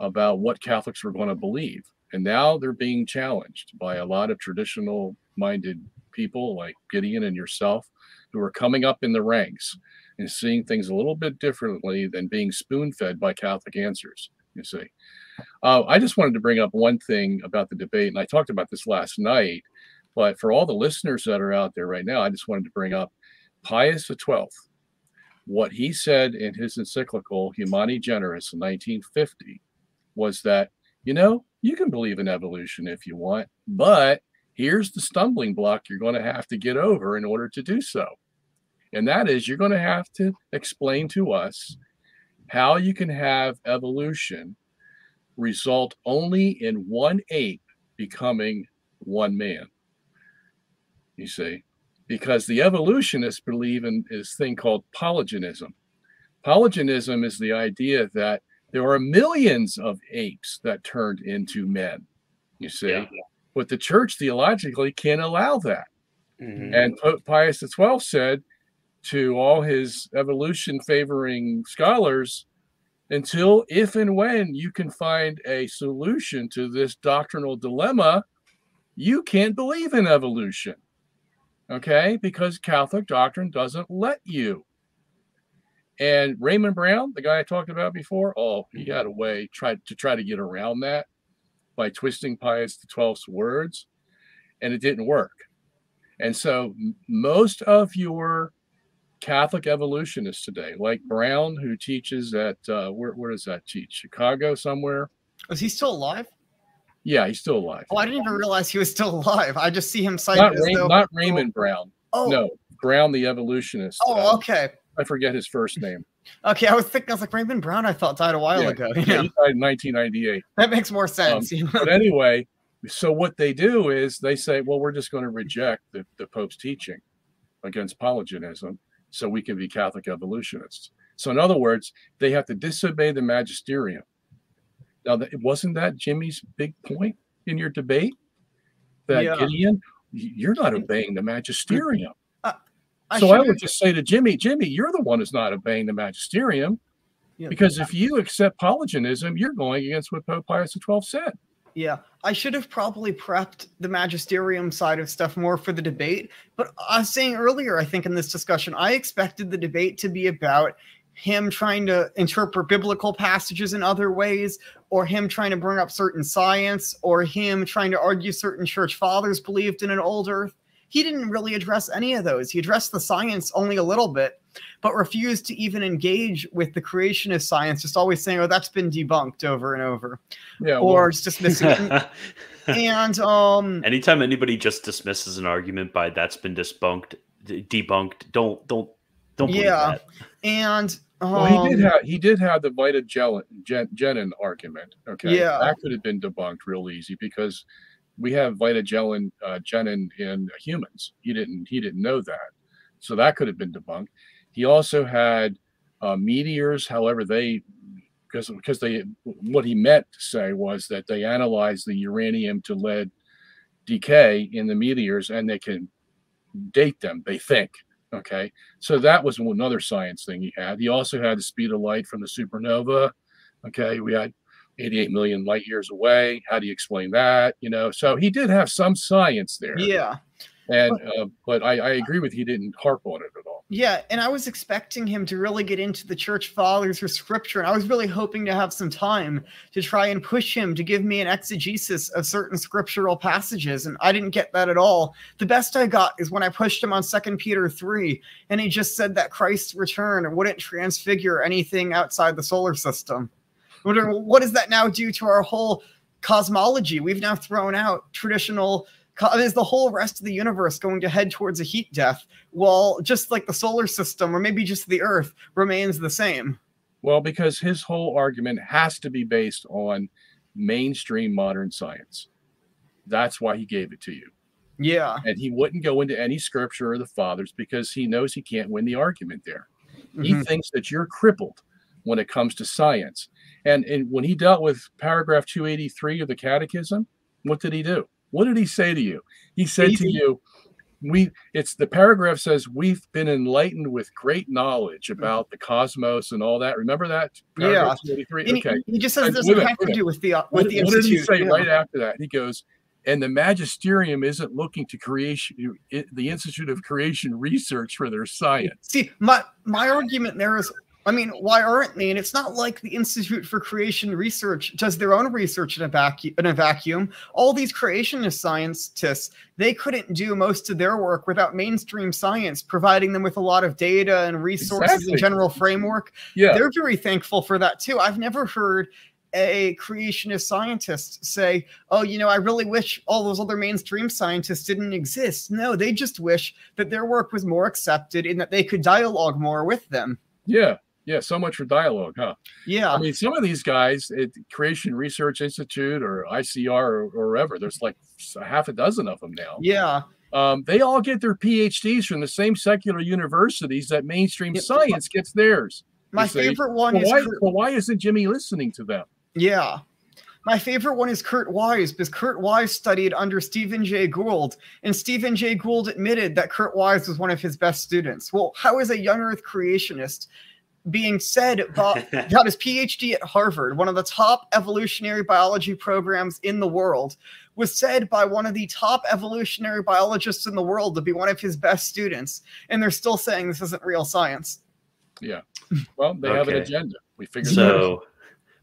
about what Catholics were going to believe. And now they're being challenged by a lot of traditional minded people like Gideon and yourself who are coming up in the ranks and seeing things a little bit differently than being spoon fed by Catholic answers. You see, uh, I just wanted to bring up one thing about the debate, and I talked about this last night. But for all the listeners that are out there right now, I just wanted to bring up Pius XII. What he said in his encyclical Humani Generis in 1950 was that, you know, you can believe in evolution if you want, but here's the stumbling block you're going to have to get over in order to do so. And that is you're going to have to explain to us how you can have evolution result only in one ape becoming one man. You see, because the evolutionists believe in this thing called polygenism. Polygenism is the idea that there are millions of apes that turned into men, you see. Yeah. But the church theologically can't allow that. Mm-hmm. And Pope Pius XII said to all his evolution favoring scholars, until if and when you can find a solution to this doctrinal dilemma, you can't believe in evolution. Okay? Because Catholic doctrine doesn't let you. And Raymond Brown, the guy I talked about before, oh, he had a way tried to try to get around that by twisting Pius XII's words, and it didn't work. And so most of your Catholic evolutionists today, like Brown, who teaches at uh, where where does that teach? Chicago somewhere. Is he still alive? Yeah, he's still alive. Oh, I didn't even realize he was still alive. I just see him cited not, Ray- though- not Raymond Brown. Oh no, Brown the evolutionist. Oh, uh, okay. I forget his first name. Okay, I was thinking, I was like, Raymond Brown, I thought died a while yeah, ago. Yeah, he died in 1998. That makes more sense. Um, but anyway, so what they do is they say, well, we're just going to reject the, the Pope's teaching against polygenism so we can be Catholic evolutionists. So, in other words, they have to disobey the magisterium. Now, wasn't that Jimmy's big point in your debate? That yeah. Gideon, you're not obeying the magisterium. I so I would just say to Jimmy, Jimmy, you're the one who's not obeying the magisterium. Yeah. Because if you accept Polygenism, you're going against what Pope Pius XII said. Yeah, I should have probably prepped the magisterium side of stuff more for the debate. But I was saying earlier, I think in this discussion, I expected the debate to be about him trying to interpret biblical passages in other ways, or him trying to bring up certain science, or him trying to argue certain church fathers believed in an old earth. He didn't really address any of those. He addressed the science only a little bit, but refused to even engage with the creationist science, just always saying, oh, that's been debunked over and over. Yeah. or well, just dismissing it. and um Anytime anybody just dismisses an argument by that's been debunked, d- debunked, don't don't don't believe Yeah. that. and um, well, he did have he did have the Vita Gel- Gen- argument. Okay. Yeah. That could have been debunked real easy because we have Vita Gelin, uh, in humans. He didn't he didn't know that. So that could have been debunked. He also had uh, meteors, however, they because because they what he meant to say was that they analyzed the uranium to lead decay in the meteors and they can date them, they think. Okay. So that was another science thing he had. He also had the speed of light from the supernova. Okay. We had 88 million light years away. How do you explain that? You know, so he did have some science there. yeah, And, uh, but I, I agree with he didn't harp on it at all. yeah, and I was expecting him to really get into the church fathers or scripture, and I was really hoping to have some time to try and push him to give me an exegesis of certain scriptural passages, and I didn't get that at all. The best I got is when I pushed him on Second Peter three, and he just said that Christ's return wouldn't transfigure anything outside the solar system. What, what does that now do to our whole cosmology? We've now thrown out traditional. Is the whole rest of the universe going to head towards a heat death, while just like the solar system, or maybe just the Earth, remains the same? Well, because his whole argument has to be based on mainstream modern science. That's why he gave it to you. Yeah, And he wouldn't go into any scripture or the fathers because he knows he can't win the argument there. He Mhm. thinks that you're crippled when it comes to science. And, and when he dealt with paragraph 283 of the catechism, what did he do? What did he say to you? He said to you, we it's the paragraph says we've been enlightened with great knowledge about the cosmos and all that. Remember that? Paragraph 283? And he- Okay. he, just says And it doesn't have to do with the uh, What, with the what did he say yeah. right after that? He goes, and the magisterium isn't looking to creation the Institute of Creation Research for their science. See, my my argument there is, I mean, why aren't they? And it's not like the Institute for Creation Research does their own research in a vacuum. In a vacuum, all these creationist scientists they couldn't do most of their work without mainstream science providing them with a lot of data and resources Exactly. and general framework. Yeah, They're very thankful for that too. I've never heard a creationist scientist say, "Oh, you know, I really wish all those other mainstream scientists didn't exist." No, they just wish that their work was more accepted and that they could dialogue more with them. yeah, yeah. So much for dialogue, huh? Yeah, I mean, some of these guys at Creation Research Institute or ICR or, or wherever, there's like a half a dozen of them now. yeah, Um, they all get their PhDs from the same secular universities that mainstream Yep. science gets theirs. my favorite one Well, is why, Kurt- well, why isn't Jimmy listening to them? yeah. My favorite one is Kurt Wise because Kurt Wise studied under Stephen Jay Gould, and Stephen Jay Gould admitted that Kurt Wise was one of his best students. Well, how is a young Earth creationist being said about got his PhD at Harvard, one of the top evolutionary biology programs in the world, was said by one of the top evolutionary biologists in the world to be one of his best students, and they're still saying this isn't real science. Yeah. Well, they have an agenda. We figured that out. So,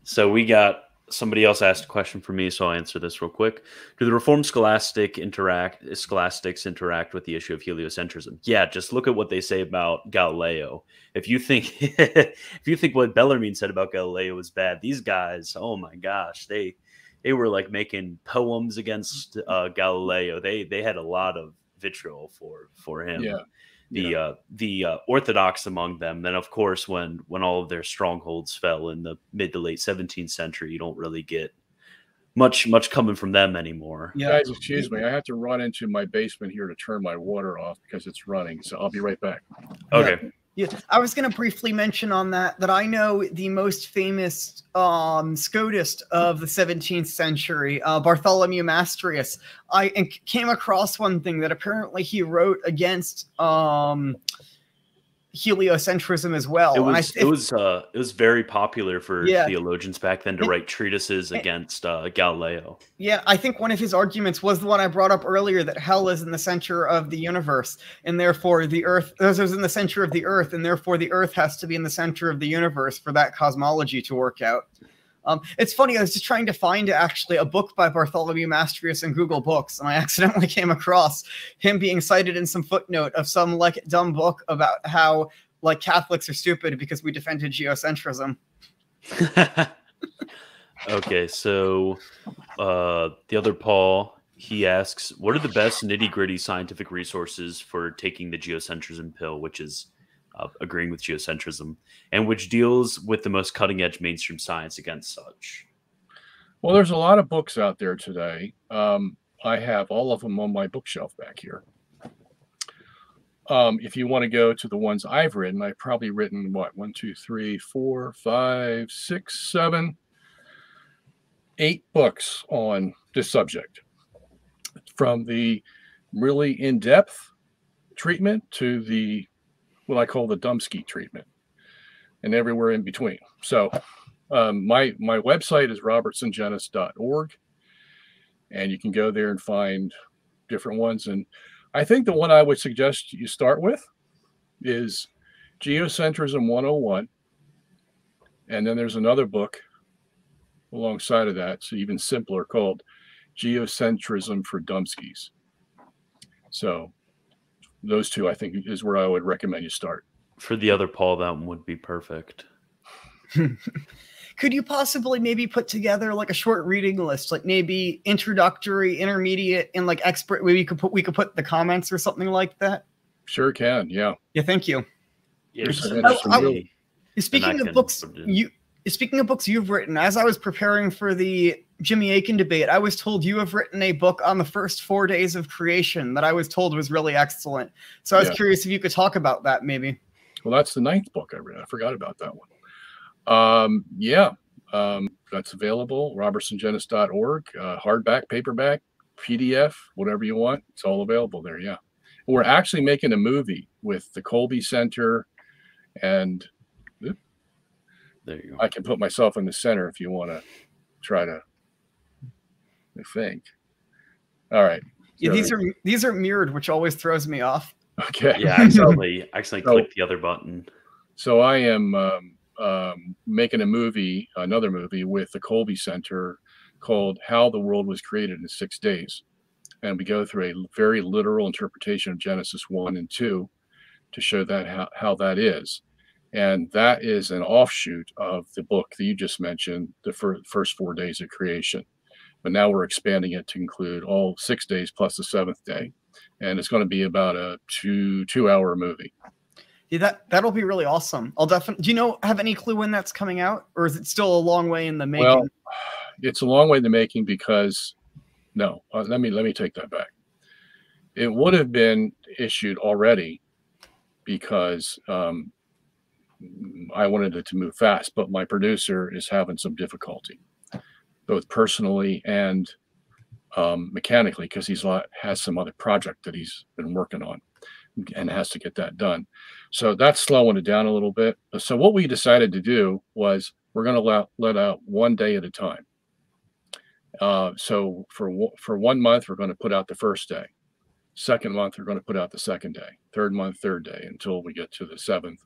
so we got somebody else asked a question for me, so I'll answer this real quick. Do the Reformed Scholastic interact? Scholastics interact with the issue of heliocentrism? Yeah, just look at what they say about Galileo. If you think, if you think what Bellarmine said about Galileo was bad, these guys, oh my gosh, they they were like making poems against uh, Galileo. They they had a lot of vitriol for for him Yeah. The uh, the uh, Orthodox among them. Then, of course, when when all of their strongholds fell in the mid to late 17th century, you don't really get much much coming from them anymore. Guys, excuse me. I have to run into my basement here to turn my water off because it's running. So I'll be right back. Okay, Yeah, I was going to briefly mention on that that I know the most famous um, Scotist of the 17th century, uh, Bartholomew Mastrius. I came across one thing that apparently he wrote against. Um, heliocentrism as well. It And I was it was uh it was very popular for Yeah. theologians back then to And- write treatises and- against uh, Galileo. Yeah, I think one of his arguments was the one I brought up earlier that hell is in the center of the universe, and therefore the earth this is in the center of the earth, and therefore the earth has to be in the center of the universe for that cosmology to work out. Um, it's funny, I was just trying to find actually a book by Bartholomew Mastrius in Google Books, and I accidentally came across him being cited in some footnote of some like dumb book about how like Catholics are stupid because we defended geocentrism. okay, so uh, the other Paul he asks, "What are the best nitty gritty scientific resources for taking the geocentrism pill, which is uh, agreeing with geocentrism, and which deals with the most cutting edge mainstream science against such?" Well, there's a lot of books out there today. Um, I have all of them on my bookshelf back here. Um, if you want to go to the ones I've written, I've probably written what one, two, three, four, five, six, seven, eight books on this subject, from the really in-depth treatment to the what I call the Dumbski treatment, and everywhere in between. So um, my my website is robertsungenis.org and you can go there and find different ones and i think the one i would suggest you start with is geocentrism 101 and then there's another book alongside of that so even simpler called geocentrism for dumbskis so those two i think is where i would recommend you start For the other Paul, that one would be perfect. Could you possibly maybe put together like a short reading list, like maybe introductory, intermediate, and like expert? Maybe we could put we could put the comments or something like that. sure can yeah Yeah, thank you. Yeah, There's just some send it interesting to real- me. Speaking of books, put it in. you speaking of books you've written, as I was preparing for the Jimmy Akin debate, I was told you have written a book on the first four days of creation that I was told was really excellent. So I was Yeah. curious if you could talk about that, maybe. Well, that's the ninth book I read. I forgot about that one. Um, yeah, um, that's available. RobertSungenis.org, uh, hardback, paperback, PDF, whatever you want. It's all available there. Yeah. We're actually making a movie with the Kolbe Center, and There you go. I can put myself in the center if you want to try to think. All right. Yeah, So- these are these are mirrored, which always throws me off. Okay. yeah, I accidentally accidentally So- clicked the other button. So I am um, um, making a movie, another movie with the Kolbe Center called How the World Was Created in Six Days. And we go through a very literal interpretation of Genesis 1 and 2 to show that how, how that is. And that is an offshoot of the book that you just mentioned, the fir- first four days of creation. But now we're expanding it to include all six days plus the seventh day. And it's going to be about a two two hour movie. Yeah, that that'll be really awesome. I'll definitely. Do you know have any clue when that's coming out, or is it still a long way in the making? Well, it's a long way in the making because no, uh, let me let me take that back. It would have been issued already because um, I wanted it to move fast, but my producer is having some difficulty, both personally and um, mechanically, because he's has some other project that he's been working on and has to get that done. So that's slowing it down a little bit. So what we decided to do was we're going to let, let out one day at a time. Uh, so for for one month, we're going to put out the first day. Second month, we're going to put out the second day. Third month, third day, until we get to the seventh.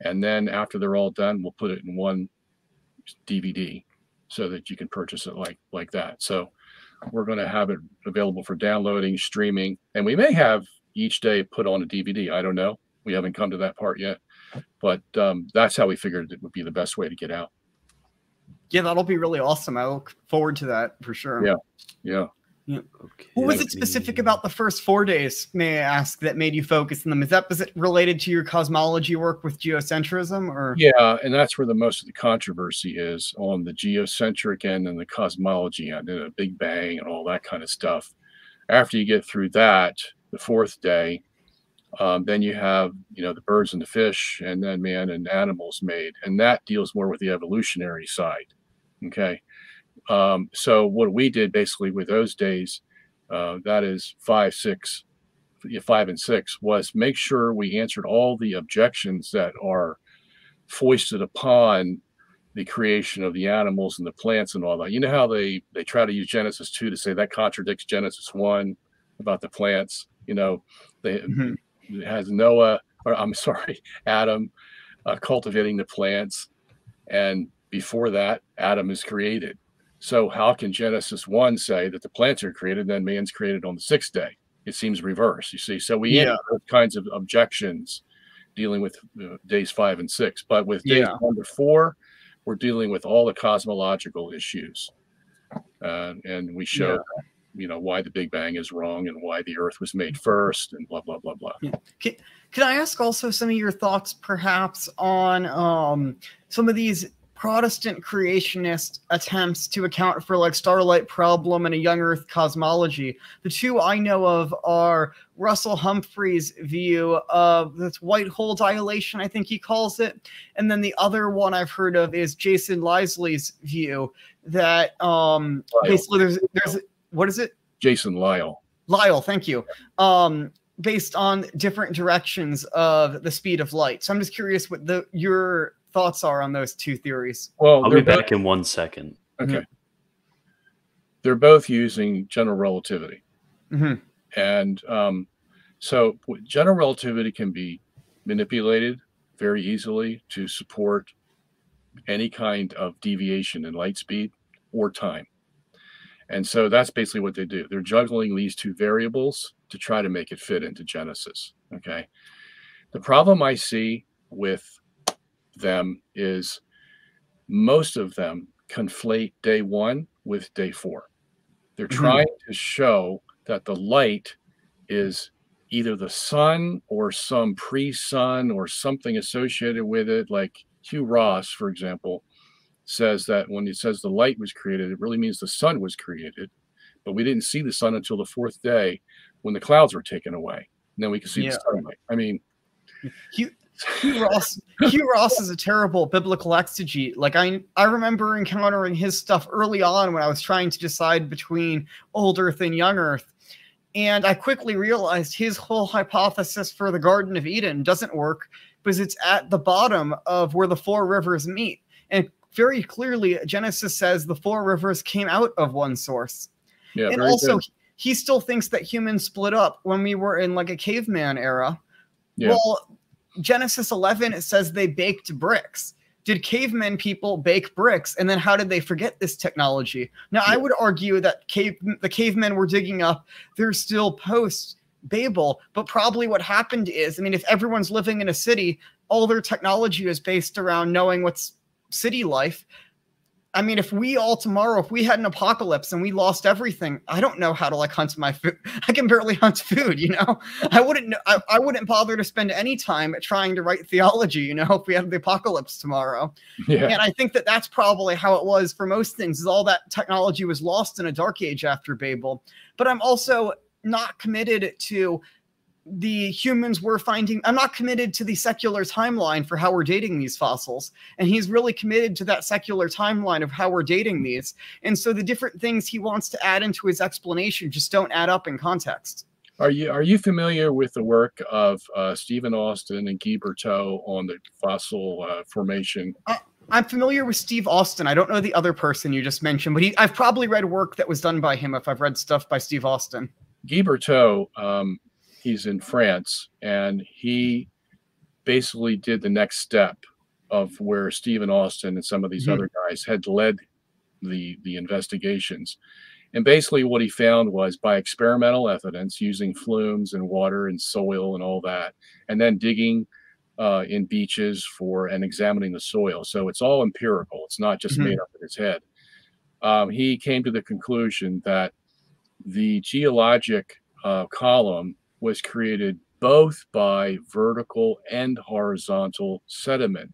And then after they're all done, we'll put it in one DVD so that you can purchase it like like that. So we're going to have it available for downloading, streaming, and we may have each day put on a DVD. I don't know. We haven't come to that part yet, but um, that's how we figured it would be the best way to get out. yeah, that'll be really awesome. I look forward to that for sure. Yeah. Yeah. Okay. What was it specific about the first four days, may I ask, that made you focus on them? Is that was it related to your cosmology work with geocentrism or Yeah, and that's where the most of the controversy is on the geocentric end and the cosmology end and the Big Bang and all that kind of stuff. After you get through that, the fourth day, um, then you have you know the birds and the fish, and then man and animals made, and that deals more with the evolutionary side. Okay, um, so what we did basically with those days, uh, that is five, six, five and six was make sure we answered all the objections that are foisted upon the creation of the animals and the plants and all that. You know how they they try to use Genesis two to say that contradicts Genesis one about the plants. You know, they mm-hmm. it has Noah or I'm sorry, Adam uh, cultivating the plants, and before that, Adam is created. So how can Genesis one say that the plants are created, and then man's created on the sixth day? It seems reverse. You see, so we yeah. those kinds of objections dealing with uh, days five and six, but with days yeah. one to four we're dealing with all the cosmological issues. Uh, and we show, yeah. you know, why the Big Bang is wrong and why the Earth was made first and blah, blah, blah, blah. Yeah. Can, can I ask also some of your thoughts perhaps on um, some of these Protestant creationist attempts to account for like starlight problem and a young Earth cosmology. The two I know of are Russell Humphreys' view of this white hole dilation, I think he calls it, and then the other one I've heard of is Jason Lisely's view that um, basically there's there's what is it? Jason Lisle. Lisle, thank you. Um, based on different directions of the speed of light. So I'm just curious what the your thoughts are on those two theories. Well, I'll be back in one second. Okay. Mm-hmm. They're both using general relativity. Mm-hmm. And um, so general relativity can be manipulated very easily to support any kind of deviation in light speed or time. And so that's basically what they do. They're juggling these two variables to try to make it fit into Genesis. Okay. The problem I see with them is most of them conflate day one with day four. They're mm-hmm. trying to show that the light is either the sun or some pre sun or something associated with it. Like Hugh Ross, for example, says that when he says the light was created, it really means the sun was created. But we didn't see the sun until the fourth day when the clouds were taken away. And then we could see yeah. the sunlight. I mean, Hugh, Hugh Ross, Hugh Ross is a terrible biblical exegete. Like I, I remember encountering his stuff early on when I was trying to decide between old Earth and young Earth, and I quickly realized his whole hypothesis for the Garden of Eden doesn't work because it's at the bottom of where the four rivers meet, and very clearly Genesis says the four rivers came out of one source. Yeah, and also good. he still thinks that humans split up when we were in like a caveman era. Yeah. Well, Genesis 11 it says they baked bricks. Did cavemen people bake bricks? And then how did they forget this technology? Now. I would argue that cave, the cavemen were digging up, they're still post Babel, but probably what happened is, I mean, if everyone's living in a city, all their technology is based around knowing what's city life. I mean, if we all tomorrow, if we had an apocalypse and we lost everything, I don't know how to like hunt my food. I can barely hunt food, you know. I wouldn't. I, I wouldn't bother to spend any time trying to write theology, you know, if we had the apocalypse tomorrow. Yeah. And I think that that's probably how it was for most things. Is all that technology was lost in a dark age after Babel. But I'm also not committed to the humans were finding i'm not committed to the secular timeline for how we're dating these fossils and he's really committed to that secular timeline of how we're dating these and so the different things he wants to add into his explanation just don't add up in context are you are you familiar with the work of uh, stephen austin and guy berthault on the fossil uh, formation uh, I'm familiar with Steve Austin. I don't know the other person you just mentioned, but he, I've probably read work that was done by him if I've read stuff by Steve Austin. Guy Berthault um, he's in France, and he basically did the next step of where Stephen Austin and some of these mm-hmm. other guys had led the the investigations. And basically, what he found was by experimental evidence, using flumes and water and soil and all that, and then digging uh, in beaches for and examining the soil. So it's all empirical. It's not just mm-hmm. made up in his head. Um, he came to the conclusion that the geologic uh, column was created both by vertical and horizontal sediment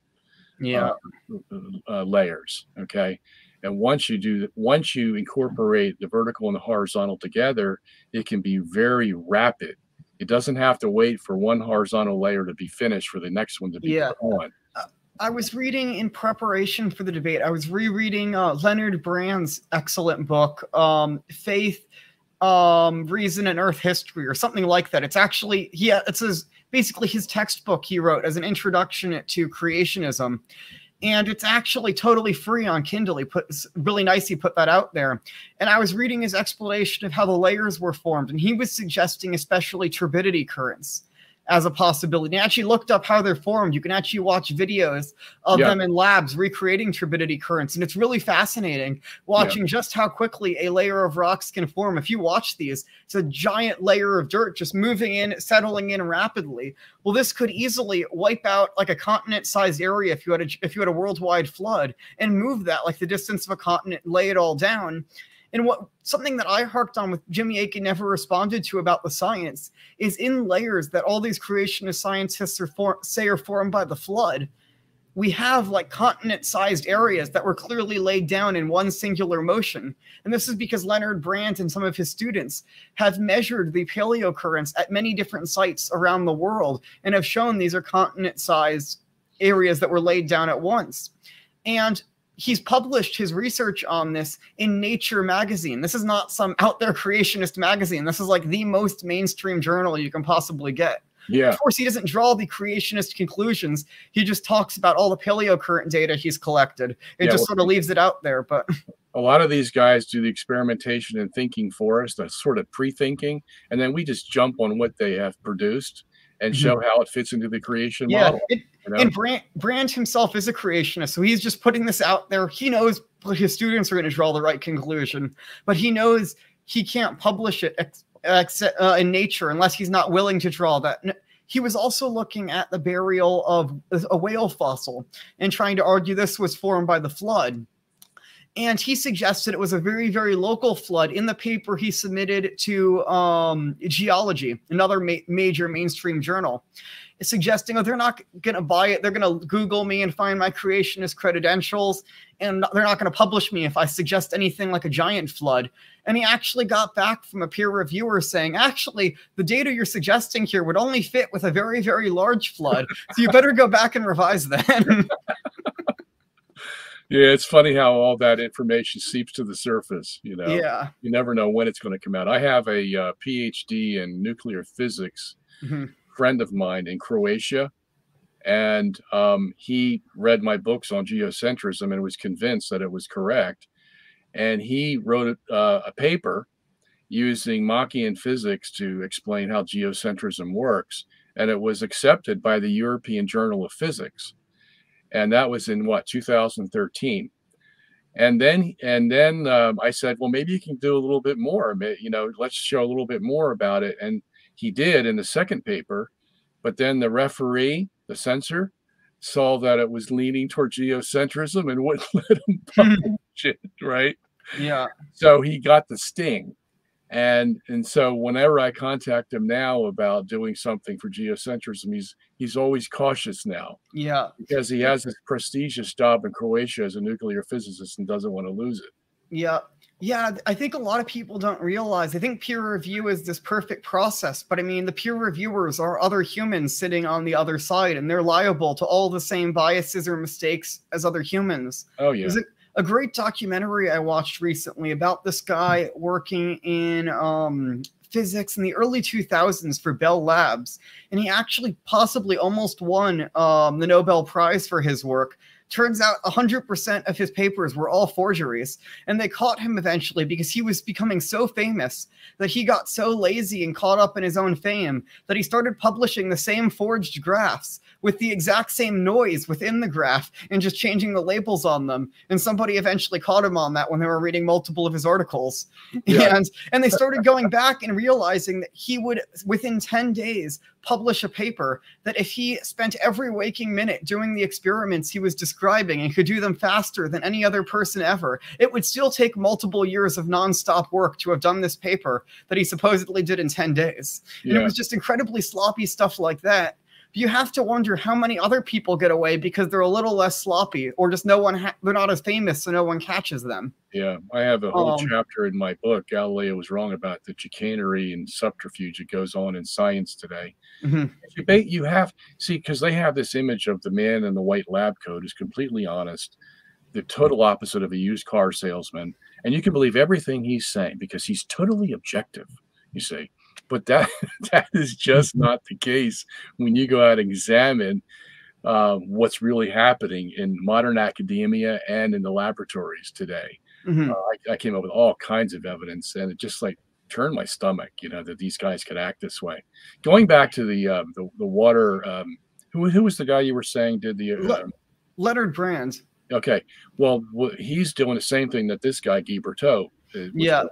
yeah. uh, uh, layers. Okay. And once you do, once you incorporate the vertical and the horizontal together, it can be very rapid. It doesn't have to wait for one horizontal layer to be finished for the next one to be yeah. on. Uh, I was reading in preparation for the debate. I was rereading uh, Leonard Brand's excellent book, um, "Faith um, reason in Earth history or something like that. It's actually yeah, it's his basically his textbook he wrote as an introduction to creationism. And it's actually totally free on Kindle. He put really nice. He put that out there, and I was reading his explanation of how the layers were formed, and he was suggesting especially turbidity currents as a possibility. And I actually looked up how they're formed. You can actually watch videos of yeah. them in labs recreating turbidity currents. And it's really fascinating watching yeah. just how quickly a layer of rocks can form. If you watch these, it's a giant layer of dirt just moving in, settling in rapidly. Well, this could easily wipe out like a continent-sized area if you had a, if you had a worldwide flood and move that like the distance of a continent, lay it all down. And what something that I harked on with Jimmy Akin never responded to about the science is in layers that all these creationist scientists are for, say are formed by the flood. We have like continent-sized areas that were clearly laid down in one singular motion, and this is because Leonard Brand and some of his students have measured the paleo paleocurrents at many different sites around the world and have shown these are continent-sized areas that were laid down at once. And he's published his research on this in Nature magazine. This is not some out there creationist magazine. This is like the most mainstream journal you can possibly get. Yeah. Of course, he doesn't draw the creationist conclusions. He just talks about all the paleocurrent data he's collected. It yeah, just well, sort of leaves it out there. But a lot of these guys do the experimentation and thinking for us, the sort of pre-thinking, and then we just jump on what they have produced and mm-hmm. show how it fits into the creation yeah, model. It, you know? And Brand, Brandt himself is a creationist, so he's just putting this out there. He knows his students are going to draw the right conclusion, but he knows he can't publish it ex, ex, uh, in Nature unless he's not willing to draw that. He was also looking at the burial of a whale fossil and trying to argue this was formed by the flood. And he suggested it was a very, very local flood in the paper he submitted to um, Geology, another ma major mainstream journal suggesting, oh, they're not going to buy it. They're going to Google me and find my creationist credentials, and they're not going to publish me if I suggest anything like a giant flood. And he actually got back from a peer reviewer saying, actually, the data you're suggesting here would only fit with a very, very large flood. So you better go back and revise that. yeah, it's funny how all that information seeps to the surface. You know, yeah, you never know when it's going to come out. I have a uh, PhD in nuclear physics. Mm-hmm friend of mine in Croatia, and um, he read my books on geocentrism and was convinced that it was correct. And he wrote uh, a paper using Machian physics to explain how geocentrism works, and it was accepted by the European Journal of Physics, and that was in what 2013 and then and then um, I said, well, maybe you can do a little bit more. You know, let's show a little bit more about it. And he did in the second paper, but then the referee, the censor, saw that it was leaning toward geocentrism and wouldn't let him publish it, right? Yeah. So he got the sting. And and so whenever I contact him now about doing something for geocentrism, he's he's always cautious now. Yeah. Because he has this prestigious job in Croatia as a nuclear physicist and doesn't want to lose it. Yeah. Yeah, I think a lot of people don't realize. I think peer review is this perfect process, but I mean, the peer reviewers are other humans sitting on the other side, and they're liable to all the same biases or mistakes as other humans. Oh yeah. A great documentary I watched recently about this guy working in um, physics in the early 2000s for Bell Labs, and he actually possibly almost won um, the Nobel Prize for his work Turns out 100% of his papers were all forgeries. And they caught him eventually because he was becoming so famous that he got so lazy and caught up in his own fame that he started publishing the same forged graphs with the exact same noise within the graph and just changing the labels on them. And somebody eventually caught him on that when they were reading multiple of his articles. Yeah. And and they started going back and realizing that he would within 10 days publish a paper that if he spent every waking minute doing the experiments he was describing and could do them faster than any other person ever, it would still take multiple years of nonstop work to have done this paper that he supposedly did in 10 days. Yeah. And it was just incredibly sloppy stuff like that you have to wonder how many other people get away because they're a little less sloppy or just no one they're not as famous so no one catches them yeah i have a whole um, chapter in my book galileo was wrong about the chicanery and subterfuge that goes on in science today mm-hmm. you, you have see because they have this image of the man in the white lab coat is completely honest the total opposite of a used car salesman and you can believe everything he's saying because he's totally objective. You see, but that that is just Mm-hmm. not the case when you go out and examine uh, what's really happening in modern academia and in the laboratories today. Mhm. Uh, I, I came up with all kinds of evidence, and it just like turned my stomach, you know, that these guys could act this way. Going back to the um, the, the water, um, who who was the guy you were saying did the? Le- Uh, Leonard Brand. okay, well, wh- he's doing the same thing that this guy Guy Berthault. was Yeah.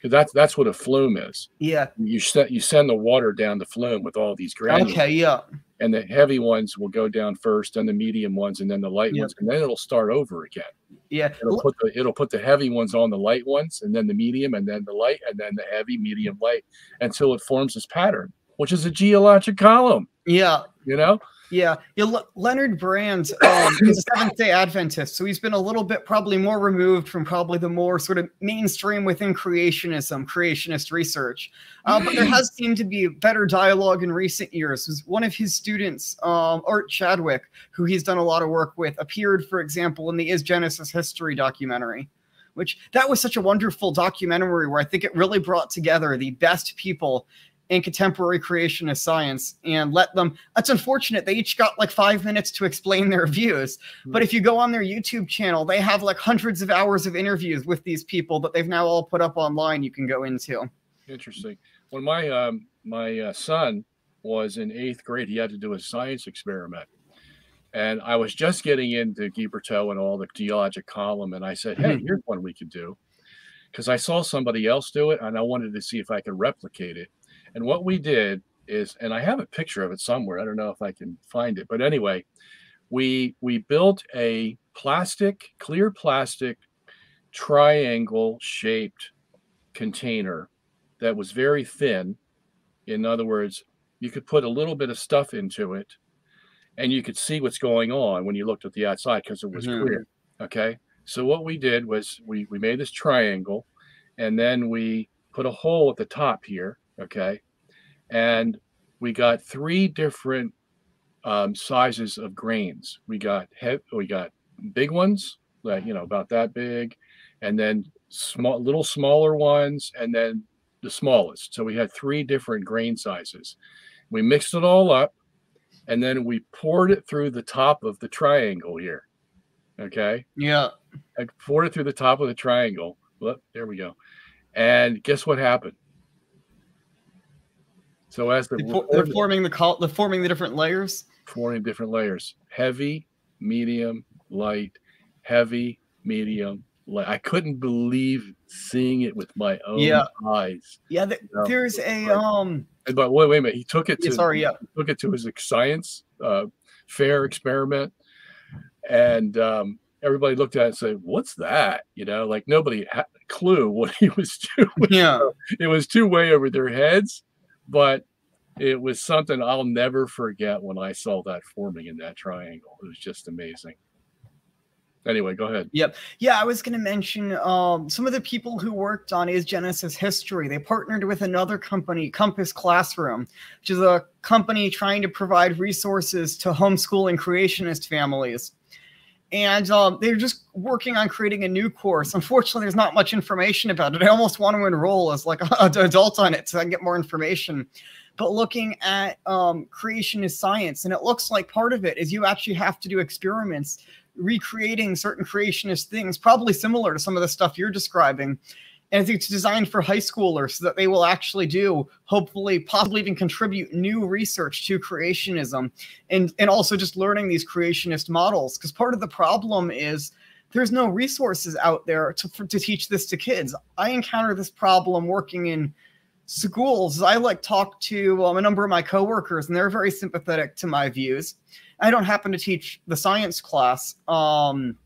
Doing, 'cause that's that's what a flume is. Yeah. You send you send the water down the flume with all these granules, Okay. Yeah. and the heavy ones will go down first, and the medium ones, and then the light ones, and then it'll start over again. Yeah. It'll put the it'll put the heavy ones on the light ones, and then the medium, and then the light, and then the heavy, medium, light, until it forms this pattern, which is a geologic column. Yeah. You know, Yeah, yeah. Le- Leonard Brand um, is a Seventh Day Adventist, so he's been a little bit probably more removed from probably the more sort of mainstream within creationism, creationist research. Uh, but there has seemed to be better dialogue in recent years. One of his students, um, Art Chadwick, who he's done a lot of work with, appeared, for example, in the Is Genesis History documentary. Which that was such a wonderful documentary where I think it really brought together the best people in contemporary creationist science and let them it's unfortunate they each got like five minutes to explain their views but if you go on their youtube channel they have like hundreds of hours of interviews with these people that they've now all put up online you can go into interesting. When my um, my uh, son was in eighth grade, he had to do a science experiment, and I was just getting into Guy Berthault and all the geologic column, and I said, "Hey, Mhm. here's one we could do," because I saw somebody else do it, and I wanted to see if I could replicate it. And what we did is, and I have a picture of it somewhere. I don't know if I can find it, but anyway, we we built a plastic, clear plastic, triangle shaped container that was very thin. In other words, you could put a little bit of stuff into it and you could see what's going on when you looked at the outside because it was Mhm. clear. Okay. So what we did was we, we made this triangle and then we put a hole at the top here. Okay. And we got three different um, sizes of grains. We got we got big ones, like you know, about that big, and then small little smaller ones, and then the smallest. So we had three different grain sizes. We mixed it all up, and then we poured it through the top of the triangle here. Okay. yeah I poured it through the top of the triangle. Look, there we go. And guess what happened? So as the they're forming the col- they're forming the different layers forming different layers, heavy, medium, light, heavy, medium, light. I couldn't believe seeing it with my own Yeah. eyes. yeah th- Yeah, there's a um But wait, wait a minute. He took it to sorry yeah took it to his science uh, fair experiment, and um, everybody looked at it and said, "What's that?" You know, like nobody had a clue what he was doing. yeah It was too way over their heads, but it was something I'll never forget when I saw that forming in that triangle. It was just amazing. Anyway, go ahead. Yep. Yeah, I was going to mention um, some of the people who worked on Is Genesis History. They partnered with another company, Compass Classroom, which is a company trying to provide resources to homeschooling creationist families. And um, they're just working on creating a new course. Unfortunately, there's not much information about it. I almost want to enroll as like an adult on it so I can get more information. But looking at um, creationist science, and it looks like part of it is you actually have to do experiments recreating certain creationist things, probably similar to some of the stuff you're describing. And it's designed for high schoolers so that they will actually do, hopefully, possibly even contribute new research to creationism and, and also just learning these creationist models. Because part of the problem is there's no resources out there to, for, to teach this to kids. I encounter this problem working in schools. I like talk to um, a number of my coworkers, and they're very sympathetic to my views. I don't happen to teach the science class. Um,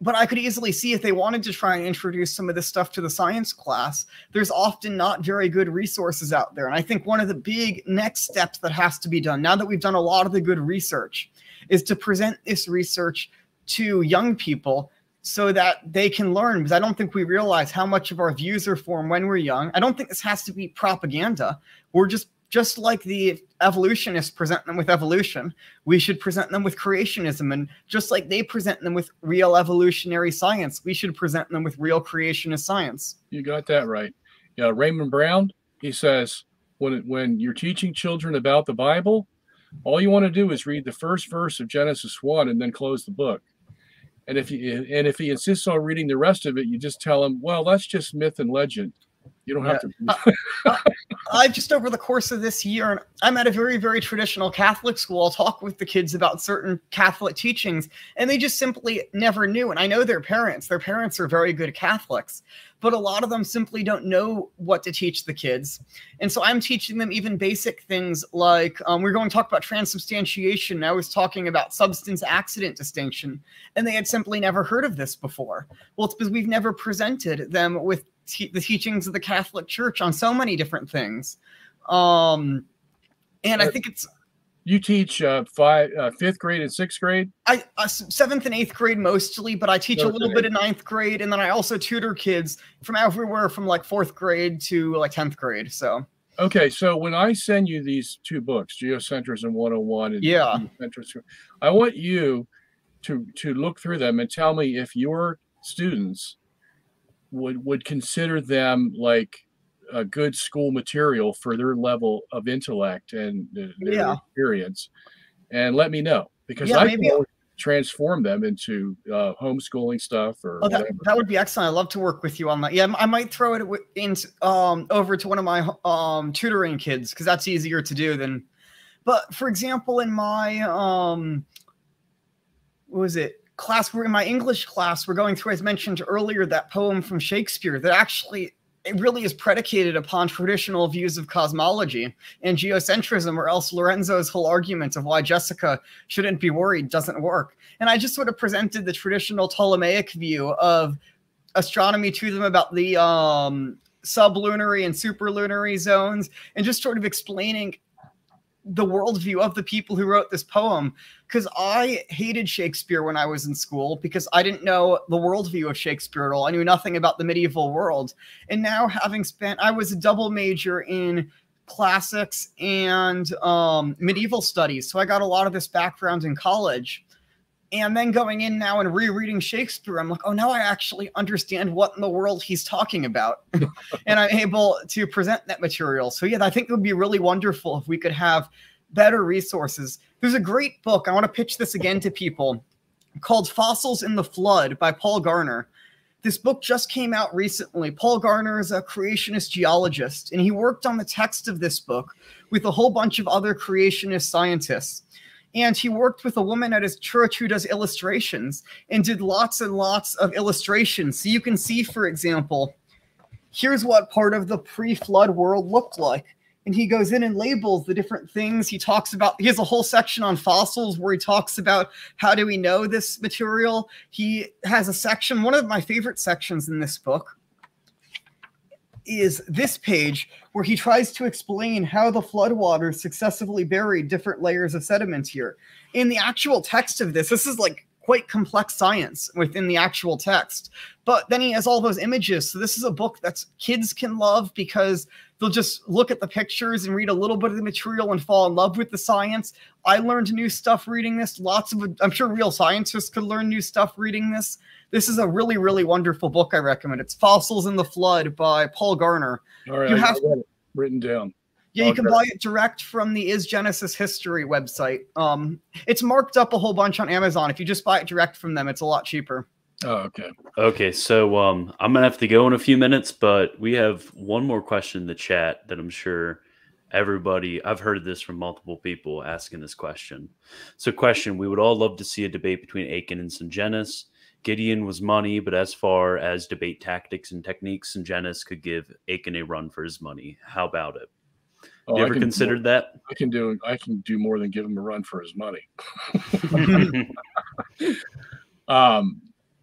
but I could easily see if they wanted to try and introduce some of this stuff to the science class, there's often not very good resources out there. And I think one of the big next steps that has to be done now that we've done a lot of the good research is to present this research to young people so that they can learn because I don't think we realize how much of our views are formed when we're young. I don't think this has to be propaganda. We're just just like the evolutionists present them with evolution, we should present them with creationism. And just like they present them with real evolutionary science, we should present them with real creationist science. You got that right. Yeah, Raymond Brown, he says, when when you're teaching children about the Bible, all you want to do is read the first verse of Genesis 1 and then close the book. And if he and if he insists on reading the rest of it, you just tell him, well, that's just myth and legend. You don't have yeah. to. I've just over the course of this year, and I'm at a very, very traditional Catholic school. I'll talk with the kids about certain Catholic teachings, and they just simply never knew. And I know their parents; their parents are very good Catholics, but a lot of them simply don't know what to teach the kids. And so I'm teaching them even basic things like um, we're going to talk about transubstantiation. I was talking about substance accident distinction, and they had simply never heard of this before. Well, it's because we've never presented them with te- the teachings of the Catholic Church on so many different things. Um, and I think it's you teach uh, five, uh, fifth grade and sixth grade. I uh, seventh and eighth grade mostly, but I teach a little bit in ninth grade, and then I also tutor kids from everywhere from like fourth grade to like tenth grade. So okay, so when I send you these two books, Geocentrism 101 and yeah, I want you to to look through them and tell me if your students would would consider them like a good school material for their level of intellect and their yeah. experience. And let me know because yeah, i can transform them into uh, homeschooling stuff or oh, that, that, would be excellent. I love to work with you on that. Yeah i might throw it in um, over to one of my um, tutoring kids because that's easier to do than but for example in my um what was it class we're in my english class we're going through as mentioned earlier that poem from shakespeare that actually it really is predicated upon traditional views of cosmology and geocentrism, or else Lorenzo's whole argument of why Jessica shouldn't be worried doesn't work. And I just sort of presented the traditional Ptolemaic view of astronomy to them about the um, sublunary and superlunary zones, and just sort of explaining the worldview of the people who wrote this poem because I hated Shakespeare when I was in school because I didn't know the worldview of Shakespeare at all. I knew nothing about the medieval world. And now, having spent, I was a double major in classics and um, medieval studies. So I got a lot of this background in college. And then going in now and rereading Shakespeare, I'm like, oh, now I actually understand what in the world he's talking about. and I'm able to present that material. So, yeah, I think it would be really wonderful if we could have better resources. There's a great book. I want to pitch this again to people called Fossils in the Flood by Paul Garner. This book just came out recently. Paul Garner is a creationist geologist, and he worked on the text of this book with a whole bunch of other creationist scientists and he worked with a woman at his church who does illustrations and did lots and lots of illustrations. So you can see, for example, here's what part of the pre-flood world looked like. And he goes in and labels the different things. He talks about, he has a whole section on fossils where he talks about how do we know this material. He has a section, one of my favorite sections in this book, is this page where he tries to explain how the floodwaters successively buried different layers of sediment here. In the actual text of this, this is like quite complex science within the actual text. But then he has all those images. So this is a book that kids can love because they'll just look at the pictures and read a little bit of the material and fall in love with the science. I learned new stuff reading this. Lots of I'm sure real scientists could learn new stuff reading this. This is a really, really wonderful book. I recommend. It's Fossils in the Flood by Paul Garner. All right, you have it written down. Yeah, you can buy it direct from the Is Genesis History website. Um, it's marked up a whole bunch on Amazon. If you just buy it direct from them, it's a lot cheaper. Oh, okay. Okay, so um, I'm gonna have to go in a few minutes, but we have one more question in the chat that I'm sure everybody I've heard this from multiple people asking this question. So, question: We would all love to see a debate between Akin and Sungenis. Gideon was money, but as far as debate tactics and techniques, and Sungenis could give Akin a run for his money. How about it? Oh, you ever considered that? I can do I can do more than give him a run for his money. um,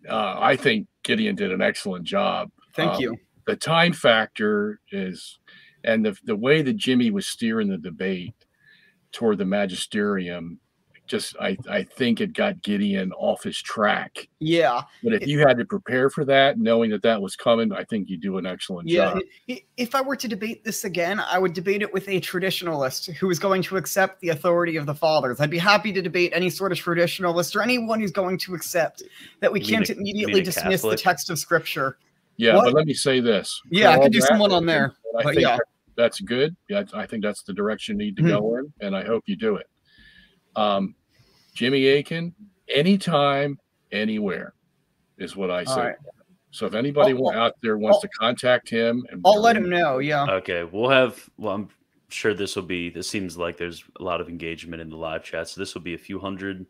uh, I think Gideon did an excellent job. Thank um, you. The time factor is, and the the way that Jimmy was steering the debate toward the magisterium just I I think it got Gideon off his track. Yeah. But if you had to prepare for that, knowing that that was coming, I think you do an excellent Yeah. job. i- If I were to debate this again, I would debate it with a traditionalist who is going to accept the authority of the fathers. I'd be happy to debate any sort of traditionalist or anyone who's going to accept that we You can't a- immediately mean a dismiss the text of scripture. Yeah, What? but let me say this. Yeah, I For could do that, someone on there, and I but think yeah. that's good. Yeah, I think that's the direction you need to Mhm. go in, and I hope you do it. Um, Jimmy Akin, anytime, anywhere, is what I say. right. So if anybody I'll- out there wants I'll- to contact him, and I'll let him know. Yeah. Okay, we'll have. Well, I'm sure this will be. This seems like there's a lot of engagement in the live chat, so this will be a few hundred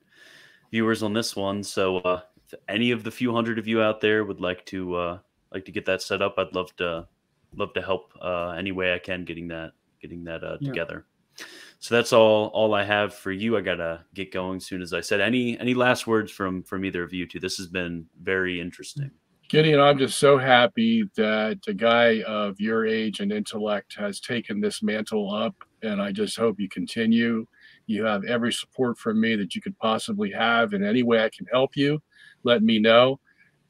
viewers on this one. So, uh, if any of the few hundred of you out there would like to uh, like to get that set up, I'd love to love to help uh, any way I can getting that getting that uh, Yeah. together. So that's all all I have for you. I gotta get going soon as I said. Any any last words from from either of you two? This has been very interesting. Gideon, I'm just so happy that a guy of your age and intellect has taken this mantle up, and I just hope you continue. You have every support from me that you could possibly have. In any way I can help you, let me know.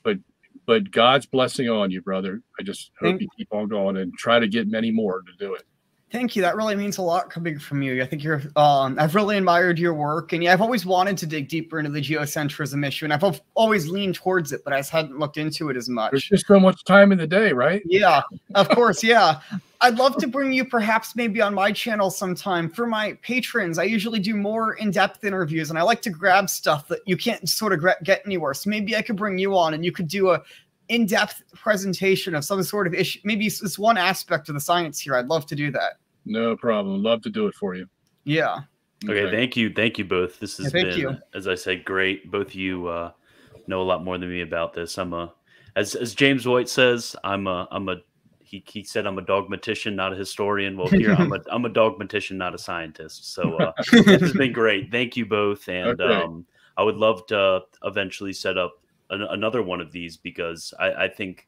But but God's blessing on you, brother. I just hope Thank- you keep on going and try to get many more to do it. Thank you. That really means a lot coming from you. I think you're. Um, I've really admired your work, and yeah, I've always wanted to dig deeper into the geocentrism issue, and I've always leaned towards it, but I just hadn't looked into it as There's much. just so much time in the day, right? Yeah, of course. Yeah, I'd love to bring you perhaps maybe on my channel sometime for my patrons. I usually do more in-depth interviews, and I like to grab stuff that you can't sort of get anywhere. So maybe I could bring you on, and you could do a in-depth presentation of some sort of issue. Maybe it's it's one aspect of the science here. I'd love to do that. No problem. Love to do it for you. Yeah. Okay, thank you, thank you both. This has thank been, you. as I said, great. Both of you uh, know a lot more than me about this. I'm a, as as James White says, I'm a, I'm a. He, he said I'm a dogmatician, not a historian. Well, here I'm a I'm a dogmatician, not a scientist. So uh, this has been great. Thank you both, and Okay. um, I would love to eventually set up an, another one of these because I, I think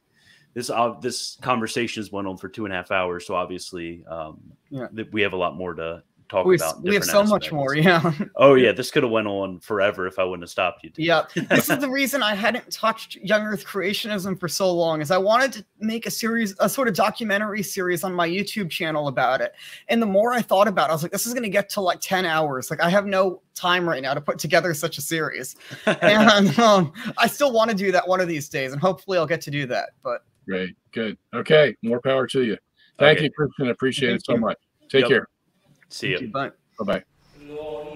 this uh, this conversation has went on for two and a half hours. So obviously, um, Yeah. th- we have a lot more to talk we, about. we have different so much more yeah Oh yeah, this could have went on forever if I wouldn't have stopped you. yeah this is the reason i hadn't touched young earth creationism for so long is i wanted to make a series a sort of documentary series on my youtube channel about it and the more i thought about it i was like this is going to get to like 10 hours like i have no time right now to put together such a series and um, i still want to do that one of these days and hopefully i'll get to do that but Great. Good. Okay. More power to you. Thank Okay. you, Christian. Appreciate Thank it so you. much. Take Yep. care. See you. Bye. Bye bye.